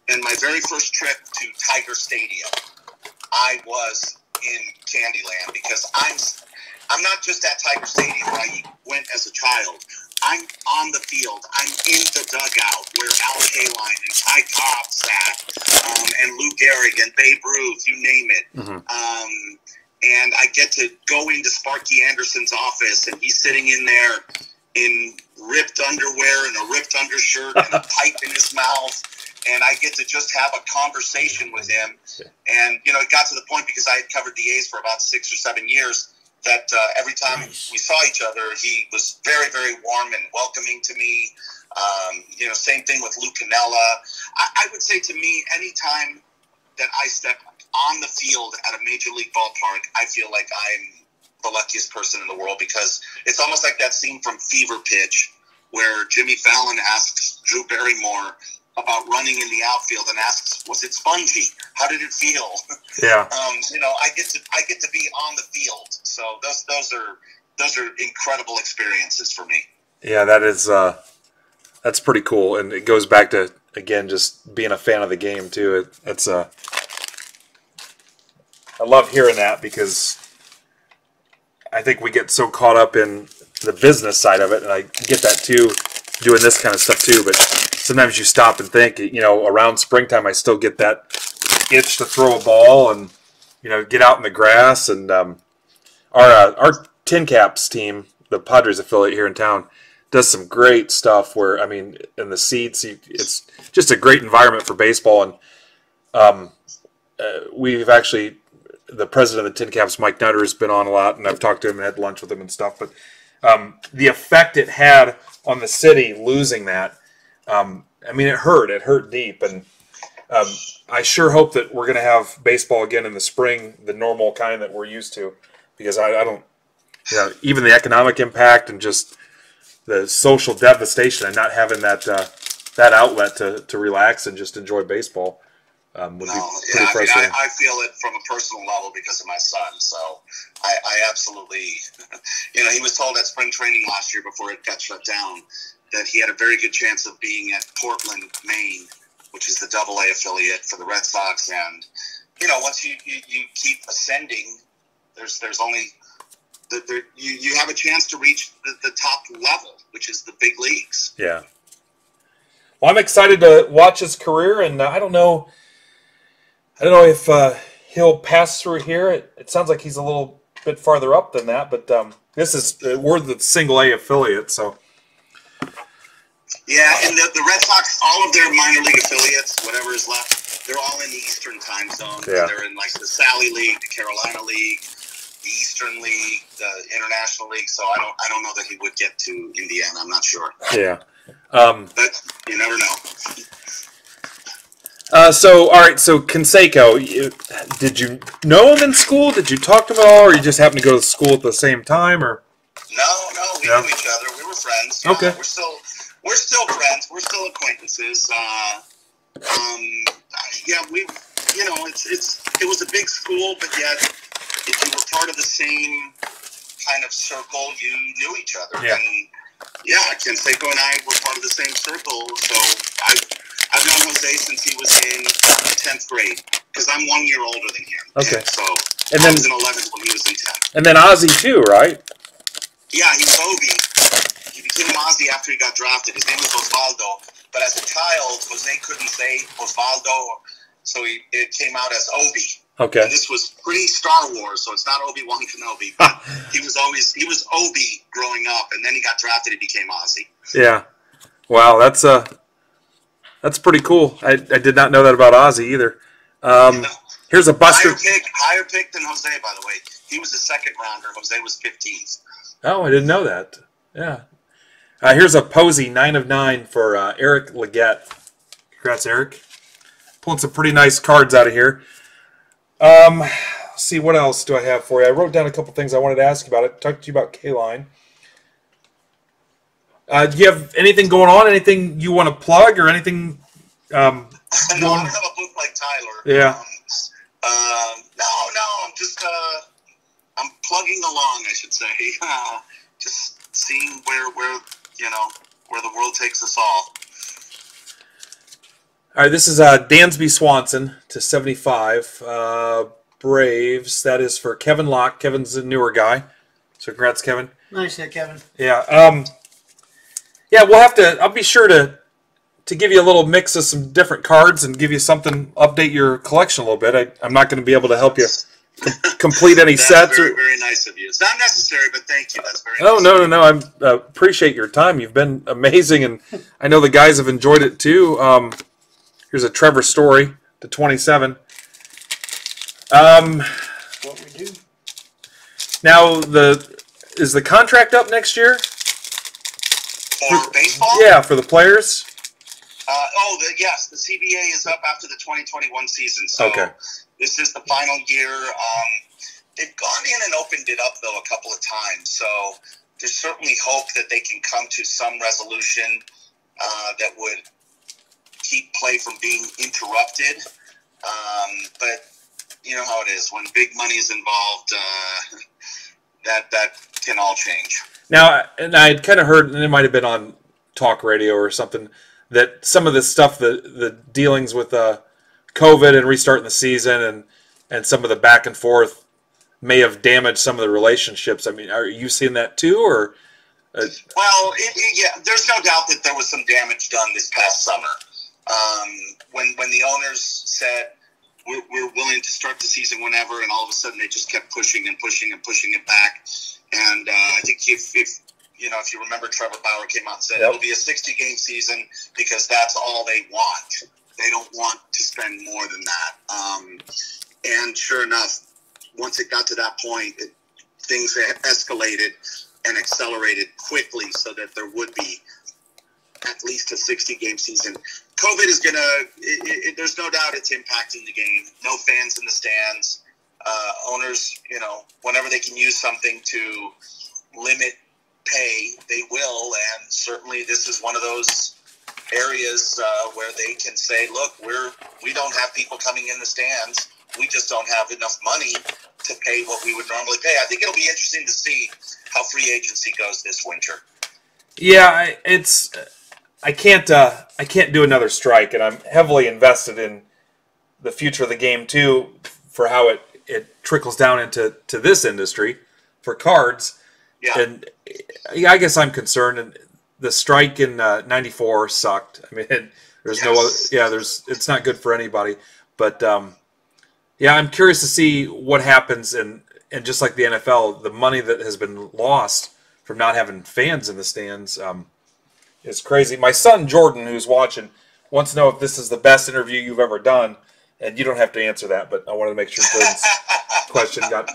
And my very first trip to Tiger Stadium, I was in Candyland because I'm I'm not just at Tiger Stadium where I went as a child. I'm on the field. I'm in the dugout where Al Kaline and Ty Cobb sat, um, and Lou Gehrig and Babe Ruth, you name it. Um, and I get to go into Sparky Anderson's office, and he's sitting in there in ripped underwear and a ripped undershirt and a pipe in his mouth. And I get to just have a conversation with him. And, you know, it got to the point because I had covered the A's for about six or seven years that uh, every time Nice. we saw each other, he was very, very warm and welcoming to me. Um, you know, same thing with Lou Piniella. I, I would say to me, anytime that I step on the field at a major league ballpark, I feel like I'm the luckiest person in the world because it's almost like that scene from Fever Pitch where Jimmy Fallon asks Drew Barrymore about running in the outfield and asks, "Was it spongy? How did it feel?" Yeah. um, you know, I get to I get to be on the field, so those those are those are incredible experiences for me. Yeah, that is uh, that's pretty cool, and it goes back to again just being a fan of the game too. It, it's uh, I love hearing that because I think we get so caught up in the business side of it, and I get that too, doing this kind of stuff too. But sometimes you stop and think, you know, around springtime, I still get that itch to throw a ball and you know get out in the grass. And um, our uh, our TinCaps team, the Padres affiliate here in town, does some great stuff. Where I mean, in the seats, it's just a great environment for baseball. And um, uh, we've actually the president of the TinCaps, Mike Nutter, has been on a lot, and I've talked to him and had lunch with him and stuff. But um, the effect it had on the city losing that, um, I mean, it hurt. It hurt deep, and um, I sure hope that we're going to have baseball again in the spring, the normal kind that we're used to, because I, I don't, you know, even the economic impact and just the social devastation and not having that uh, that outlet to, to relax and just enjoy baseball um, would No, be yeah, pretty I, mean. I, I feel it from a personal level because of my son. So I, I absolutely, you know, he was told at spring training last year before it got shut down that he had a very good chance of being at Portland, Maine, which is the Double A affiliate for the Red Sox. And you know, once you, you, you keep ascending, there's there's only the, there, you you have a chance to reach the, the top level, which is the big leagues. Yeah. Well, I'm excited to watch his career, and uh, I don't know. I don't know if uh, he'll pass through here. It, it sounds like he's a little bit farther up than that, but um, this is uh, we're the single A affiliate, so Yeah, and the, the Red Sox, all of their minor league affiliates, whatever is left, they're all in the Eastern time zone. Yeah. They're in like the Sally League, the Carolina League, the Eastern League, the International League. So I don't, I don't know that he would get to Indiana. I'm not sure, yeah. Um, but you never know. Uh, so all right, so Canseco, you, did you know him in school? Did you talk to him at all, or you just happened to go to school at the same time, or No, no, we Yeah. knew each other. We were friends. Okay. Uh, we're still, we're still friends. We're still acquaintances. Uh, um, yeah, we, you know, it's it's it was a big school, but yet if you were part of the same kind of circle, you knew each other. Yeah. And yeah, Canseco and I were part of the same circle. So I, I've known Jose since he was in tenth grade because I'm one year older than him. Okay. So And I then- was in eleventh when he was in tenth. and then Ozzy too, right? Yeah, he's Obi. He became Ozzy after he got drafted. His name was Osvaldo. But as a child, Jose couldn't say Osvaldo, so he, it came out as Obi. Okay. And this was pre Star Wars, so it's not Obi Wan Kenobi. But he was always he was Obi growing up, and then he got drafted. He became Ozzy. Yeah. Wow, that's uh that's pretty cool. I, I did not know that about Ozzy either. Um, here's a Buster. Higher pick, higher pick than Jose, by the way. He was a second rounder. Jose was 15th. Oh, I didn't know that. Yeah. Uh, here's a Posey nine of nine for uh, Eric Leggett. Congrats, Eric. Pulling some pretty nice cards out of here. Um, let's see what else do I have for you. I wrote down a couple things I wanted to ask you about. I talked to you about Kaline. Uh, do you have anything going on? Anything you want to plug or anything? Um, no, I don't have a book like Tyler. Yeah. Um, um, no, no, I'm just uh, I'm plugging along, I should say. Uh, just seeing where where you know where the world takes us all. All right, this is uh, Dansby Swanson to 75. Uh, Braves. That is for Kevin Locke. Kevin's a newer guy. So congrats, Kevin. Nice hit, Kevin. Yeah. Um, yeah, we'll have to. I'll be sure to to give you a little mix of some different cards and give you something. Update your collection a little bit. I, I'm not going to be able to help you com- complete any That's sets. very Or, very nice of you. It's not necessary, but thank you. That's very. oh nice no no no! I uh, appreciate your time. You've been amazing, and I know the guys have enjoyed it too. Um, here's a Trevor Story to 27. Um, What we do. now the is the contract up next year? For baseball? Yeah, for the players. Uh, oh, the, yes, the CBA is up after the 2021 season. So Okay. this is the final year. Um, they've gone in and opened it up, though, a couple of times. So there's certainly hope that they can come to some resolution uh, that would keep play from being interrupted. Um, but you know how it is when big money is involved. Uh, that that can all change. Now, and I had kind of heard, and it might have been on talk radio or something, that some of this stuff, the the dealings with uh, COVID and restarting the season, and and some of the back and forth, may have damaged some of the relationships. I mean, are you seeing that too, or Uh, Well, it, it- yeah, there's no doubt that there was some damage done this past summer. Um, when when the owners said we're, we're willing to start the season whenever, and all of a sudden they just kept pushing and pushing and pushing it back. And uh, I think if, if you know if you remember, Trevor Bauer came out and said Yep. it'll be a 60 game season because that's all they want. They don't want to spend more than that. Um, and sure enough, once it got to that point, it, things escalated and accelerated quickly so that there would be at least a 60 game season. COVID is going to, there's no doubt it's impacting the game. No fans in the stands. Uh, owners, you know, whenever they can use something to limit pay, they will. And certainly this is one of those areas uh, where they can say, look, we're, we don't have people coming in the stands. We just don't have enough money to pay what we would normally pay. I think it'll be interesting to see how free agency goes this winter. Yeah, it's I can't uh, I can't do another strike, and I'm heavily invested in the future of the game too, for how it it trickles down into to this industry for cards. Yeah. And yeah, I guess I'm concerned. And the strike in '94 sucked. I mean, there's no other. Yeah, there's. It's not good for anybody. But um, yeah, I'm curious to see what happens. And and just like the NFL, the money that has been lost from not having fans in the stands um, is crazy. My son Jordan, who's watching, wants to know if this is the best interview you've ever done. And you don't have to answer that, but I wanted to make sure Jordan's question got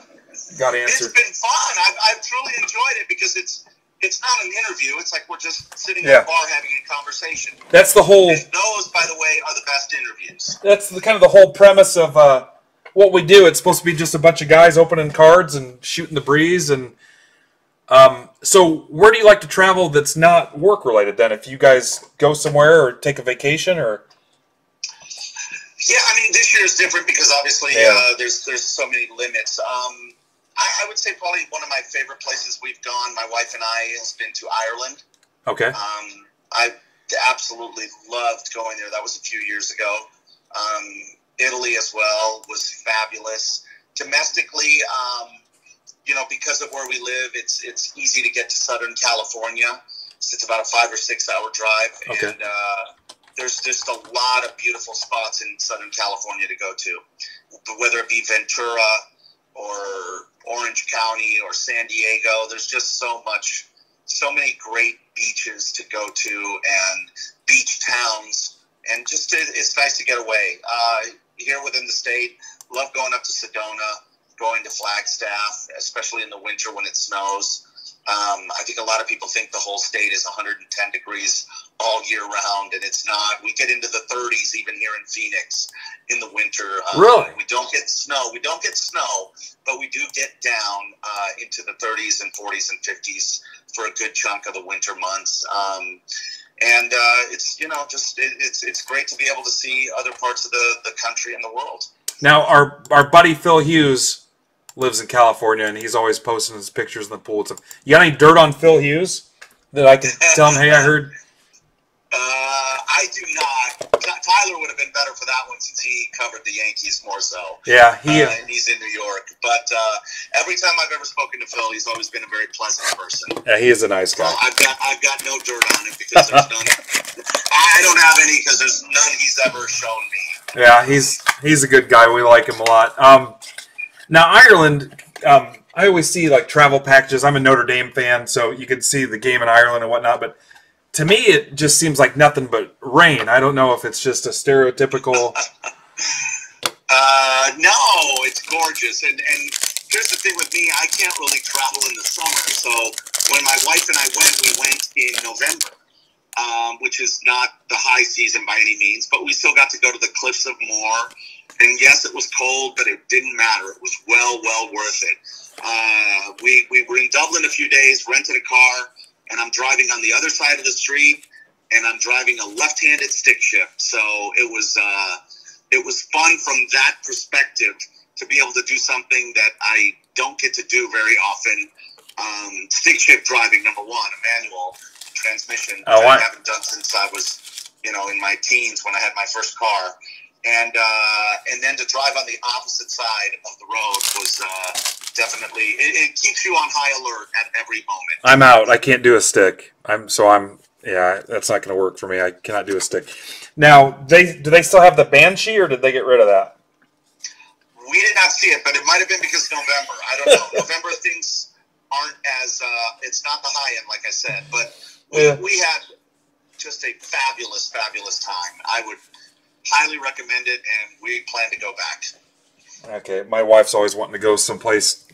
got answered. It's been fun. I've, I've truly enjoyed it because it's it's not an interview. It's like we're just sitting Yeah. at a bar having a conversation. That's the whole. And those, by the way, are the best interviews. That's the kind of the whole premise of uh, what we do. It's supposed to be just a bunch of guys opening cards and shooting the breeze. And um, so, where do you like to travel that's not work related? Then, if you guys go somewhere or take a vacation, or Yeah, I mean this year is different because obviously Yeah. uh, there's there's so many limits. Um, I, I would say probably one of my favorite places we've gone. My wife and I has been to Ireland. okay, Um, I absolutely loved going there. That was a few years ago. Um, Italy as well was fabulous. Domestically, um, you know, because of where we live, it's it's easy to get to Southern California. So it's about a five or six hour drive, Okay. and uh, there's just a lot of beautiful spots in Southern California to go to, whether it be Ventura or Orange County or San Diego. There's just so much so many great beaches to go to and beach towns. And just it, it's nice to get away. Uh, here within the state love going up to sedona going to flagstaff especially in the winter when it snows um, i think a lot of people think the whole state is 110 degrees all year round and it's not we get into the 30s even here in phoenix in the winter Um, Really? we don't get snow we don't get snow but we do get down uh, into the 30s and 40s and 50s for a good chunk of the winter months. Um, and uh, it's you know just it, it's it's great to be able to see other parts of the, the country and the world. now our our buddy Phil Hughes lives in California, and he's always posting his pictures in the pool. You got any dirt on Phil Hughes that I can tell him? Hey, I heard. Uh, I do not. Tyler would have been better for that one since he covered the Yankees more so. Yeah, he. uh, and he's in New York. But uh, every time I've ever spoken to Phil, he's always been a very pleasant person. Yeah, he is a nice guy. Well, I've got I've got no dirt on him because there's none. I don't have any because there's none he's ever shown me. Yeah, he's he's a good guy. We like him a lot. Um, now Ireland, um, I always see like travel packages. I'm a Notre Dame fan, so you can see the game in Ireland and whatnot. But to me, it just seems like nothing but rain. I don't know if it's just a stereotypical. Uh, no, it's gorgeous. And and here's the thing with me, I can't really travel in the summer. So when my wife and I went, we went in November, um, which is not the high season by any means, but we still got to go to the Cliffs of Moher. And yes, it was cold, but it didn't matter. It was well, well worth it. Uh, we we were in Dublin a few days, rented a car, and I'm driving on the other side of the street, and I'm driving a left-handed stick shift. So it was. Uh, it was fun from that perspective to be able to do something that I don't get to do very often. Um, stick shift driving, number one, a manual transmission, Oh, I haven't done since I was, you know, in my teens when I had my first car. And uh, and then to drive on the opposite side of the road was uh, definitely it, it keeps you on high alert at every moment. I'm out. I can't do a stick. I'm so I'm yeah. That's not going to work for me. I cannot do a stick. Now they do they still have the banshee or did they get rid of that? We did not see it, but it might have been because November. I don't know. November things aren't as uh, it's not the high end, like I said, but we, Yeah. we had just a fabulous, fabulous time. I would highly recommend it, and we plan to go back. Okay, my wife's always wanting to go someplace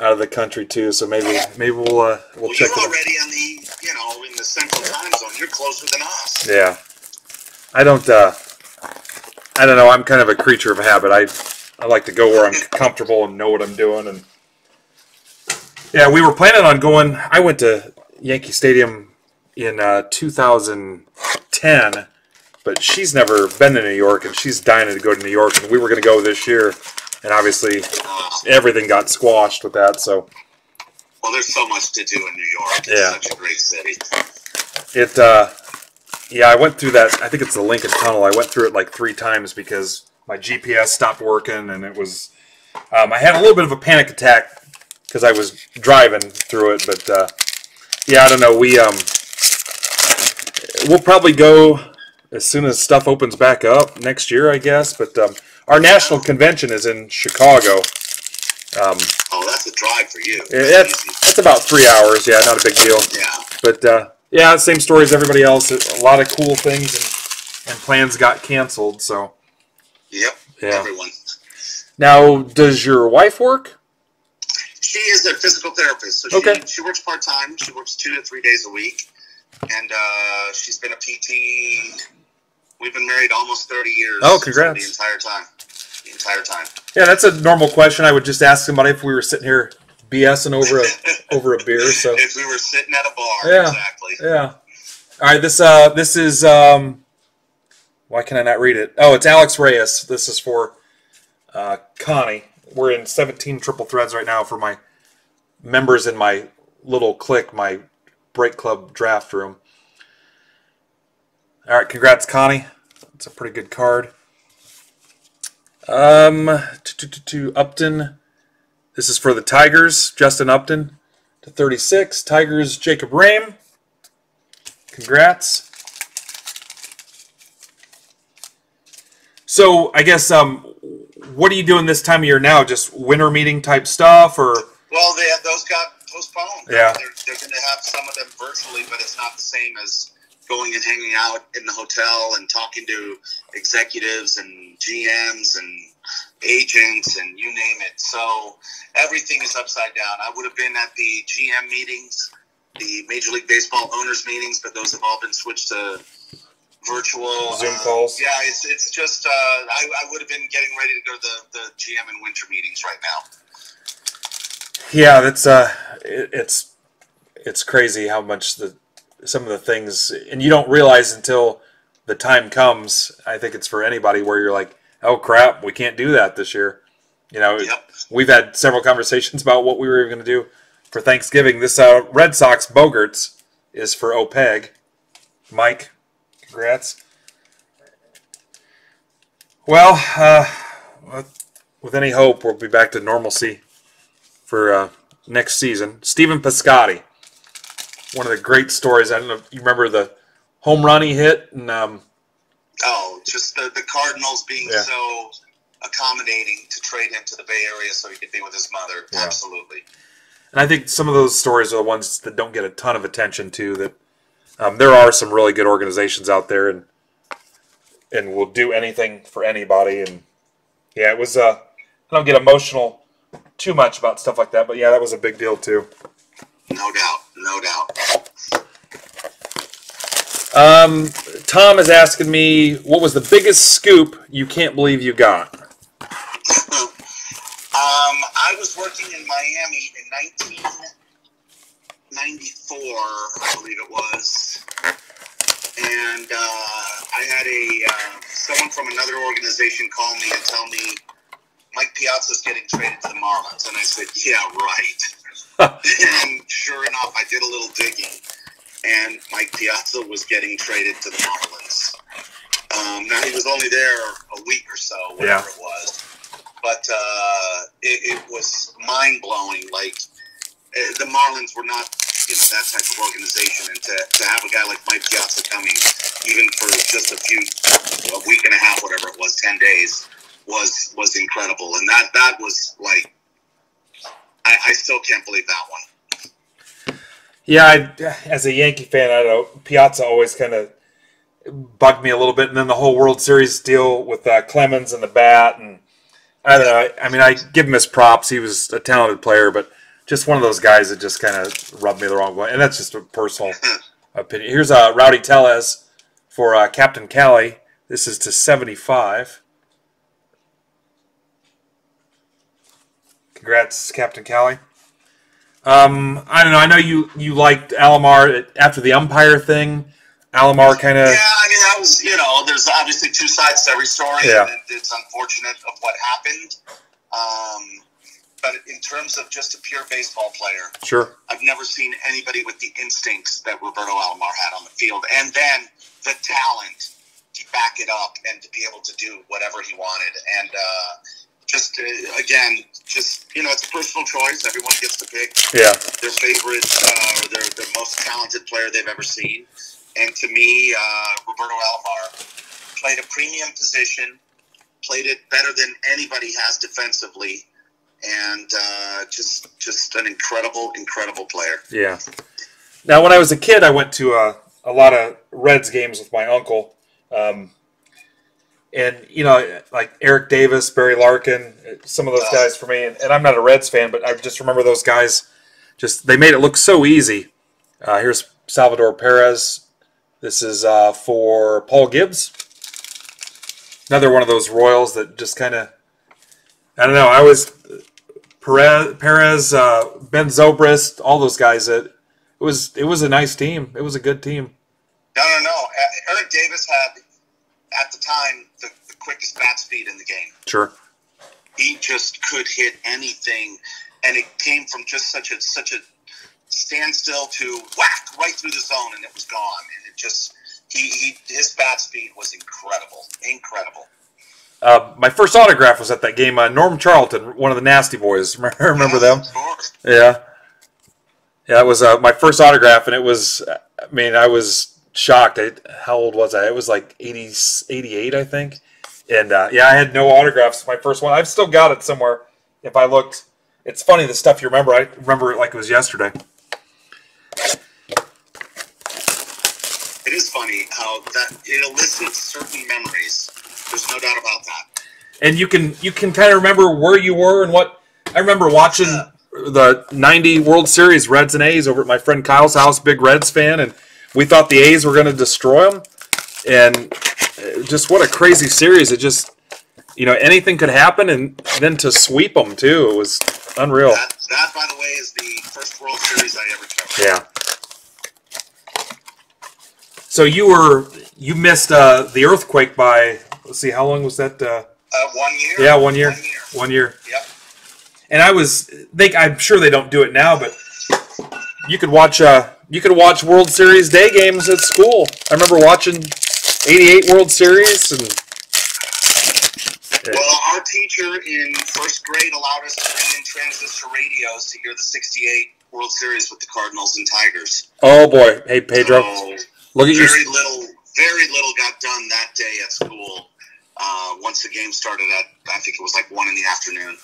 out of the country too, so maybe maybe we'll uh, we'll Well, check you're already on the you know in the central time zone. You're closer than us. Yeah, I don't. uh I don't know. I'm kind of a creature of habit. I I like to go where I'm comfortable and know what I'm doing. And yeah, we were planning on going. I went to Yankee Stadium in uh, 2010, but she's never been to New York, and she's dying to go to New York. And we were going to go this year, and obviously everything got squashed with that. So well, there's so much to do in New York. It's Yeah. such a great city. It, uh, yeah, I went through that. I think it's the Lincoln Tunnel. I went through it like three times because my GPS stopped working, and it was. Um, I had a little bit of a panic attack because I was driving through it, but uh, yeah, I don't know. We um, we'll probably go as soon as stuff opens back up next year, I guess. But um, our national convention is in Chicago. Um, Oh, that's a drive for you. That's it's about three hours. Yeah, not a big deal. Yeah. But uh, yeah, same story as everybody else. A lot of cool things and, and plans got canceled. So Yep. Yeah. Everyone. now, does your wife work? She is a physical therapist, so she, Okay. she works part time. She works two to three days a week, and uh, she's been a PT. We've been married almost thirty years. Oh, congrats. The entire time. The entire time. Yeah, that's a normal question. I would just ask somebody if we were sitting here BSing over a over a beer. So if we were sitting at a bar, Yeah. exactly. yeah. All right, this uh this is um why can I not read it? Oh, it's Alex Reyes. This is for uh, Connie. We're in 17 triple threads right now for my members in my little clique, my break club draft room. All right, congrats, Connie. That's a pretty good card. Um, to, to, to, to Upton. This is for the Tigers. Justin Upton to 36. Tigers, Jacob Rame. Congrats. So I guess um, what are you doing this time of year now? Just winter meeting type stuff, or Well, they have, those got postponed. Yeah. They're, they're going to have some of them virtually, but it's not the same as going and hanging out in the hotel and talking to executives and GMs and agents and you name it. So everything is upside down. I would have been at the GM meetings, the Major League Baseball owners meetings, but those have all been switched to virtual Zoom uh, calls? Yeah, it's, it's just uh, I, I would have been getting ready to go to the, the GM and winter meetings right now. yeah, that's uh, it, it's it's crazy how much the some of the things, and you don't realize until the time comes. I think it's for anybody where you're like, oh crap, we can't do that this year. You know, Yep. we've had several conversations about what we were going to do for Thanksgiving. This uh, Red Sox Bogaerts is for OPEG. Mike, congrats. Well, uh, with- with any hope, we'll be back to normalcy for uh, next season. Stephen Piscotty, one of the great stories. I don't know if you remember the home run he hit, and um, Oh, just the, the Cardinals being Yeah. so accommodating to trade him to the Bay Area so he could be with his mother. Yeah. Absolutely. And I think some of those stories are the ones that don't get a ton of attention too. That um, there are some really good organizations out there, and and will do anything for anybody. And yeah, it was. Uh, I don't get emotional too much about stuff like that, but yeah, that was a big deal too. No doubt. No doubt. Um, Tom is asking me, what was the biggest scoop you can't believe you got? um, I was working in Miami in 1994, I believe it was. And uh, I had a uh, someone from another organization call me and tell me Mike Piazza's getting traded to the Marlins, and I said, "Yeah, right." And sure enough, I did a little digging, and Mike Piazza was getting traded to the Marlins. Um, now he was only there a week or so, whatever Yeah. it was, but uh, it, it was mind blowing. Like eh, the Marlins were not, you know, that type of organization, and to, to have a guy like Mike Piazza coming, even for just a few, a week and a half, whatever it was, ten days, was was incredible. And that that was like, I, I still can't believe that one. Yeah, I, as a Yankee fan, I know Piazza always kind of bugged me a little bit, and then the whole World Series deal with uh, Clemens and the bat, and I don't know. I, I mean, I give him his props. He was a talented player, but just one of those guys that just kind of rubbed me the wrong way, and that's just a personal opinion. Here's uh, Rowdy Tellez for uh, Captain Cali. This is to 75. Congrats, Captain Callie. Um, I don't know. I know you you liked Alomar after the umpire thing. Alomar kind of Yeah, I mean that was you know. There's obviously two sides to every story. Yeah. it- it's unfortunate of what happened. Um, but in terms of just a pure baseball player, sure. I've never seen anybody with the instincts that Roberto Alomar had on the field, and then the talent to back it up and to be able to do whatever he wanted. And uh, just uh, again, just you know, it's a personal choice. Everyone gets to pick Yeah, their favorite uh, or their, their most talented player they've ever seen. And to me, uh, Roberto Alomar played a premium position, played it better than anybody has defensively, and uh, just just an incredible, incredible player. yeah. Now, when I was a kid, I went to a, a lot of Reds games with my uncle, um, and you know, like Eric Davis, Barry Larkin, some of those guys for me. And, and I'm not a Reds fan, but I just remember those guys. Just they made it look so easy. Uh, here's Salvador Perez. This is uh, for Paul Gibbs. Another one of those Royals that just kind of, I don't know. I was Perez, Perez uh, Ben Zobrist, all those guys. That it was it was a nice team. It was a good team. No, no, no. Eric Davis had at the time quickest bat speed in the game. Sure. he just could hit anything, and it came from just such a such a standstill to whack right through the zone, and it was gone. And it just he, he his bat speed was incredible, incredible. Uh, my first autograph was at that game. Uh, Norm Charlton, one of the Nasty Boys. Remember them? Yeah. Yeah, it was uh, my first autograph, and it was, I mean, I was shocked. I, how old was I? It was like 80, 88, I think. And uh, yeah, I had no autographs. My first one. I've still got it somewhere. If I looked, it's funny the stuff you remember. I remember it like it was yesterday. It is funny how that it elicits certain memories. There's no doubt about that. and you can you can kind of remember where you were and what I remember watching the 90 World Series Reds and A's over at my friend Kyle's house big Reds fan and we thought the A's were going to destroy them and uh, just what a crazy series it just you know anything could happen and then to sweep them too it was unreal That, that, by the way, is the first World Series I ever covered. yeah so you were you missed uh, the earthquake by let's see how long was that uh, Uh, one year. yeah one year One year. one year Yep. and I was they I'm sure they don't do it now, but you could watch uh you could watch World Series day games at school. I remember watching '88 World Series and Well, our teacher in first grade allowed us to bring in transistor radios to hear the '68 World Series with the Cardinals and Tigers. oh boy, hey Pedro, So, look at you. very little, very little got done that day at school. Uh, once the game started at, I think it was like one in the afternoon.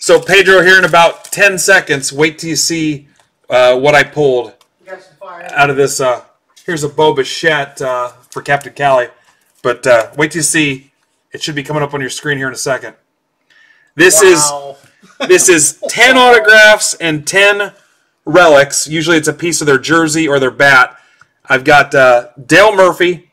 So Pedro, here in about ten seconds, wait till you see uh, what I pulled You got some fire. out of this. Uh, here's a Bo Bichette uh, for Captain Cali, but uh, wait till you see. It should be coming up on your screen here in a second. This is. This is 10 autographs and 10 relics. Usually it's a piece of their jersey or their bat. I've got uh, Dale Murphy,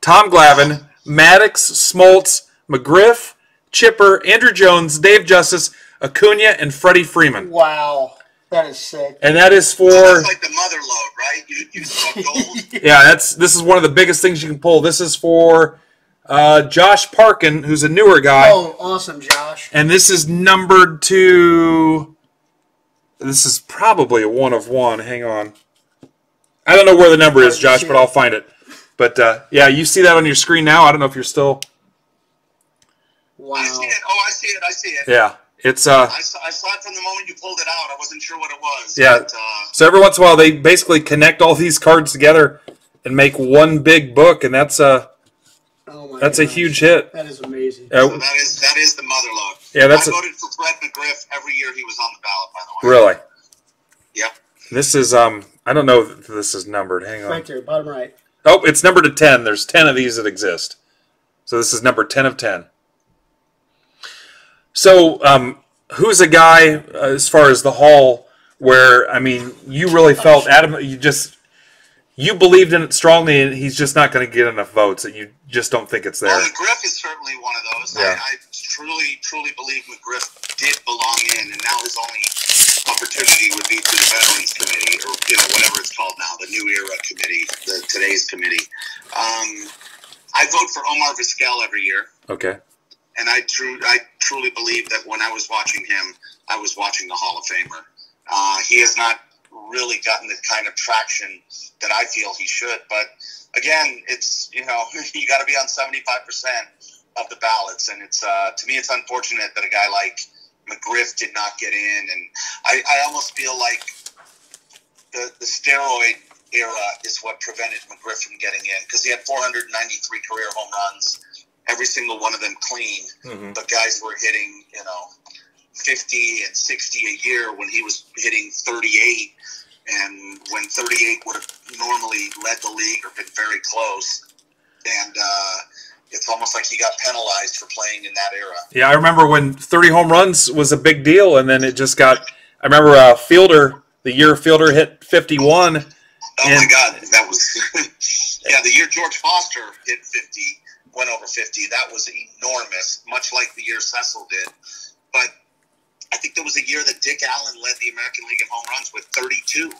Tom Glavine, Maddux, Smoltz, McGriff, Chipper, Andruw Jones, Dave Justice, Acuna, and Freddie Freeman. Wow. That is sick. And that is for That's like the mother load, right? You, you gold. yeah, that's this is one of the biggest things you can pull. This is for uh, Josh Parkin, who's a newer guy. Oh, awesome, Josh. And this is numbered to. This is probably a one of one. Hang on. I don't know where the number is, Josh, but I'll find it. But uh, yeah, you see that on your screen now. I don't know if you're still. Wow. I see it. Oh, I see it. I see it. Yeah, it's uh. I saw, I saw it from the moment you pulled it out. I wasn't sure what it was. Yeah. But, uh, So every once in a while, they basically connect all these cards together and make one big book, and that's a Oh my that's a huge hit. That is amazing. Uh, so that is that is the mother lode. Yeah, that's I a- voted for Fred McGriff every year he was on the ballot. By the way. really. Yep. This is um. I don't know if this is numbered. Hang on. Right there, bottom right. Oh, it's numbered to 10. There's 10 of these that exist. So this is number 10 of 10. So, um, who's a guy, uh, as far as the hall, where, I mean, you really felt adamant, you just, you believed in it strongly, and he's just not going to get enough votes, that you just don't think it's there. Well, McGriff is certainly one of those. Yeah. I, I truly, truly believe McGriff did belong in, and now his only opportunity would be through the Veterans Committee, or you know whatever it's called now, the New Era Committee, the today's committee. Um, I vote for Omar Vizquel every year, Okay. and I true, I truly believe that when I was watching him, I was watching the Hall of Famer. Uh, he has not really gotten the kind of traction that I feel he should, but again, it's you know you got to be on seventy five percent of the ballots, and it's uh, to me it's unfortunate that a guy like McGriff did not get in, and I, I almost feel like the the steroid era is what prevented McGriff from getting in because he had 493 career home runs, every single one of them clean, hmm but guys were hitting you know 50 and 60 a year when he was hitting 38 and when 38 would have normally led the league or been very close and uh, it's almost like he got penalized for playing in that era Yeah, I remember when 30 home runs was a big deal, and then it just got. I remember uh, Fielder, the year Fielder hit 51. oh my god that was yeah the year george foster hit 50 went over 50 that was enormous much like the year cecil did but i think there was a year that dick allen led the american league in home runs with 32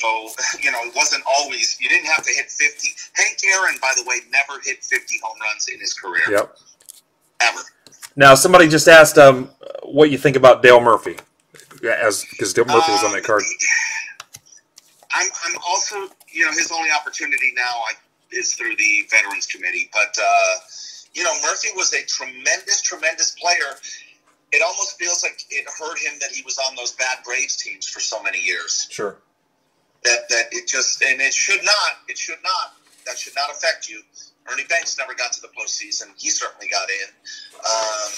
So, you know, it wasn't always, you didn't have to hit 50. Hank Aaron, by the way, never hit 50 home runs in his career. Yep. Ever. Now, somebody just asked um, what you think about Dale Murphy, as because Dale Murphy was on that card. Um, I'm, I'm also, you know, his only opportunity now I, is through the Veterans Committee. But, uh, you know, Murphy was a tremendous, tremendous player. It almost feels like it hurt him that he was on those bad Braves teams for so many years. Sure. that that it just and it should not it should not that should not affect you. Ernie Banks never got to the postseason. He certainly got in. Um,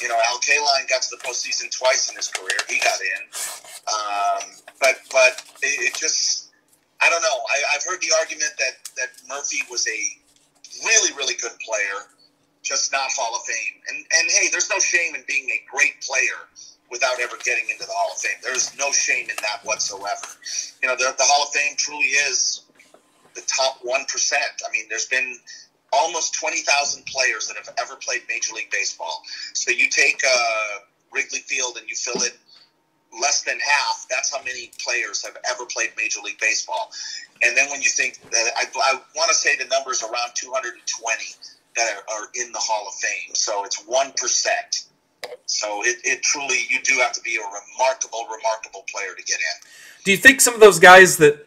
you know, Al Kaline got to the postseason twice in his career. He got in. Um, but but it, it just I don't know. I, I've heard the argument that that Murphy was a really really good player, just not Hall of Fame. And and hey, there's no shame in being a great player without ever getting into the Hall of Fame. There's no shame in that whatsoever. You know, the, the Hall of Fame truly is the top 1%. I mean, there's been almost 20,000 players that have ever played Major League Baseball. So you take uh, Wrigley Field and you fill it less than half. That's how many players have ever played Major League Baseball. And then when you think that, I, I want to say the number's around 220 that are, are in the Hall of Fame. So it's 1%. So it, it truly, you do have to be a remarkable, remarkable player to get in. Do you think some of those guys that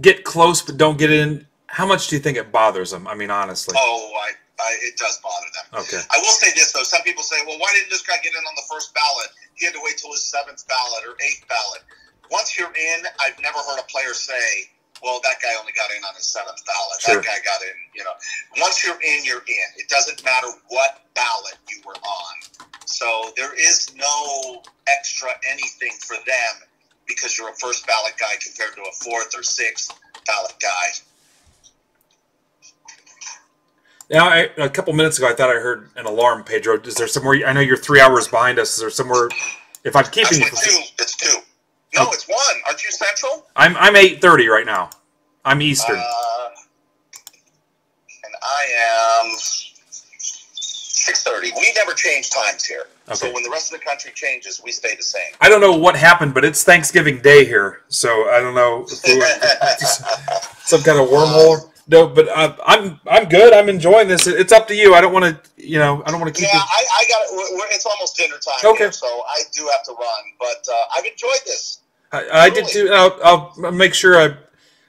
get close but don't get in? How much do you think it bothers them? I mean, honestly. Oh, I, I, it does bother them. Okay. I will say this though: some people say, "Well, why didn't this guy get in on the first ballot? He had to wait till his seventh ballot or eighth ballot." Once you're in, I've never heard a player say, "Well, that guy only got in on his seventh ballot. Sure. That guy got in." You know, once you're in, you're in. It doesn't matter what ballot you were on. So there is no extra anything for them because you're a first ballot guy compared to a fourth or sixth ballot guy. Now, I, a couple minutes ago, I thought I heard an alarm, Pedro. Is there somewhere? I know you're three hours behind us. Is there somewhere? If I'm keeping you, Actually, two. It's two. No, it's one. Aren't you central? I'm I'm eight thirty right now. I'm Eastern. Uh, and I am six thirty. We never change times here. Okay. So when the rest of the country changes, we stay the same. I don't know what happened, but it's Thanksgiving Day here, so I don't know if we some kind of wormhole. No, but uh, I'm I'm good. I'm enjoying this. It's up to you. I don't want to, you know, I don't want to keep yeah, you. I, I got it. It's almost dinner time Okay. here, so I do have to run. But uh, I've enjoyed this. I, I did too. I'll, I'll make sure I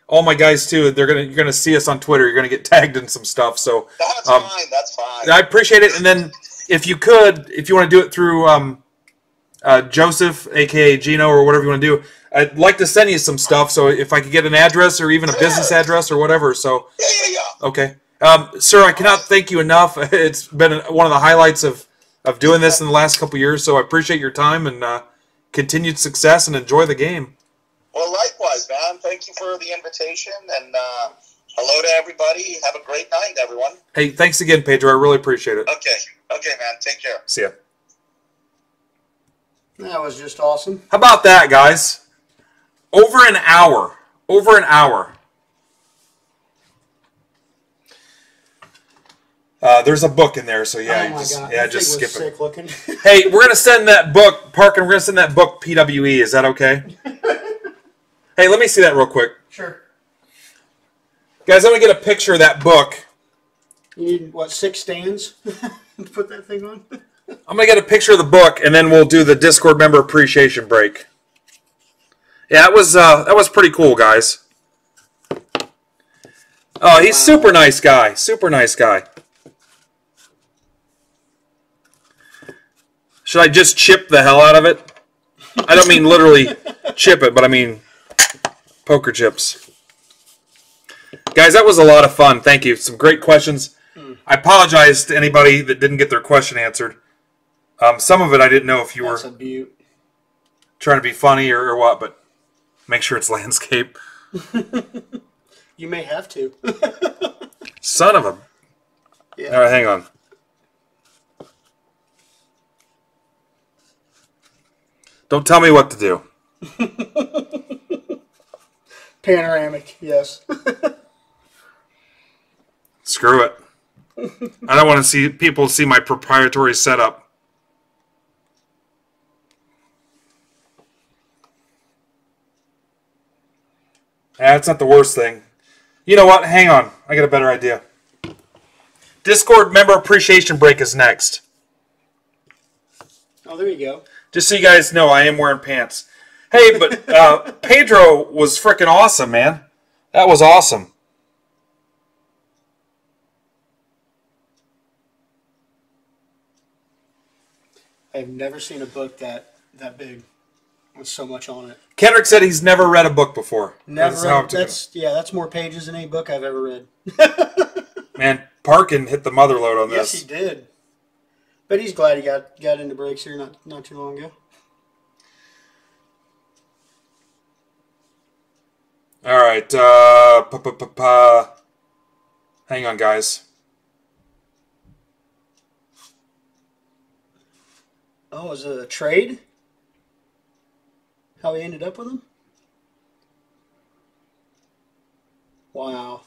all my guys too. They're gonna you're gonna see us on Twitter. You're gonna get tagged in some stuff. So That's Um, fine. That's fine. I appreciate it. And then if you could, if you want to do it through um, uh, Joseph, aka Gino, or whatever you want to do, I'd like to send you some stuff. So if I could get an address or even a business address or whatever. So yeah, yeah, yeah. okay, um, sir, I cannot thank you enough. It's been one of the highlights of of doing this in the last couple years. So I appreciate your time and uh, continued success and enjoy the game. Well, likewise, man. Thank you for the invitation, and uh, hello to everybody. Have a great night, everyone. Hey, thanks again, Pedro. I really appreciate it. Okay, okay, man. Take care. See ya. That was just awesome. How about that, guys? Over an hour. Over an hour. Uh, there's a book in there, so yeah, oh my just, god. yeah, that just skip it. Hey, we're gonna send that book, Park, and We're gonna send that book PWE. Is that okay? hey, let me see that real quick, sure. guys. I'm gonna get a picture of that book. You need what six stands to put that thing on? I'm gonna get a picture of the book, and then we'll do the Discord member appreciation break. Yeah, that was uh, that was pretty cool, guys. Oh, he's super nice guy. Super nice guy. Should I just chip the hell out of it? I don't mean literally chip it, but I mean poker chips. Guys, that was a lot of fun. Thank you. Some great questions. I apologize to anybody that didn't get their question answered. Um, some of it I didn't know if you were That's a trying to be funny or, or what, but make sure it's landscape. You may have to. Son of a. Yeah. All right, hang on. Don't tell me what to do. Panoramic, yes. Screw it. I don't want to see people see my proprietary setup. That's not the worst thing. You know what? Hang on. I got a better idea. Discord member appreciation break is next. oh, there you go. Just so you guys know, I am wearing pants. Hey, but uh, Pedro was freaking awesome, man. That was awesome. I've never seen a book that that big with so much on it. Kendrick said he's never read a book before. Never. That's Read, that's yeah. That's more pages than any book I've ever read. Man, Parkin hit the mother load on Yes, this. he did. But he's glad he got got into breaks here not not too long ago. All right. Uh, pa, pa, pa, pa. Hang on, guys. Oh, is it a trade? How he ended up with him? Wow.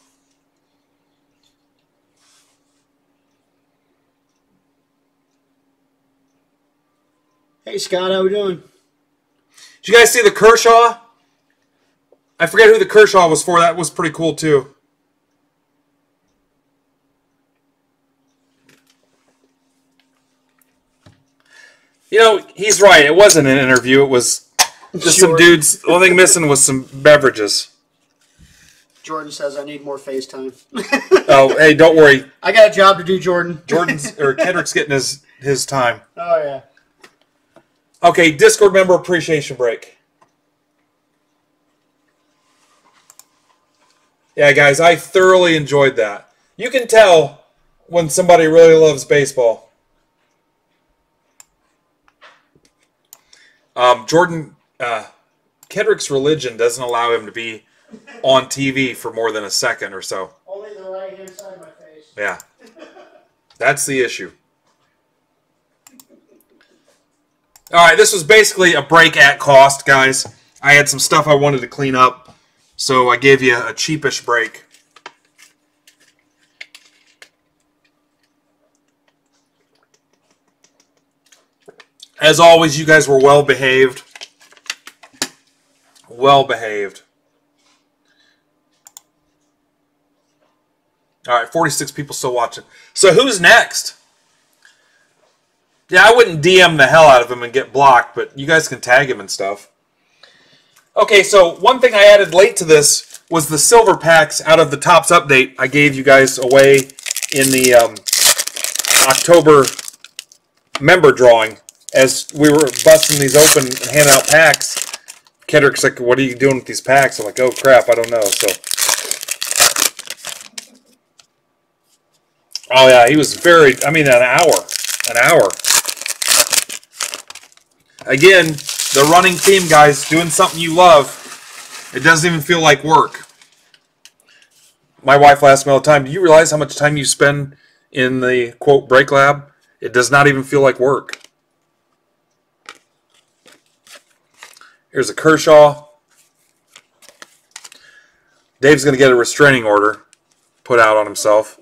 Hey Scott, how we doing? Did you guys see the Kershaw? I forget who the Kershaw was for. That was pretty cool too. You know, he's right. It wasn't an interview. It was just some dudes. The only thing missing was some beverages. Jordan says I need more FaceTime. Oh, hey, don't worry. I got a job to do, Jordan. Jordan's or Kendrick's getting his his time. Oh yeah. Okay, Discord member appreciation break. Yeah, guys, I thoroughly enjoyed that. You can tell when somebody really loves baseball. Um, Jordan, uh, Kendrick's religion doesn't allow him to be on TV for more than a second or so. Only the right hand side of my face. Yeah. That's the issue. All right, this was basically a break at cost, guys. I had some stuff I wanted to clean up, so I gave you a cheapish break. As always, you guys were well behaved. Well behaved. All right, 46 people still watching. So who's next? Yeah, I wouldn't DM the hell out of him and get blocked, but you guys can tag him and stuff. Okay, so one thing I added late to this was the silver packs out of the Topps update I gave you guys away in the um, October member drawing. As we were busting these open and handing out packs, Kendrick's like, "What are you doing with these packs?" I'm like, "Oh crap, I don't know." So, oh yeah, he was very. I mean, an hour, an hour. Again, the running theme, guys, doing something you love. It doesn't even feel like work. My wife asks me all the time, "Do you realize how much time you spend in the quote break lab? It does not even feel like work." Here's a Kershaw. Dave's going to get a restraining order put out on himself.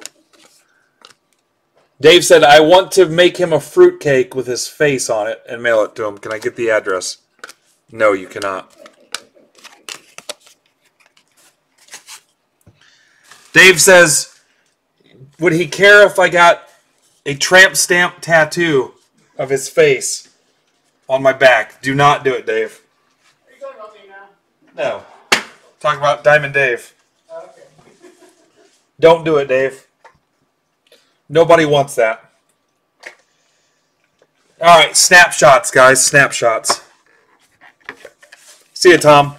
Dave said, I want to make him a fruitcake with his face on it and mail it to him. Can I get the address? No, you cannot. Dave says, would he care if I got a tramp stamp tattoo of his face on my back? Do not do it, Dave. Are you talking about me now? No. Talk about Diamond Dave. Oh, okay. Don't do it, Dave. Nobody wants that. All right, snapshots, guys. Snapshots. See you, Tom.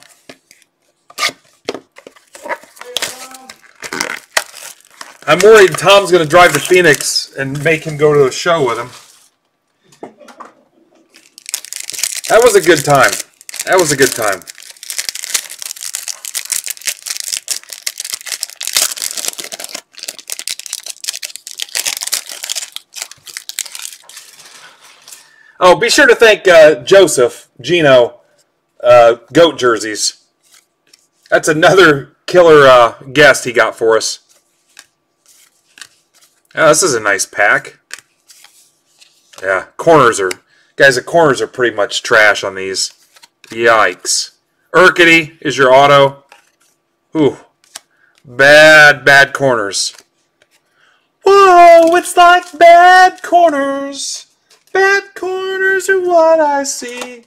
I'm worried Tom's going to drive to Phoenix and make him go to a show with him. That was a good time. That was a good time. Oh, be sure to thank uh, Joseph, Gino, uh, Goat Jerseys. That's another killer uh, guest he got for us. Oh, this is a nice pack. Yeah, corners are... Guys, the corners are pretty much trash on these. Yikes. Urkety is your auto. Ooh. Bad, bad corners. Whoa, it's like bad corners. Bad corners are what I see.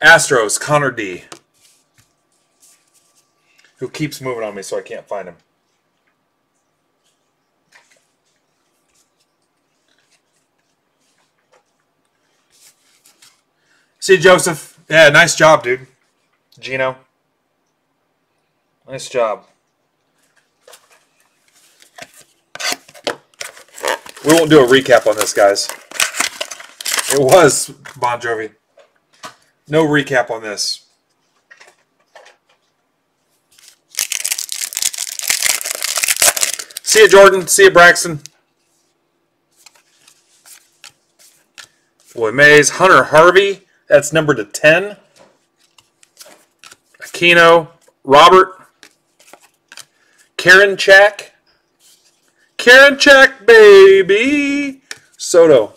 Astros, Connor D. Who keeps moving on me so I can't find him. See Joseph. Yeah, nice job, dude. Gino. Nice job. We won't do a recap on this, guys. It was Bon Jovi. No recap on this. See you, Jordan. See you, Braxton. Boy, Mays. Hunter Harvey. That's number to 10. Aquino. Robert. Karen Chack. Karen Check, baby. Soto.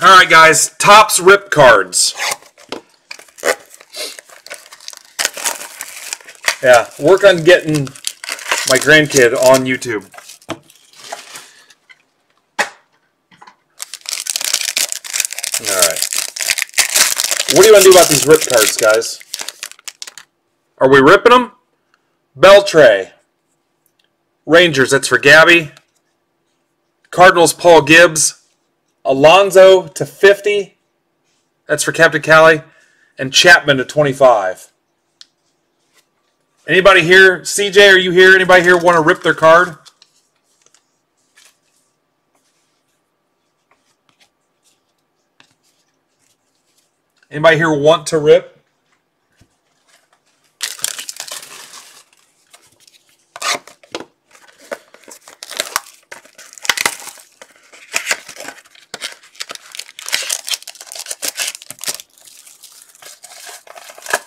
All right, guys. Topps rip cards. Yeah, work on getting my grandkid on YouTube. All right. What do you want to do about these rip cards, guys? Are we ripping them? Beltre. Rangers, that's for Gabby. Cardinals, Paul Gibbs. Alonso to 50. That's for Captain Cali. And Chapman to 25. Anybody here? CJ, are you here? Anybody here want to rip their card? Anybody here want to rip?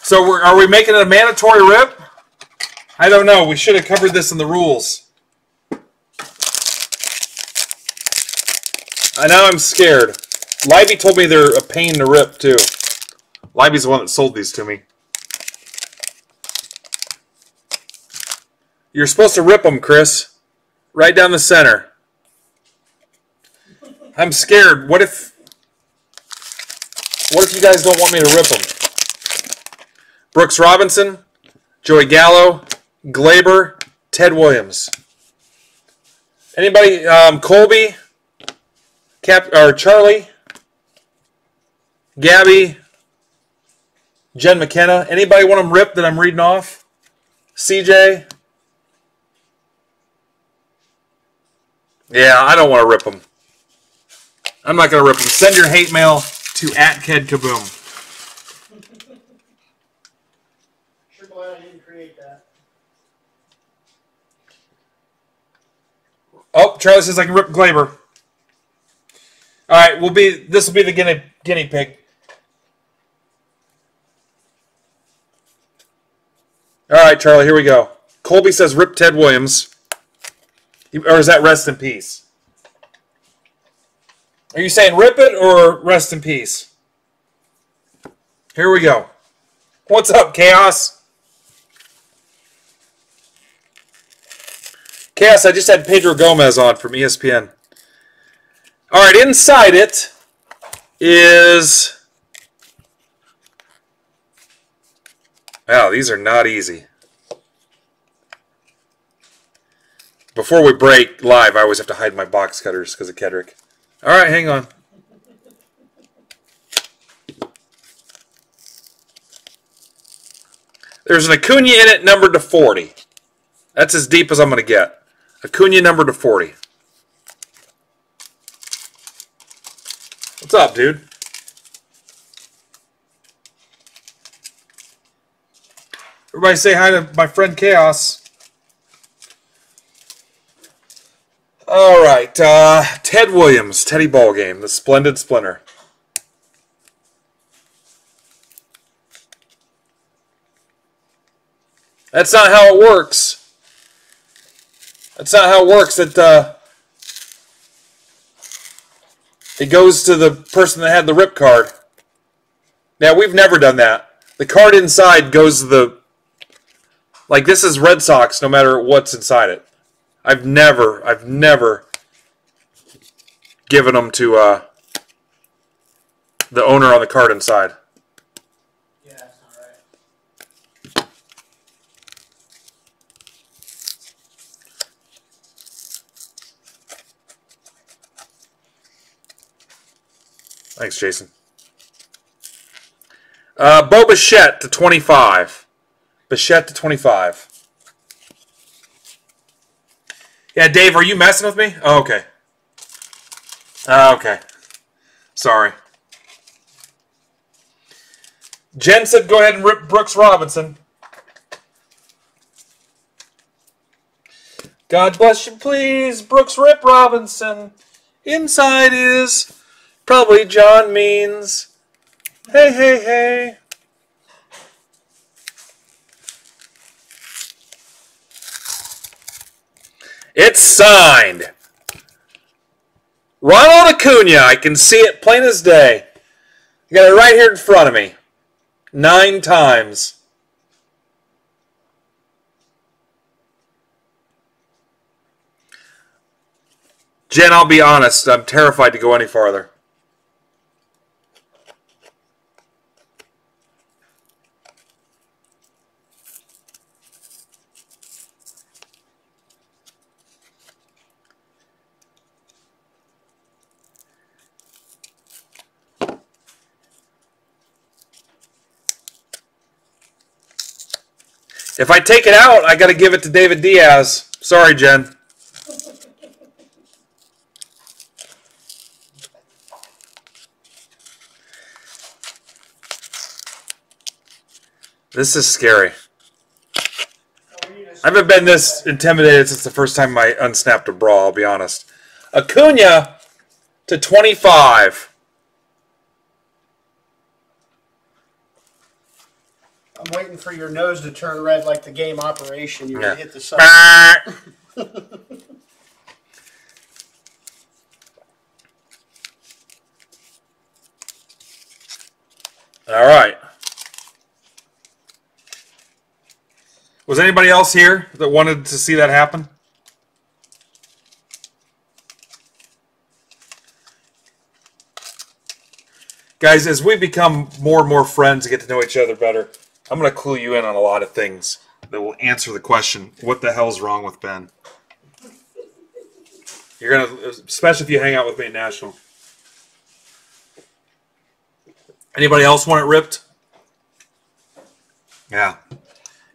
So we're, are we making it a mandatory rip? I don't know. We should have covered this in the rules. I know I'm scared. Libby told me they're a pain to rip too. Libby's the one that sold these to me. You're supposed to rip them, Chris. right down the center. I'm scared. What if what if you guys don't want me to rip them? Brooks Robinson, Joey Gallo, Gleyber, Ted Williams. Anybody? Um, Colby, Cap or Charlie, Gabby, Jen McKenna. Anybody want them ripped that I'm reading off? CJ. Yeah, I don't want to rip them. I'm not going to rip them. Send your hate mail to at Ked Kaboom. Sure glad I didn't create that. Oh, Charlie says I can rip Gleyber. All right, we'll be. This will be the guinea guinea pig. All right, Charlie. Here we go. Colby says rip Ted Williams, or is that rest in peace? Are you saying rip it or rest in peace? Here we go. What's up, Chaos? Chaos, I just had Pedro Gomez on from ESPN. All right, inside it is. Wow, these are not easy. Before we break live, I always have to hide my box cutters because of Kedrick. All right, hang on. There's an Acuna in it numbered to 40. That's as deep as I'm going to get. Acuna number to 40. What's up, dude? Everybody say hi to my friend Chaos. All right, uh, Ted Williams, Teddy Ball Game, the Splendid Splinter. That's not how it works. That's not how it works. That uh, it goes to the person that had the rip card. Now we've never done that. The card inside goes to the like this is Red Sox. No matter what's inside it, I've never, I've never given them to uh, the owner on the card inside. Yeah, that's not right. Thanks, Jason. Uh, Bo Bichette to 25. Bichette to 25. Yeah, Dave, are you messing with me? Oh, okay. Oh, okay. Sorry. Jen said go ahead and rip Brooks Robinson. God bless you, please. Brooks Rip Robinson. Inside is probably John Means. Hey, hey, hey. It's signed. Ronald Acuna. I can see it plain as day. I got it right here in front of me. Nine times. Jen, I'll be honest. I'm terrified to go any farther. If I take it out, I got to give it to David Diaz. Sorry, Jen. This is scary. I haven't been this intimidated since the first time I unsnapped a bra, I'll be honest. Acuna to 25. I'm waiting for your nose to turn red like the game operation. You're yeah. going to hit the side. All right. Was anybody else here that wanted to see that happen? Guys, as we become more and more friends and get to know each other better, I'm going to clue you in on a lot of things that will answer the question what the hell's wrong with Ben? You're going to, especially if you hang out with me at National. Anybody else want it ripped? Yeah.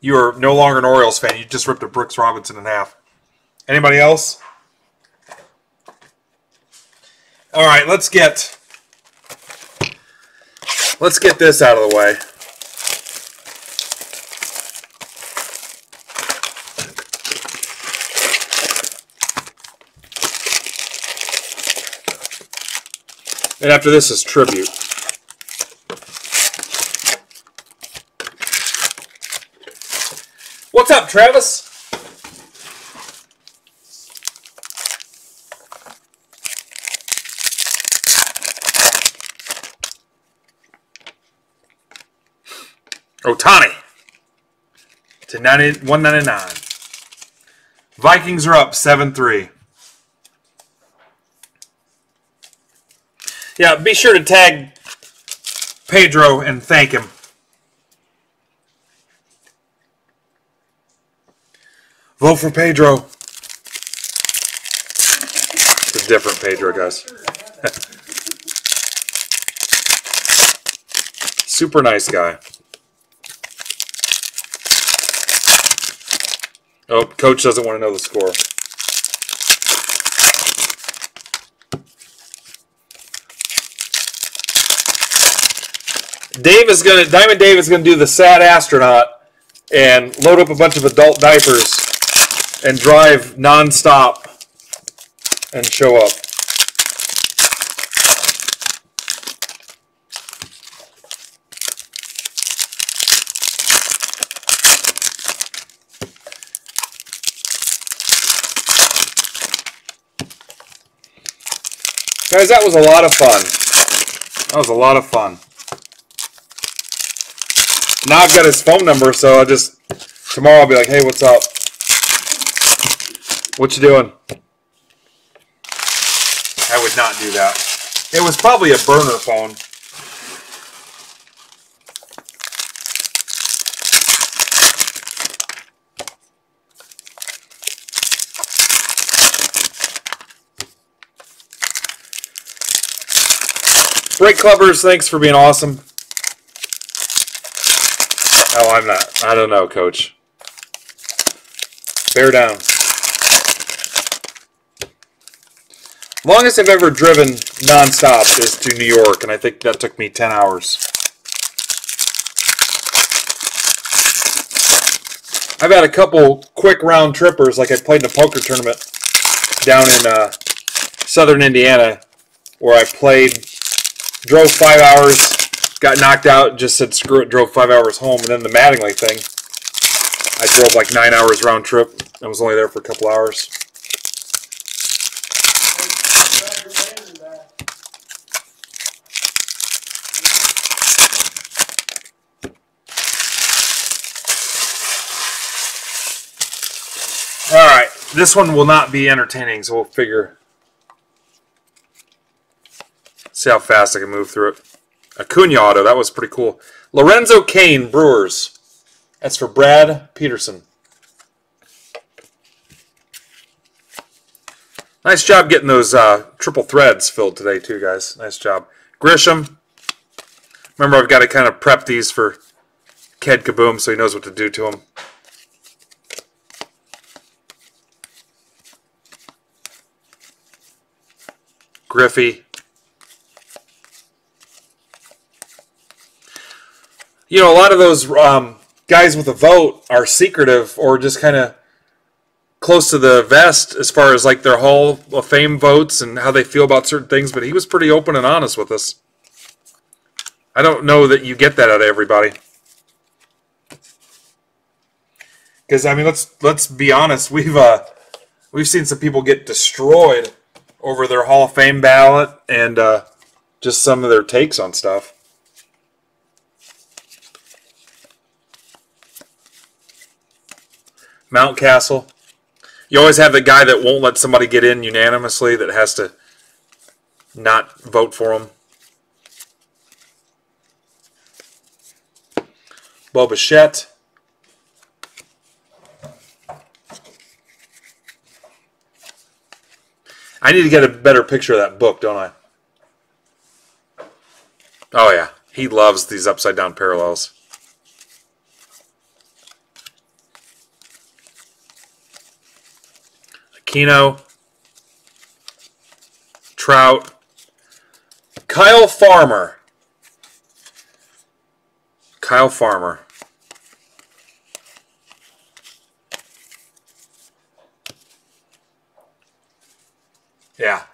You are no longer an Orioles fan. You just ripped a Brooks Robinson in half. Anybody else? All right, let's get let's get this out of the way. And after this is tribute. What's up, Travis? Oh, Ohtani to 90, 199. Vikings are up 7 3. Yeah, be sure to tag Pedro and thank him. Vote for Pedro. It's a different Pedro, guys. Super nice guy. Oh, coach doesn't want to know the score. Dave is gonna Diamond Dave is gonna do the sad astronaut and load up a bunch of adult diapers and drive nonstop and show up. Guys, that was a lot of fun. That was a lot of fun. Now I've got his phone number, so I just tomorrow I'll be like, "Hey, what's up? What you doing?" I would not do that. It was probably a burner phone. Break Clubbers, thanks for being awesome. Oh, I'm not. I don't know, coach. Bear down. Longest I've ever driven nonstop is to New York, and I think that took me 10 hours. I've had a couple quick round trippers, like I played in a poker tournament down in uh, southern Indiana, where I played drove five hours, got knocked out, just said screw it, drove five hours home, and then the Mattingly thing, I drove like nine hours round trip. I was only there for a couple hours. All right, this one will not be entertaining, so we'll figure See how fast I can move through it. Acuna auto, that was pretty cool. Lorenzo Cain, Brewers. That's for Brad Peterson. Nice job getting those uh, triple threads filled today, too, guys. Nice job. Grisham. Remember, I've got to kind of prep these for Ked Kaboom so he knows what to do to them. Griffey. You know, a lot of those um, guys with a vote are secretive or just kind of close to the vest as far as like their Hall of Fame votes and how they feel about certain things. But he was pretty open and honest with us. I don't know that you get that out of everybody. Because I mean, let's let's be honest. We've uh, we've seen some people get destroyed over their Hall of Fame ballot and uh, just some of their takes on stuff. Mountcastle. You always have the guy that won't let somebody get in unanimously that has to not vote for him. Bo Bichette. I need to get a better picture of that book, don't I? Oh, yeah. He loves these upside down parallels. Aquino, Trout, Kyle Farmer. Kyle Farmer. Yeah.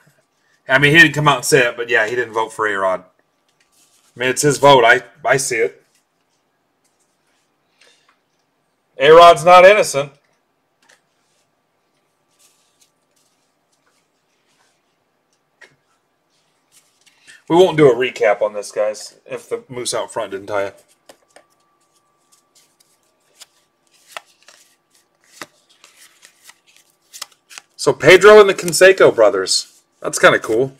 I mean, he didn't come out and say it, but yeah, he didn't vote for A-Rod. I mean, it's his vote. I, I see it. A-Rod's not innocent. We won't do a recap on this, guys, if the moose out front didn't tie it. So Pedro and the Canseco brothers. That's kind of cool.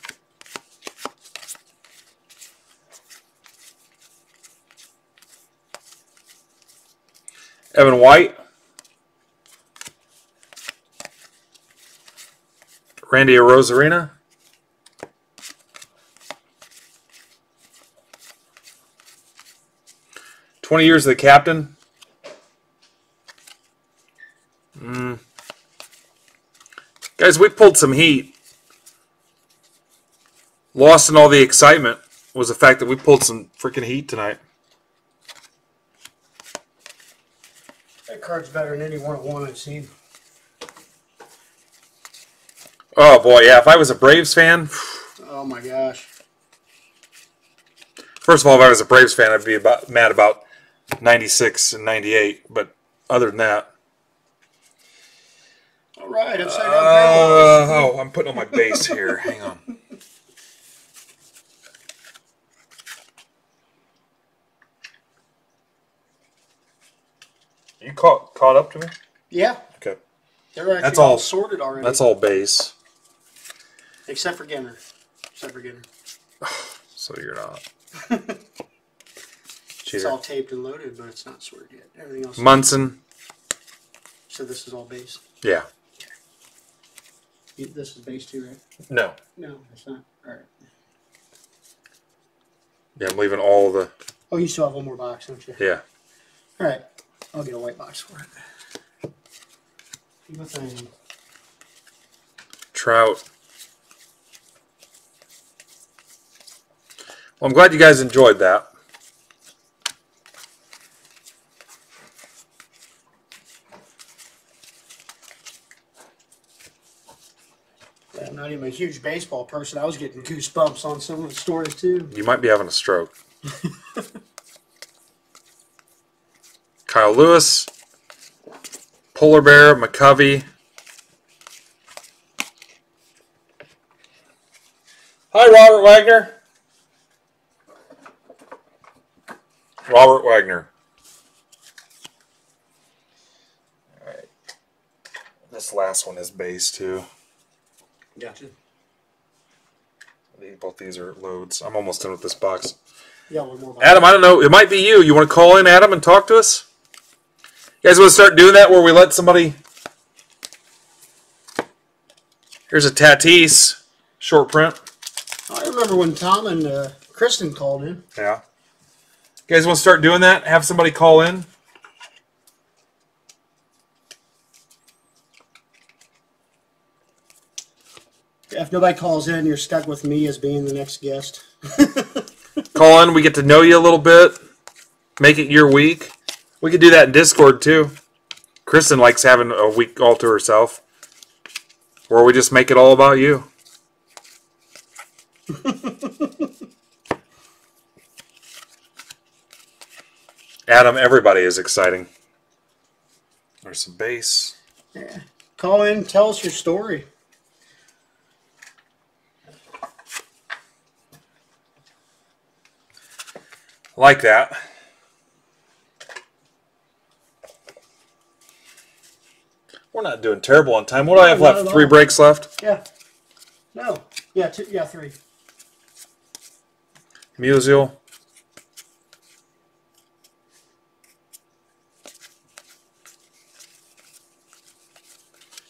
Evan White. Randy Arozarena. Twenty years of the captain. Mm. Guys, we pulled some heat. Lost in all the excitement was the fact that we pulled some freaking heat tonight. That card's better than any one of one I've seen. Oh boy, yeah. If I was a Braves fan, Oh my gosh. first of all, if I was a Braves fan, I'd be about mad about '96 and '98. But other than that, All right, uh, oh, I'm putting on my base here. Hang on. You caught caught up to me? Yeah, Okay, That's all all- sorted already. that's all base. Except for Ginner. Except for Ginner. So you're not. It's all taped and loaded, but it's not sorted yet. Everything else. Munson. so this is all base. Yeah. You- This is base two, right? No. No, it's not. All right. Yeah, I'm leaving all the. Oh, you still have one more box, don't you? Yeah. All right. I'll get a white box for it. Trout. Well, I'm glad you guys enjoyed that. I'm not even a huge baseball person. I was getting goosebumps on some of the stories too. You might be having a stroke. Kyle Lewis, Polar Bear, McCovey. Hi, Robert Wagner. Robert Wagner. All right. This last one is base too. Gotcha. Both these are loads. I'm almost done with this box. Yeah, one more box. Adam, I don't know. It might be you. You want to call in, Adam, and talk to us? You guys want to start doing that where we let somebody. Here's a Tatis short print. I remember when Tom and uh, Kristen called in. Yeah. You guys want to start doing that? Have somebody call in? If nobody calls in, you're stuck with me as being the next guest. Call in. We get to know you a little bit. Make it your week. We could do that in Discord too. Kristen likes having a week all to herself. Or we just make it all about you. Adam, everybody is exciting. There's some base. Yeah. Call in, tell us your story. like that. We're not doing terrible on time. What do I have Not left? Three breaks left. Yeah. No. Yeah, two, yeah, three. Musial.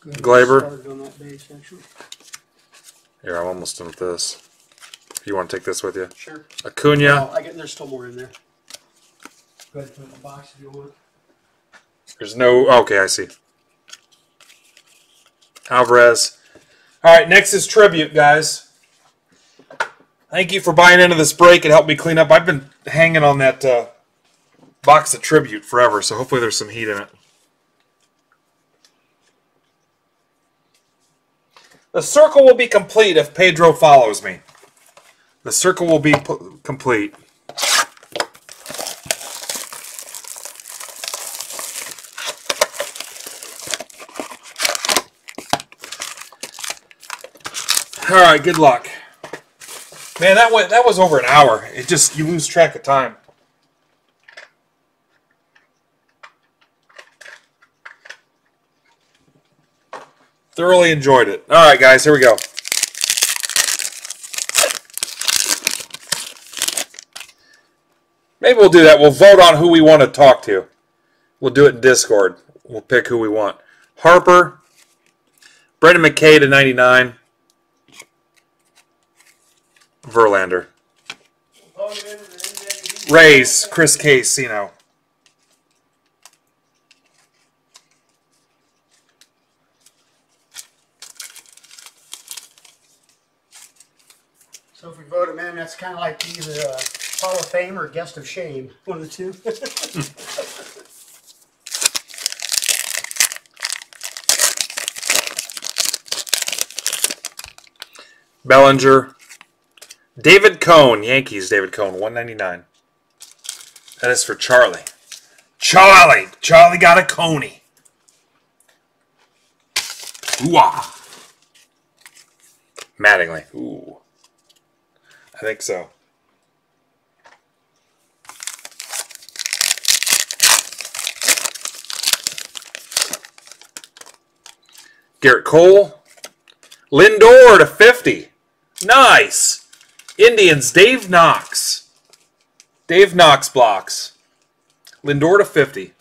Gleyber. Here, I'm almost done with this. You want to take this with you? Sure. Acuna. Oh, I get, there's still more in there. Go ahead and put it in the box if you want. There's no. Okay, I see. Alvarez. All right, next is tribute, guys. Thank you for buying into this break. It helped me clean up. I've been hanging on that uh, box of tribute forever, so hopefully there's some heat in it. The circle will be complete if Pedro follows me. The circle will be complete. All right, good luck. Man, that went that was over an hour. It just you lose track of time. Thoroughly enjoyed it. All right, guys, here we go. Maybe we'll do that. We'll vote on who we want to talk to. We'll do it in Discord. We'll pick who we want. Harper, Brendan McKay to 99. Verlander. Rays, Chris Casino. So if we vote him in, that's kind of like either a Hall of Fame or Guest of Shame. One of the two. Bellinger. David Cone, Yankees, David Cone, 199. That is for Charlie. Charlie! Charlie got a Coney. Ooh-ah. Mattingly. Ooh. I think so. Gerrit Cole. Lindor to 50. Nice. Indians, Dave Knox. Dave Knox blocks. Lindor to 50.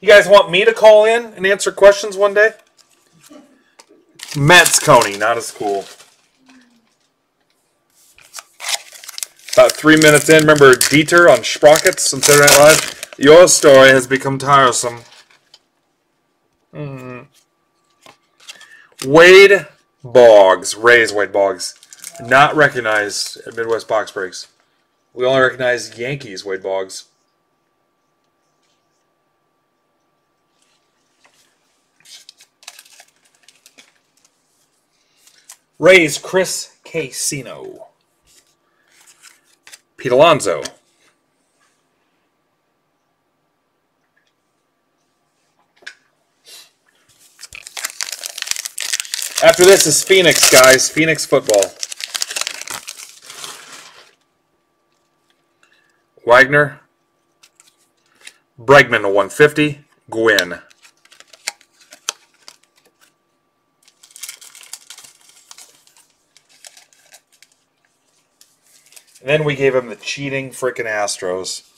You guys want me to call in and answer questions one day? Mets Coney, not as cool. About three minutes in, remember Dieter on Sprockets on Saturday Night Live? Your story has become tiresome. Mm-hmm. Wade Boggs, Rays Wade Boggs, not recognized at Midwest Box Breaks. We only recognize Yankees Wade Boggs. Rays Chris Casino. Pete Alonso. After this is Phoenix, guys. Phoenix football. Wagner. Bregman to 150. Gwynn. And then we gave him the cheating freaking Astros.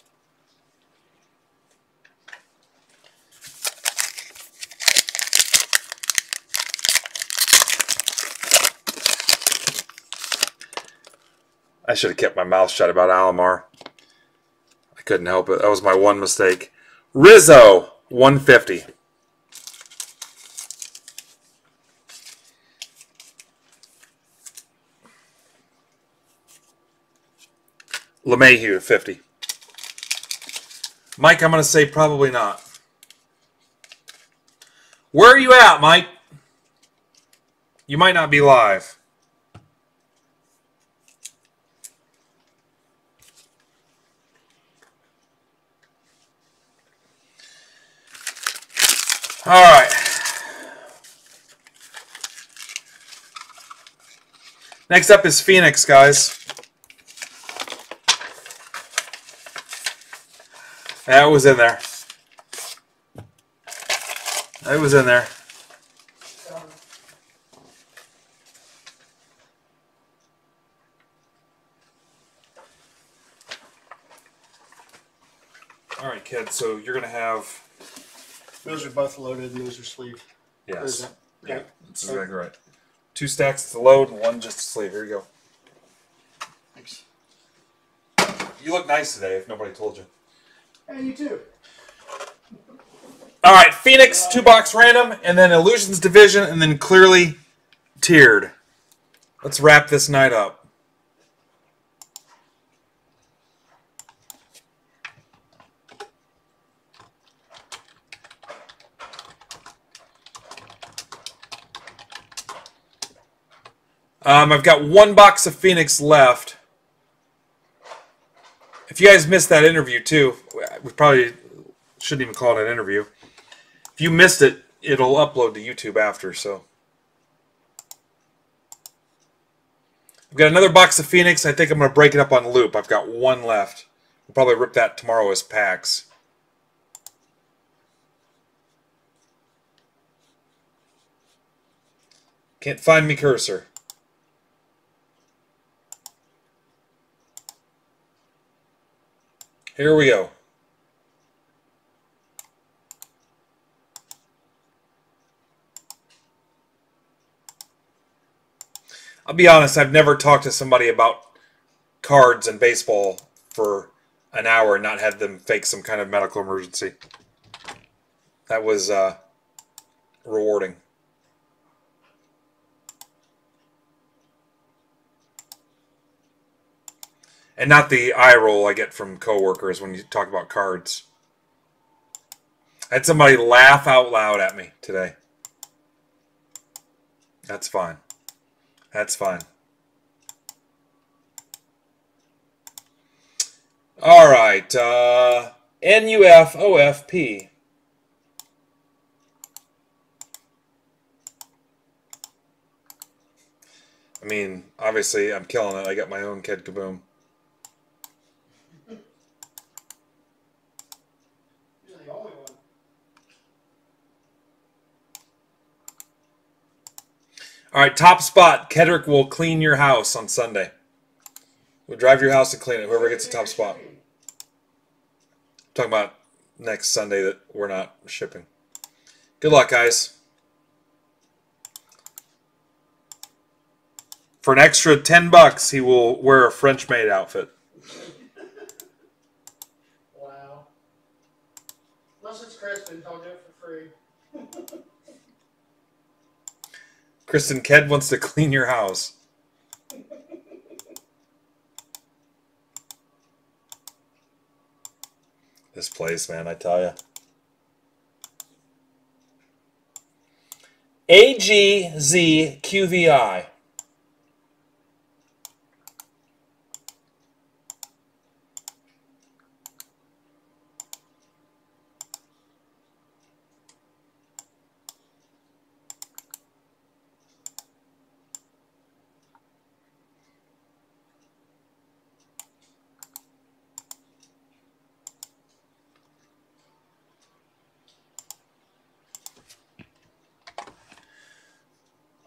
Should have kept my mouth shut about Alomar. I couldn't help it. That was my one mistake. Rizzo, 150. LeMahieu, 50. Mike, I'm going to say probably not. Where are you at, Mike? You might not be live. All right. Next up is Phoenix, guys. That was in there. That was in there. All right, kid. So you're gonna have Those are both loaded and those are sleeve. Or is yes, that- yeah, that's exactly right. Two stacks to load and one just to sleeve. Here you go. Thanks. You look nice today. If nobody told you. Hey, you too. All right, Phoenix two box random, and then Illusions Division, and then clearly tiered. Let's wrap this night up. Um, I've got one box of Phoenix left. If you guys missed that interview too, we probably shouldn't even call it an interview. If you missed it, it'll upload to YouTube after. So I've got another box of Phoenix. I think I'm going to break it up on loop. I've got one left. We'll probably rip that tomorrow as packs. Can't find me cursor. Here we go. I'll be honest, I've never talked to somebody about cards and baseball for an hour and not had them fake some kind of medical emergency. That was uh, rewarding. And not the eye roll I get from coworkers when you talk about cards. I had somebody laugh out loud at me today. That's fine. That's fine. All right. Uh, NUFOFP. I mean, obviously, I'm killing it. I got my own Kid Kaboom. You're the only one. All right, top spot. Kedrick will clean your house on Sunday. We'll drive your house and clean it. Whoever gets the top spot. talking about next Sunday that we're not shipping. Good luck, guys. For an extra 10 bucks, he will wear a French maid outfit. Wow. Unless it's Kristen, I'll do it for free. Kristen Ked wants to clean your house. this place, man, I tell you. AGZQVI.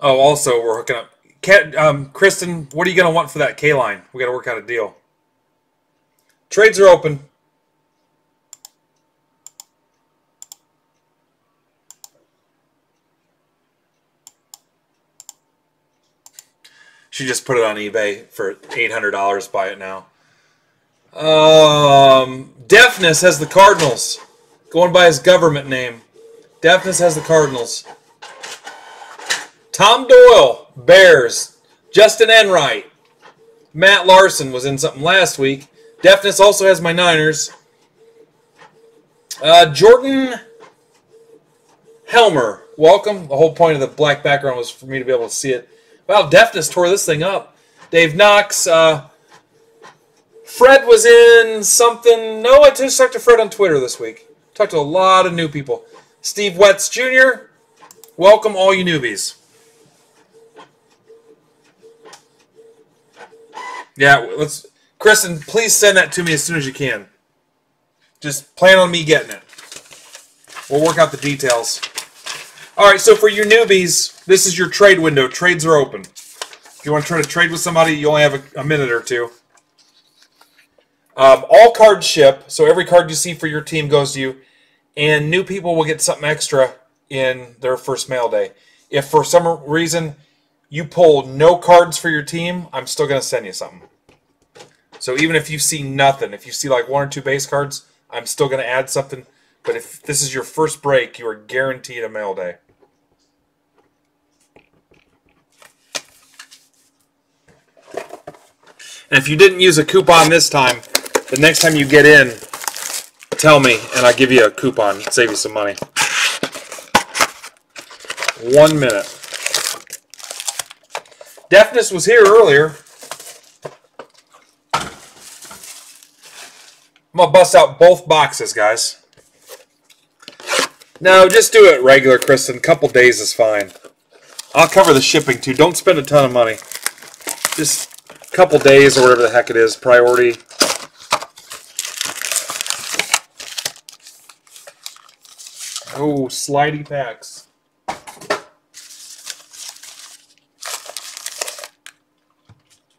Oh, also, we're hooking up. Um, Kristen, what are you going to want for that Kaline? We got to work out a deal. Trades are open. She just put it on eBay for eight hundred dollars. Buy it now. Um, Deafness has the Cardinals, going by his government name. Deafness has the Cardinals. Tom Doyle, Bears. Justin Enright. Matt Larson was in something last week. Deafness also has my Niners. Uh, Jordan Helmer, welcome. The whole point of the black background was for me to be able to see it. Wow, Deafness tore this thing up. Dave Knox. Uh, Fred was in something. No, I just talked to Fred on Twitter this week. Talked to a lot of new people. Steve Wetz Jr., welcome all you newbies. Yeah, let's. Kristen, please send that to me as soon as you can. Just plan on me getting it. We'll work out the details. All right, so for you newbies, this is your trade window. Trades are open. If you want to try to trade with somebody, you only have a, a minute or two. Um, all cards ship, so every card you see for your team goes to you, and new people will get something extra in their first mail day. If for some reason you pull no cards for your team, I'm still going to send you something. So even if you see nothing, if you see like one or two base cards, I'm still going to add something. But if this is your first break, you are guaranteed a mail day. And if you didn't use a coupon this time, the next time you get in, tell me and I'll give you a coupon, save you some money. One minute. Deafness was here earlier. Gonna bust out both boxes, guys. No, just do it regular, Kristen. A couple days is fine. I'll cover the shipping too. Don't spend a ton of money. Just a couple days or whatever the heck it is. Priority. Oh, slidey packs.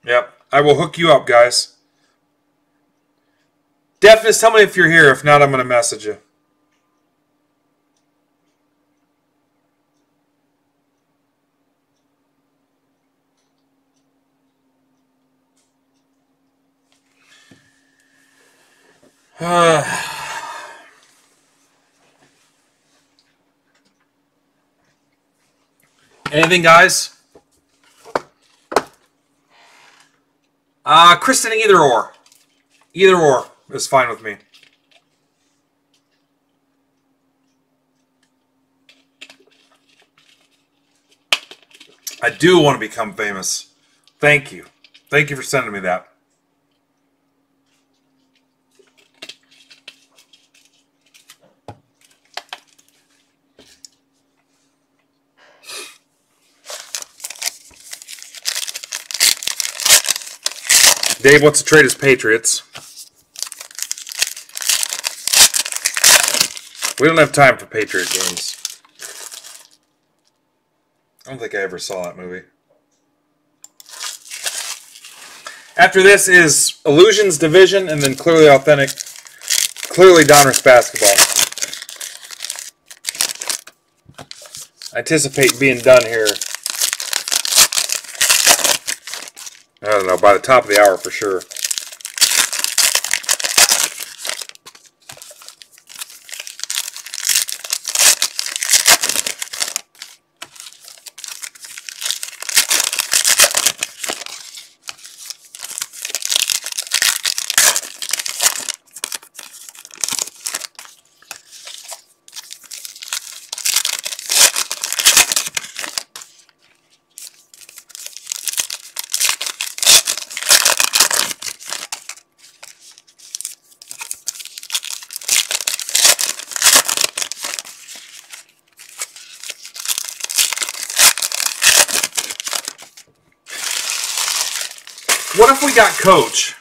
Yep, I will hook you up, guys. Deafness, tell me if you're here. If not, I'm going to message you. Anything, guys? Uh, Kristen, either or. Either or is fine with me. I do want to become famous. Thank you. Thank you for sending me that. Dave wants to trade his Patriots. We don't have time for Patriot games. I don't think I ever saw that movie. After this is Illusions Division and then Clearly Authentic. Clearly Donruss Basketball. I anticipate being done here I don't know, by the top of the hour for sure. If we got Coach?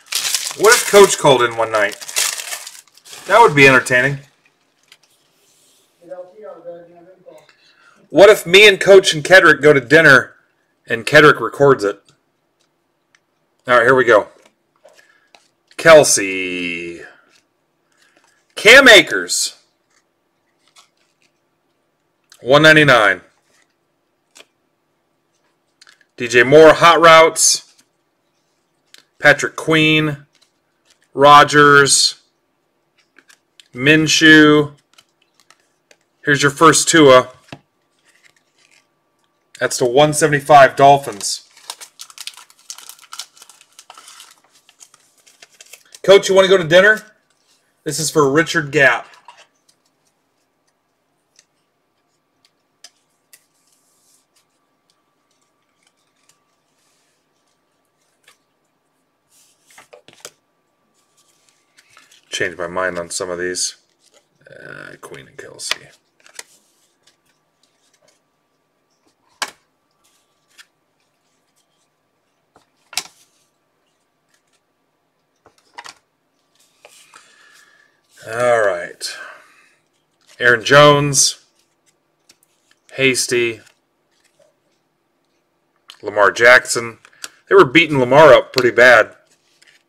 What if Coach called in one night? That would be entertaining. What if me and Coach and Kedrick go to dinner and Kedrick records it? All right, here we go. Kelce. Cam Akers. 199. DJ Moore, Hot Routes. Patrick Queen, Rogers, Minshew. Here's your first Tua. That's the 175 Dolphins. Coach, you want to go to dinner? This is for Richard Gap. Changed my mind on some of these. Uh, Queen and Kelce. All right. Aaron Jones, Hasty, Lamar Jackson. They were beating Lamar up pretty bad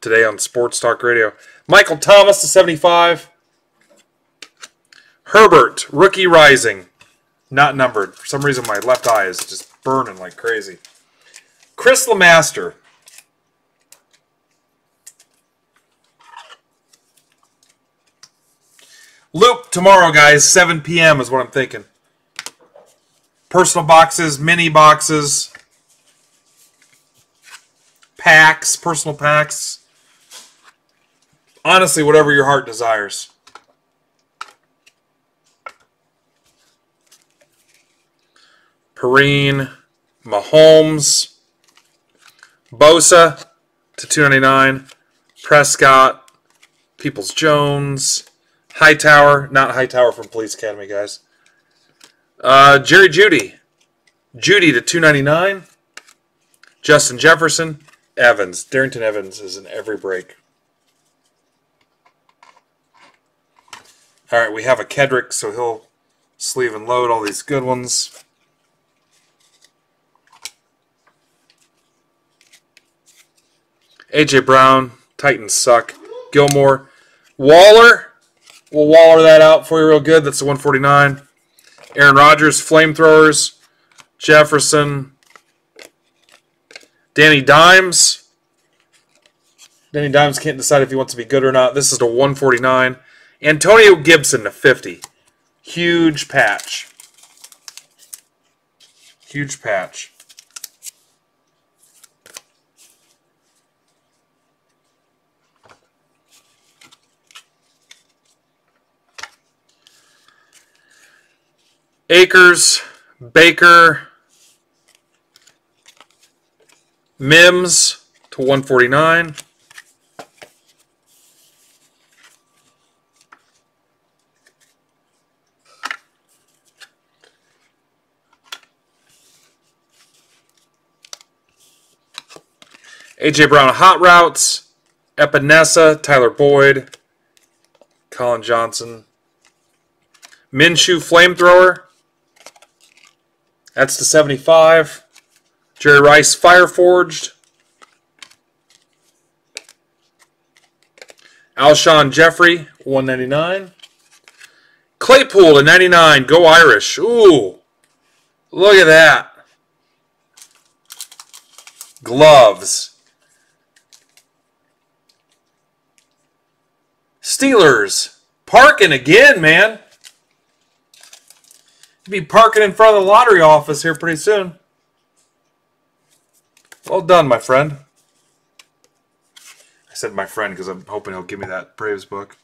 today on Sports Talk Radio. Michael Thomas to 75. Herbert, rookie rising. Not numbered. For some reason, my left eye is just burning like crazy. Chris Lemaster. Loop tomorrow, guys. 7 p.m. is what I'm thinking. Personal boxes, mini boxes, packs, personal packs. Honestly, whatever your heart desires. Perine, Mahomes, Bosa to 299, Prescott, Peoples Jones, Hightower, not Hightower from Police Academy, guys. Uh, Jerry Jeudy, Jeudy to 299, Justin Jefferson, Evans, Darrynton Evans is in every break. All right, we have a Kedrick, so he'll sleeve and load all these good ones. AJ Brown, Titans suck. Gilmore, Waller, we'll Waller that out for you real good. That's the 149. Aaron Rodgers, Flamethrowers, Jefferson, Danny Dimes. Danny Dimes can't decide if he wants to be good or not. This is the 149. Antonio Gibson to 50. Huge patch. Huge patch. Akers, Baker, Mims to 149. AJ Brown Hot Routes, Epenesa, Tyler Boyd, Collin Johnson, Minshew Flamethrower. That's the 75. Jerry Rice Fireforged. Alshon Jeffery, 199. Claypool to 99. Go Irish. Ooh. Look at that. Gloves. Steelers. Parking again, man. Be parking in front of the lottery office here pretty soon. Well done, my friend. I said my friend because I'm hoping he'll give me that Braves book.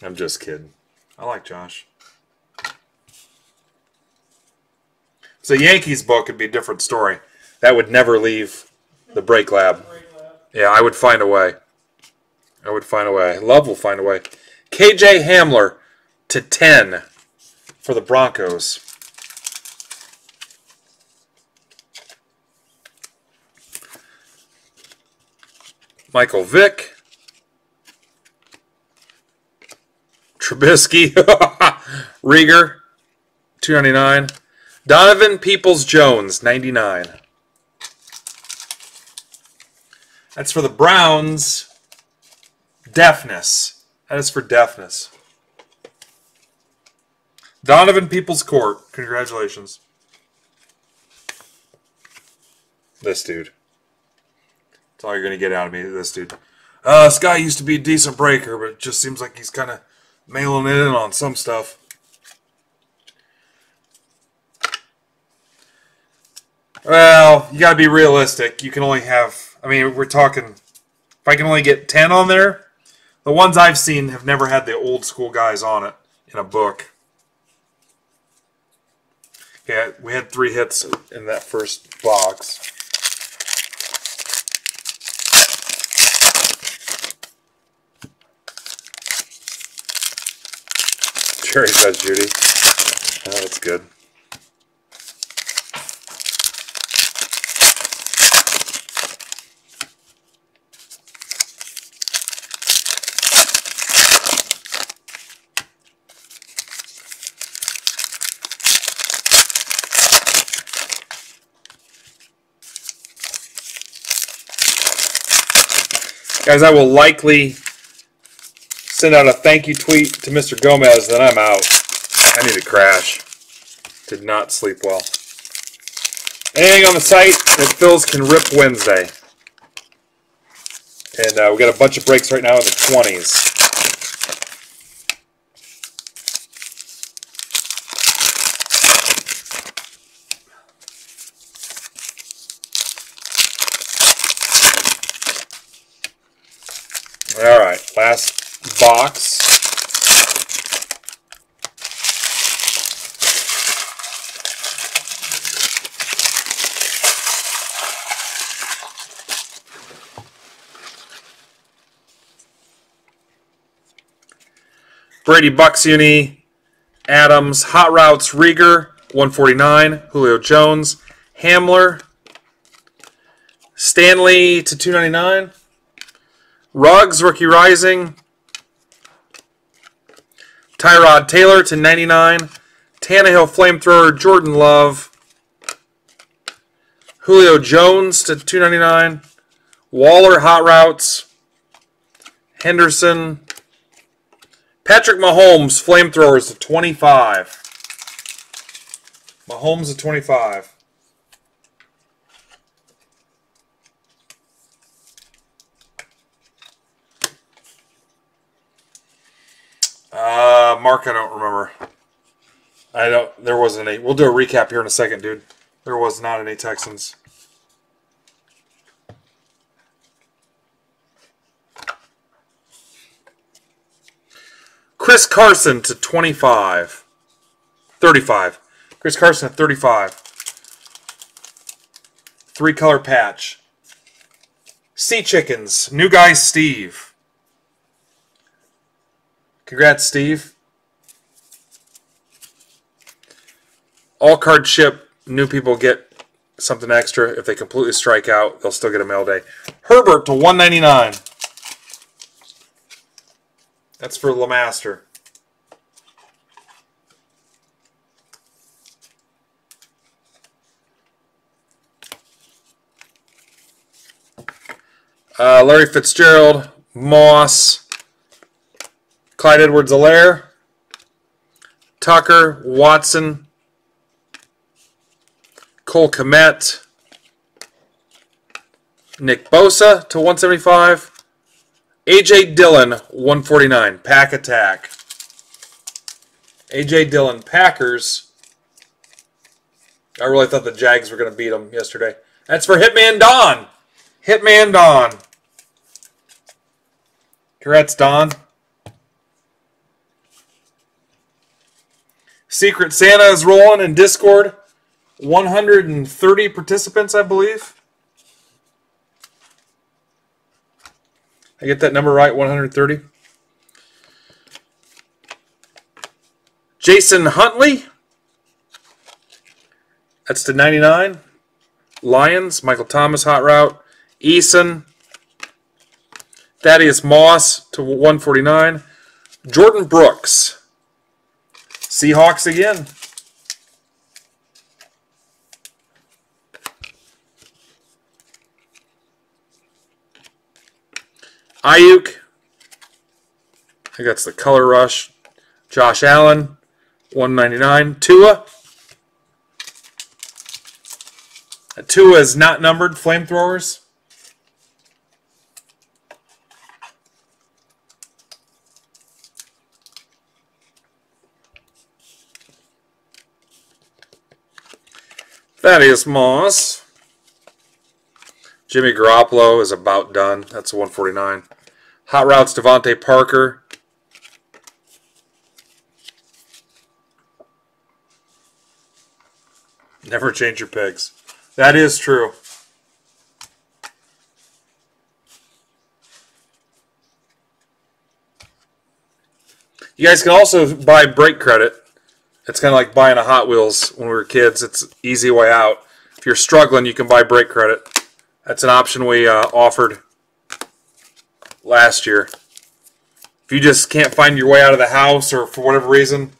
I'm just kidding. I like Josh. So Yankees book would be a different story. That would never leave the break lab. Yeah, I would find a way. I would find a way. Love will find a way. KJ Hamler to 10 for the Broncos. Michael Vick. Trubisky. Reagor. 299. Donovan Peoples Jones, 99. That's for the Browns. Deafness. That is for deafness. Donovan Peoples Court. Congratulations. This dude. That's all you're going to get out of me, this dude. Uh, this guy used to be a decent breaker, but it just seems like he's kind of mailing it in on some stuff. Well, you got to be realistic. You can only have, I mean, we're talking, if I can only get 10 on there, the ones I've seen have never had the old school guys on it in a book. Yeah, we had three hits in that first box. Jerry says Judy. Oh, that's good. Guys, I will likely send out a thank you tweet to Mr. Gomez, then I'm out. I need to crash. Did not sleep well. Anything on the site that Phil's can rip Wednesday. And uh, we got a bunch of breaks right now in the 20s. All right, last box. Brady Bucks Uni, Adams, Hot Routes, Reagor, 149, Julio Jones, Hamler, Stanley to 299, Ruggs, Rookie Rising, Tyrod Taylor to 99, Tannehill Flamethrower, Jordan Love, Julio Jones to 299, Waller Hot Routes, Henderson, Patrick Mahomes, flamethrowers to 25. Mahomes to 25. Uh, Mark, I don't remember. I don't. There wasn't any. We'll do a recap here in a second, dude. There was not any Texans. Chris Carson to 25. 35. Chris Carson at 35. Three color patch. Sea Chickens. New guy Steve. Congrats, Steve. All card ship. New people get something extra. If they completely strike out, they'll still get a mail day. Herbert to 199. That's for Lamaster. Uh, Larry Fitzgerald, Moss, Clyde Edwards Helaire, Tucker, Watson, Cole Kmet, Nick Bosa to 175. AJ Dillon, 149. Pack attack. AJ Dillon, Packers. I really thought the Jags were going to beat them yesterday. That's for Hitman Don. Hitman Don. Congrats, Don. Secret Santa is rolling in Discord. 130 participants, I believe. I get that number right, 130. Jason Huntley. That's to 99. Lions, Michael Thomas, hot route. Eason. Thaddeus Moss to 149. Jordyn Brooks. Seahawks again. Aiyuk. I think that's the color rush. Josh Allen, 199. Tua. Uh, Tua is not numbered. Flamethrowers. Thaddeus Moss. Jimmy Garoppolo is about done. That's a 149. Hot Routes DeVante Parker. Never change your picks. That is true. You guys can also buy break credit. It's kind of like buying a Hot Wheels when we were kids. It's easy way out. If you're struggling, you can buy break credit. That's an option we uh, offered last year. If you just can't find your way out of the house or for whatever reason,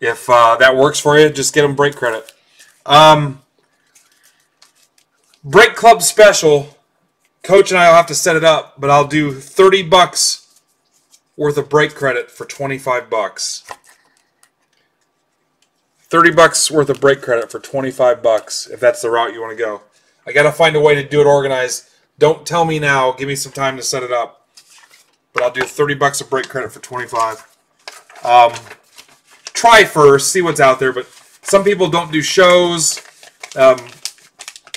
if uh, that works for you, just get them break credit. Um, break Club Special Coach and I will have to set it up, but I'll do 30 bucks worth of break credit for 25 bucks. 30 bucks worth of break credit for 25 bucks if that's the route you want to go. I got to find a way to do it organized. Don't tell me now. Give me some time to set it up. But I'll do 30 bucks of break credit for 25. Um, try first, see what's out there. But some people don't do shows. Um,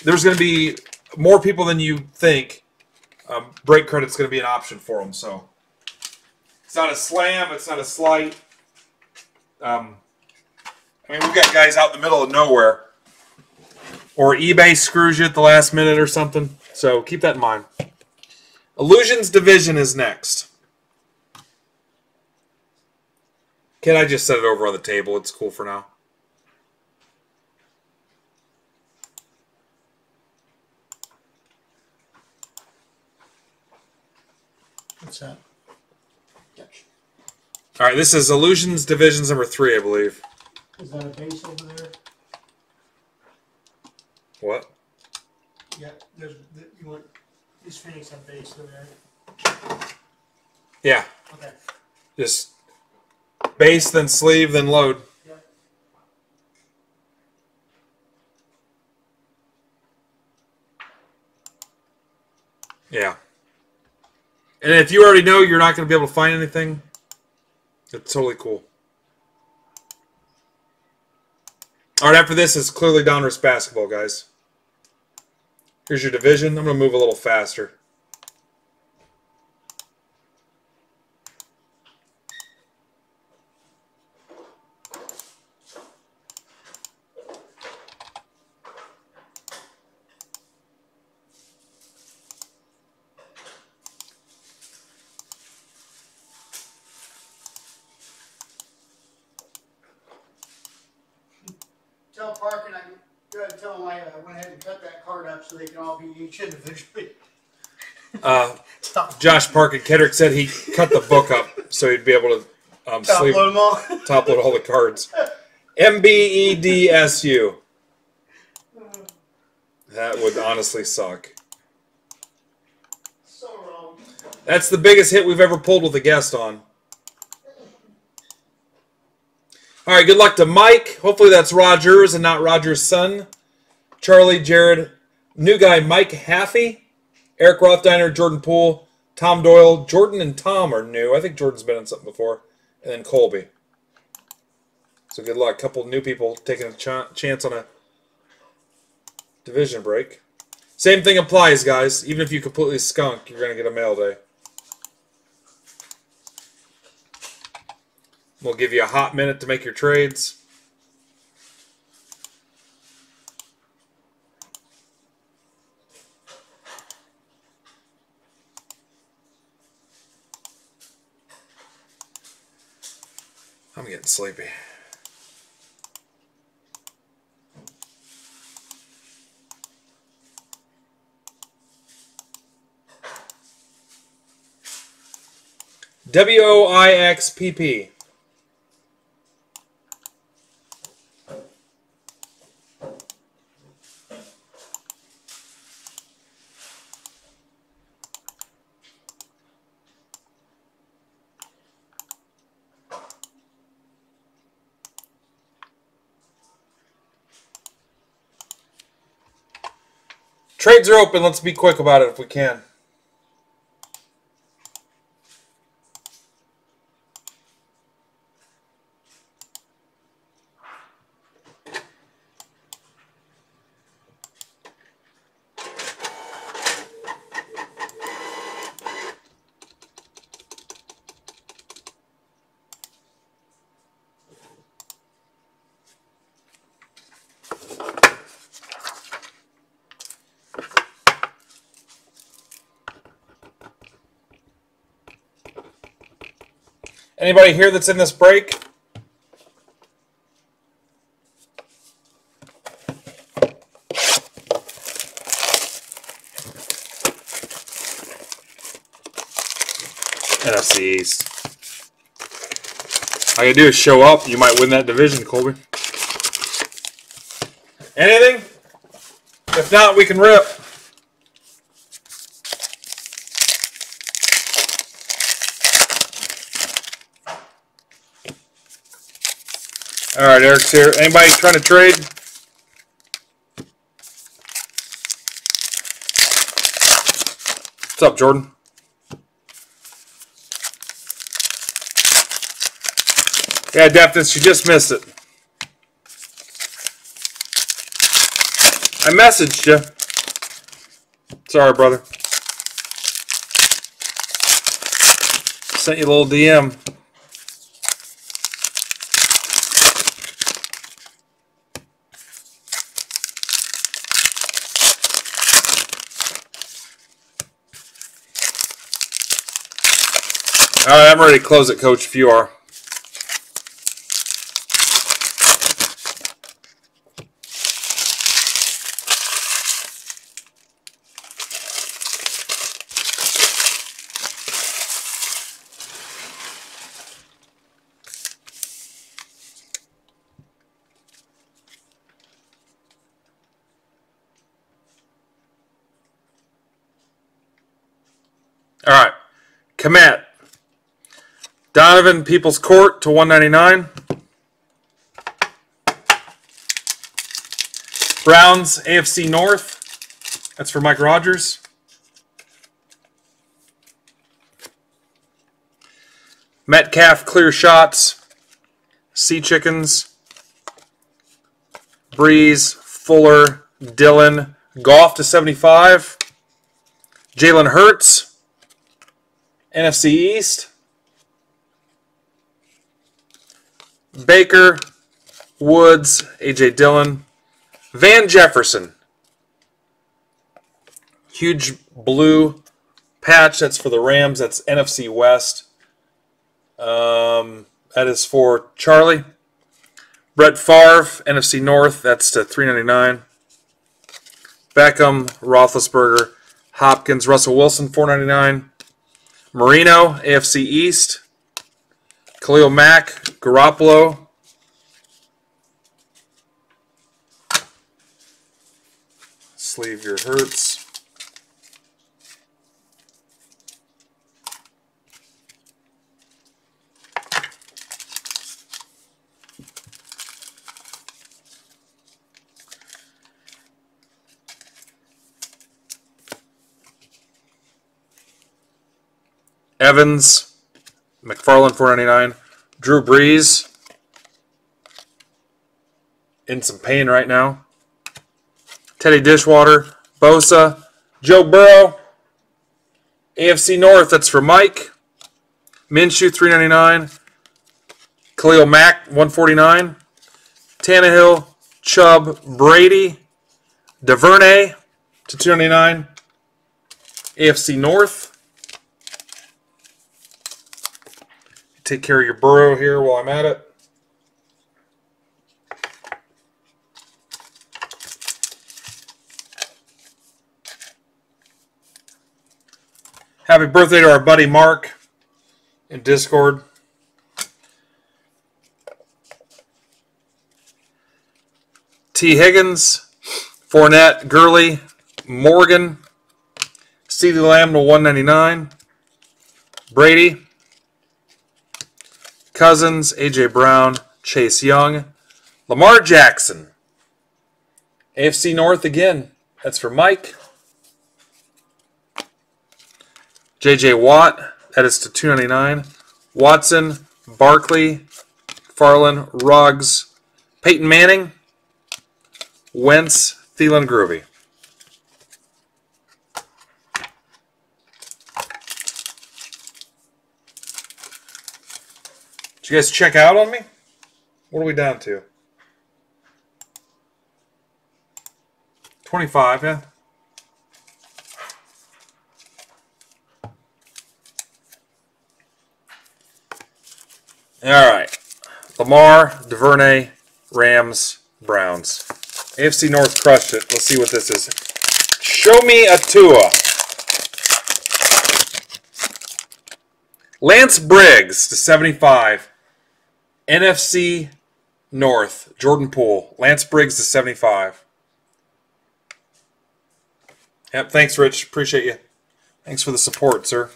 there's going to be more people than you think. Um, break credit's going to be an option for them. So it's not a slam. It's not a slight. Um, I mean, we've got guys out in the middle of nowhere. Or eBay screws you at the last minute or something. So keep that in mind. Illusions Division is next. Can I just set it over on the table? It's cool for now. What's that? All right, this is Illusions Divisions number three, I believe. Is that a base over there? What? Yeah, there's, you want, this Phoenix have base there? Yeah, Okay. just base, then sleeve, then load. Yeah. Yeah. And if you already know you're not going to be able to find anything, it's totally cool. All right, after this is clearly Donruss basketball, guys. Here's your division. I'm going to move a little faster. Tell Park and I, can go ahead and tell them I uh, went ahead and cut that card up so they can all be each individually. Uh, Josh Park and Kendrick said he cut the book up so he'd be able to um, Top sleeve, load them all. top load all the cards. M B E D S U. That would honestly suck. so wrong. That's the biggest hit we've ever pulled with a guest on. All right, good luck to Mike. Hopefully that's Rogers and not Rogers' son. Charlie, Jared, new guy Mike Haffey, Eric Rothsteiner, Jordan Poole, Tom Doyle. Jordan and Tom are new. I think Jordan's been in something before. And then Colby. So good luck. couple new people taking a ch- chance on a division break. Same thing applies, guys. Even if you completely skunk, you're going to get a mail day. We'll give you a hot minute to make your trades. Getting sleepy. W O I X P P. Trades are open. Let's be quick about it if we can. Anybody here that's in this break? NFC East. All you do is show up. You might win that division, Colby. Anything? If not, we can rip. All right, Eric's here. Anybody trying to trade? What's up, Jordan? Yeah, Deftness, you just missed it. I messaged you. Sorry, brother. Sent you a little DM. All right, I'm ready to close it, Coach, if you are. All right. Kmet. Donovan People's Court to 199. Browns AFC North. That's for Mike Rogers. Metcalf clear shots. Sea Chickens. Brees, Fuller, Dylan, Goff to 75. Jalen Hurts. NFC East. Baker, Woods, AJ Dillon, Van Jefferson. Huge blue patch. That's for the Rams. That's NFC West. Um, that is for Charlie. Brett Favre, NFC North. That's to 399. Beckham, Roethlisberger, Hopkins, Russell Wilson, 499. Marino, AFC East. Khalil Mack, Garoppolo. Sleeve your Hurts. Evans, McFarland 499, Drew Brees in some pain right now. Teddy Dishwater, Bosa, Joe Burrow, AFC North, that's for Mike. Minshew 399, Khalil Mack 149, Tannehill, Chubb, Brady, Duvernay to 299, AFC North. Take care of your burrow here while I'm at it. Happy birthday to our buddy Mark in Discord. T. Higgins, Fournette, Gurley, Morgan, CeeDee Lamb to 199, Brady, Cousins, A.J. Brown, Chase Young, Lamar Jackson. AFC North again. That's for Mike. J.J. Watt. That is to 299. Watson, Barkley, Farland, Ruggs, Peyton Manning, Wentz, Thielen, Groovy. You guys check out on me? What are we down to? 25, yeah? All right. Lamar, Duvernay, Rams, Browns. AFC North crushed it. Let's see what this is. Show me a Tua. Lance Briggs to 75. NFC North, Jordan Poole. Lance Briggs to 75. Yep, thanks, Rich. Appreciate you. Thanks for the support, sir.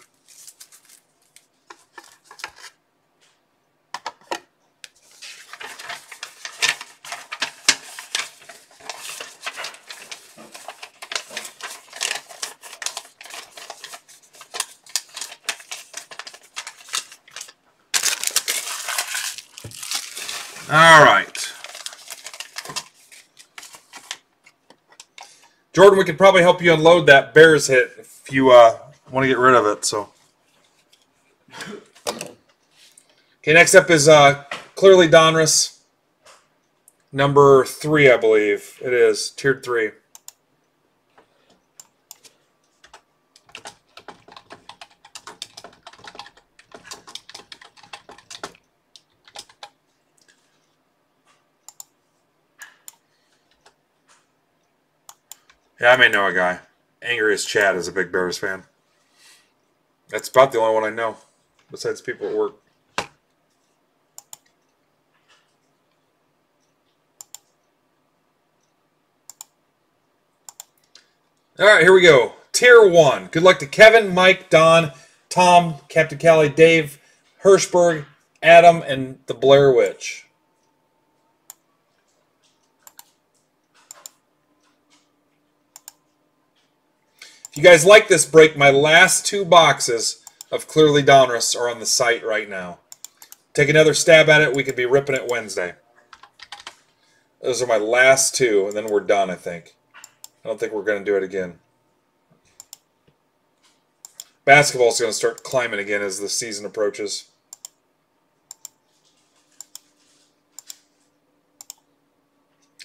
All right. Jordan, we could probably help you unload that Bears hit if you uh, want to get rid of it. So, okay. Next up is uh, clearly Donruss, number three, I believe it is tiered three. Yeah, I may know a guy. Angriest Chad is a big Bears fan. That's about the only one I know, besides people at work. All right, here we go. Tier one. Good luck to Kevin, Mike, Don, Tom, Captain Callie, Dave, Hirschberg, Adam, and the Blair Witch. You guys like this break, my last two boxes of Clearly Donruss are on the site right now. Take another stab at it. We could be ripping it Wednesday. Those are my last two, and then we're done, I think. I don't think we're going to do it again. Basketball's going to start climbing again as the season approaches.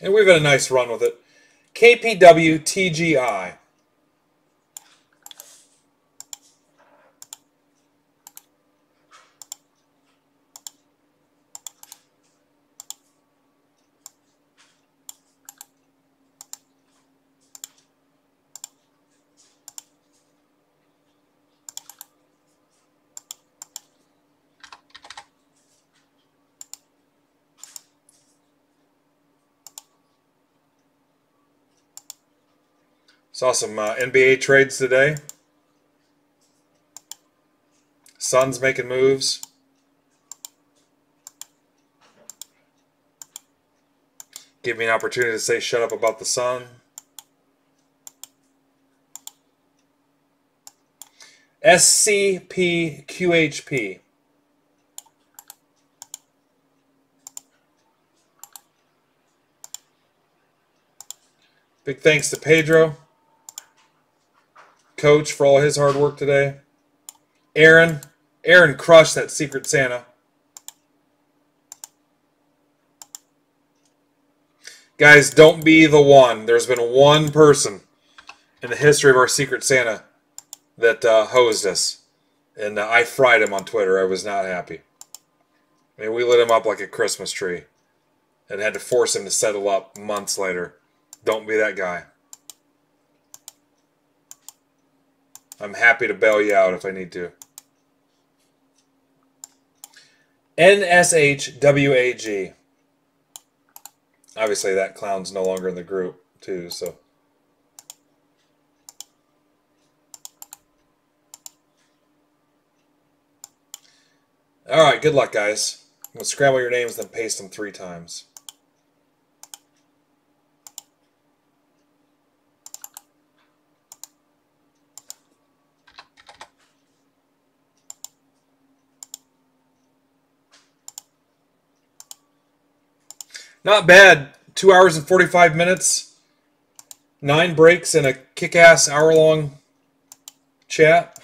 And we've had a nice run with it. KPW TGI. Saw some uh, NBA trades today. Suns making moves. Give me an opportunity to say shut up about the sun. SCPQHP. Big thanks to Pedro coach for all his hard work today. Aaron, Aaron crushed that Secret Santa. Guys, don't be the one. There's been one person in the history of our Secret Santa that uh, hosed us. And uh, I fried him on Twitter. I was not happy. I mean, we lit him up like a Christmas tree and had to force him to settle up months later. Don't be that guy. I'm happy to bail you out if I need to. NSHWAG. Obviously, that clown's no longer in the group, too, so. All right, good luck, guys. I'm going to scramble your names, and then paste them three times. Not bad. Two hours and 45 minutes. Nine breaks and a kick ass hour long chat.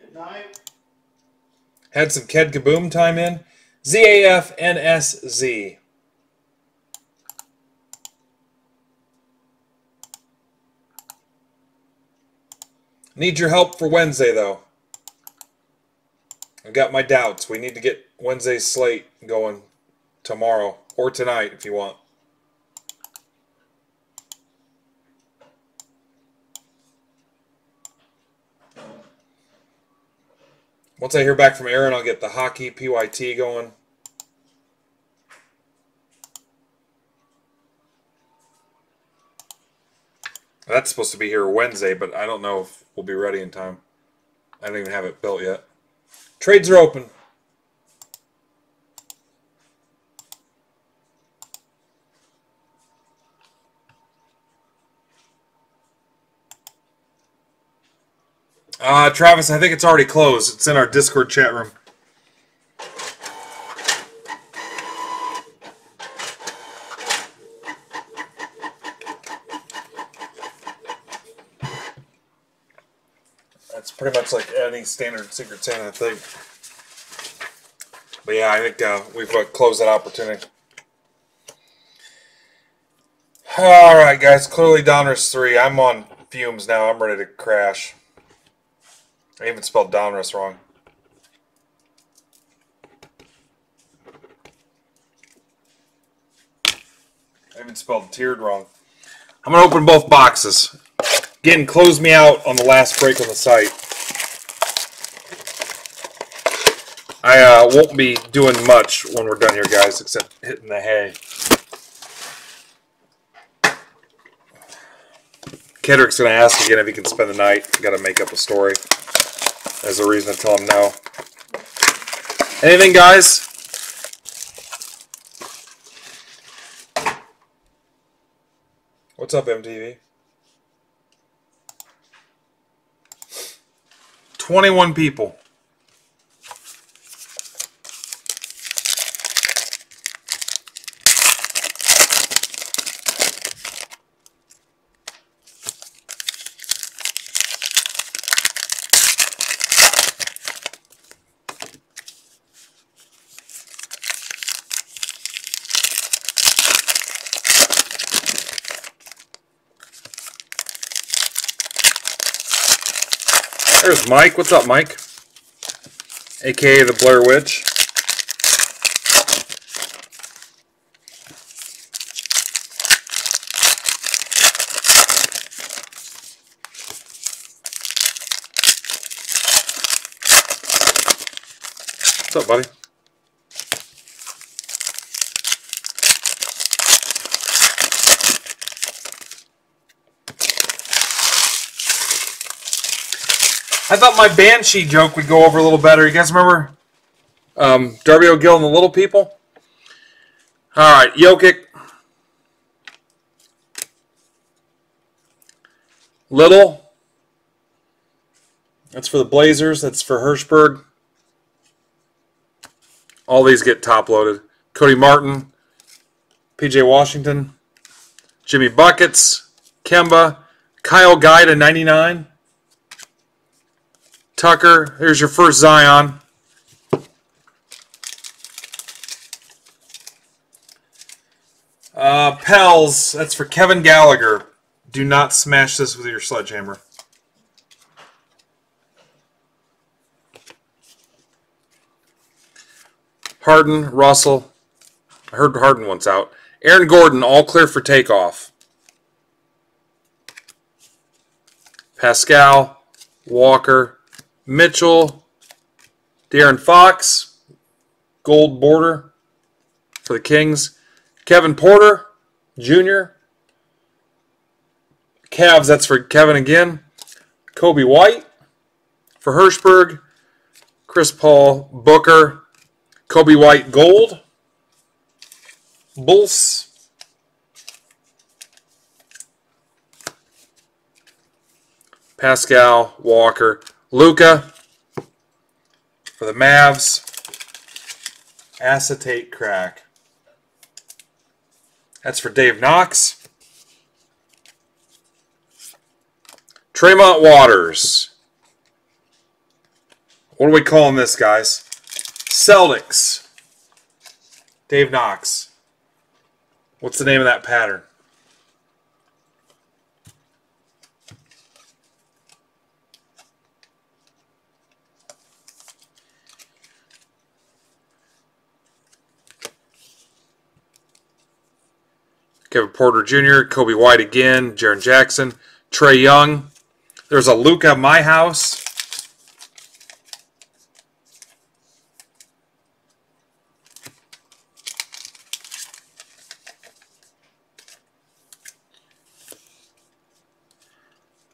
Good night. Had some Ked Kaboom time in. ZAFNSZ. Need your help for Wednesday, though. I've got my doubts. We need to get Wednesday's slate going tomorrow or tonight if you want. Once I hear back from Aaron, I'll get the hockey PYT going. That's supposed to be here Wednesday, but I don't know if we'll be ready in time. I don't even have it built yet. Trades are open. Uh, Travis, I think it's already closed. It's in our Discord chat room. That's pretty much like any standard Secret Santa, I think. But yeah, I think uh, we've uh, closed that opportunity. All right, guys. Clearly, Donruss three. I'm on fumes now. I'm ready to crash. I even spelled Donruss wrong. I even spelled tiered wrong. I'm gonna open both boxes. Again, close me out on the last break on the site. I uh, won't be doing much when we're done here, guys, except hitting the hay. Kedrick's going to ask again if he can spend the night. Got to make up a story. There's a reason to tell him no. Anything, guys? What's up, MTV? 21 people. There's Mike. What's up, Mike? AKA the Blair Witch. What's up, buddy? I thought my Banshee joke would go over a little better. You guys remember um, Darby O'Gill and the Little People? All right, Jokic. Little. That's for the Blazers. That's for Hirschberg. All these get top loaded. Cody Martin, PJ Washington, Jimmy Buckets, Kemba, Kyle Guy to 99. Tucker, here's your first Zion. Uh, Pels, that's for Kevin Gallagher. Do not smash this with your sledgehammer. Harden, Russell. I heard Harden once out. Aaron Gordon, all clear for takeoff. Pascal, Walker, Mitchell, De'Aaron Fox, gold border for the Kings. Kevin Porter Jr. Cavs, that's for Kevin again. Coby White for Hirschberg. Chris Paul Booker. Coby White gold. Bulls. Pascal Walker. Luka for the Mavs. Acetate crack. That's for Dave Knox. Tremont Waters. What are we calling this, guys? Celtics. Dave Knox. What's the name of that pattern? Kevin Porter Jr., Coby White again, Jaren Jackson, Trae Young. There's a Luka My House.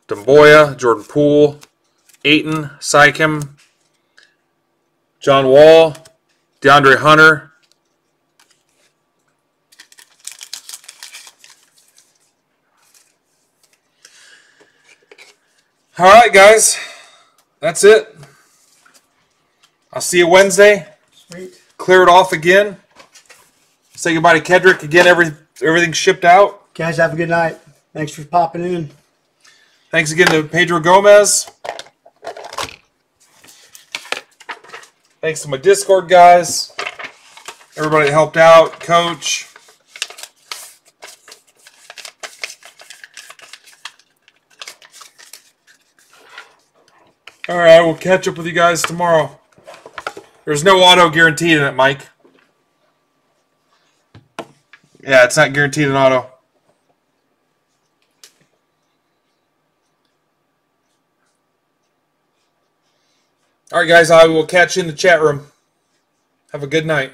Demboya, Jordan Poole, Ayton, Siakam, John Wall, DeAndre Hunter, All right, guys. That's it. I'll see you Wednesday. Sweet. Clear it off again. Say goodbye to Kedrick again. Every everything shipped out. Guys, have a good night. Thanks for popping in. Thanks again to Pedro Gomez. Thanks to my Discord guys. Everybody that helped out. Coach. All right, we'll catch up with you guys tomorrow. There's no auto guaranteed in it, Mike. Yeah, it's not guaranteed in auto. All right, guys, I will catch you in the chat room. Have a good night.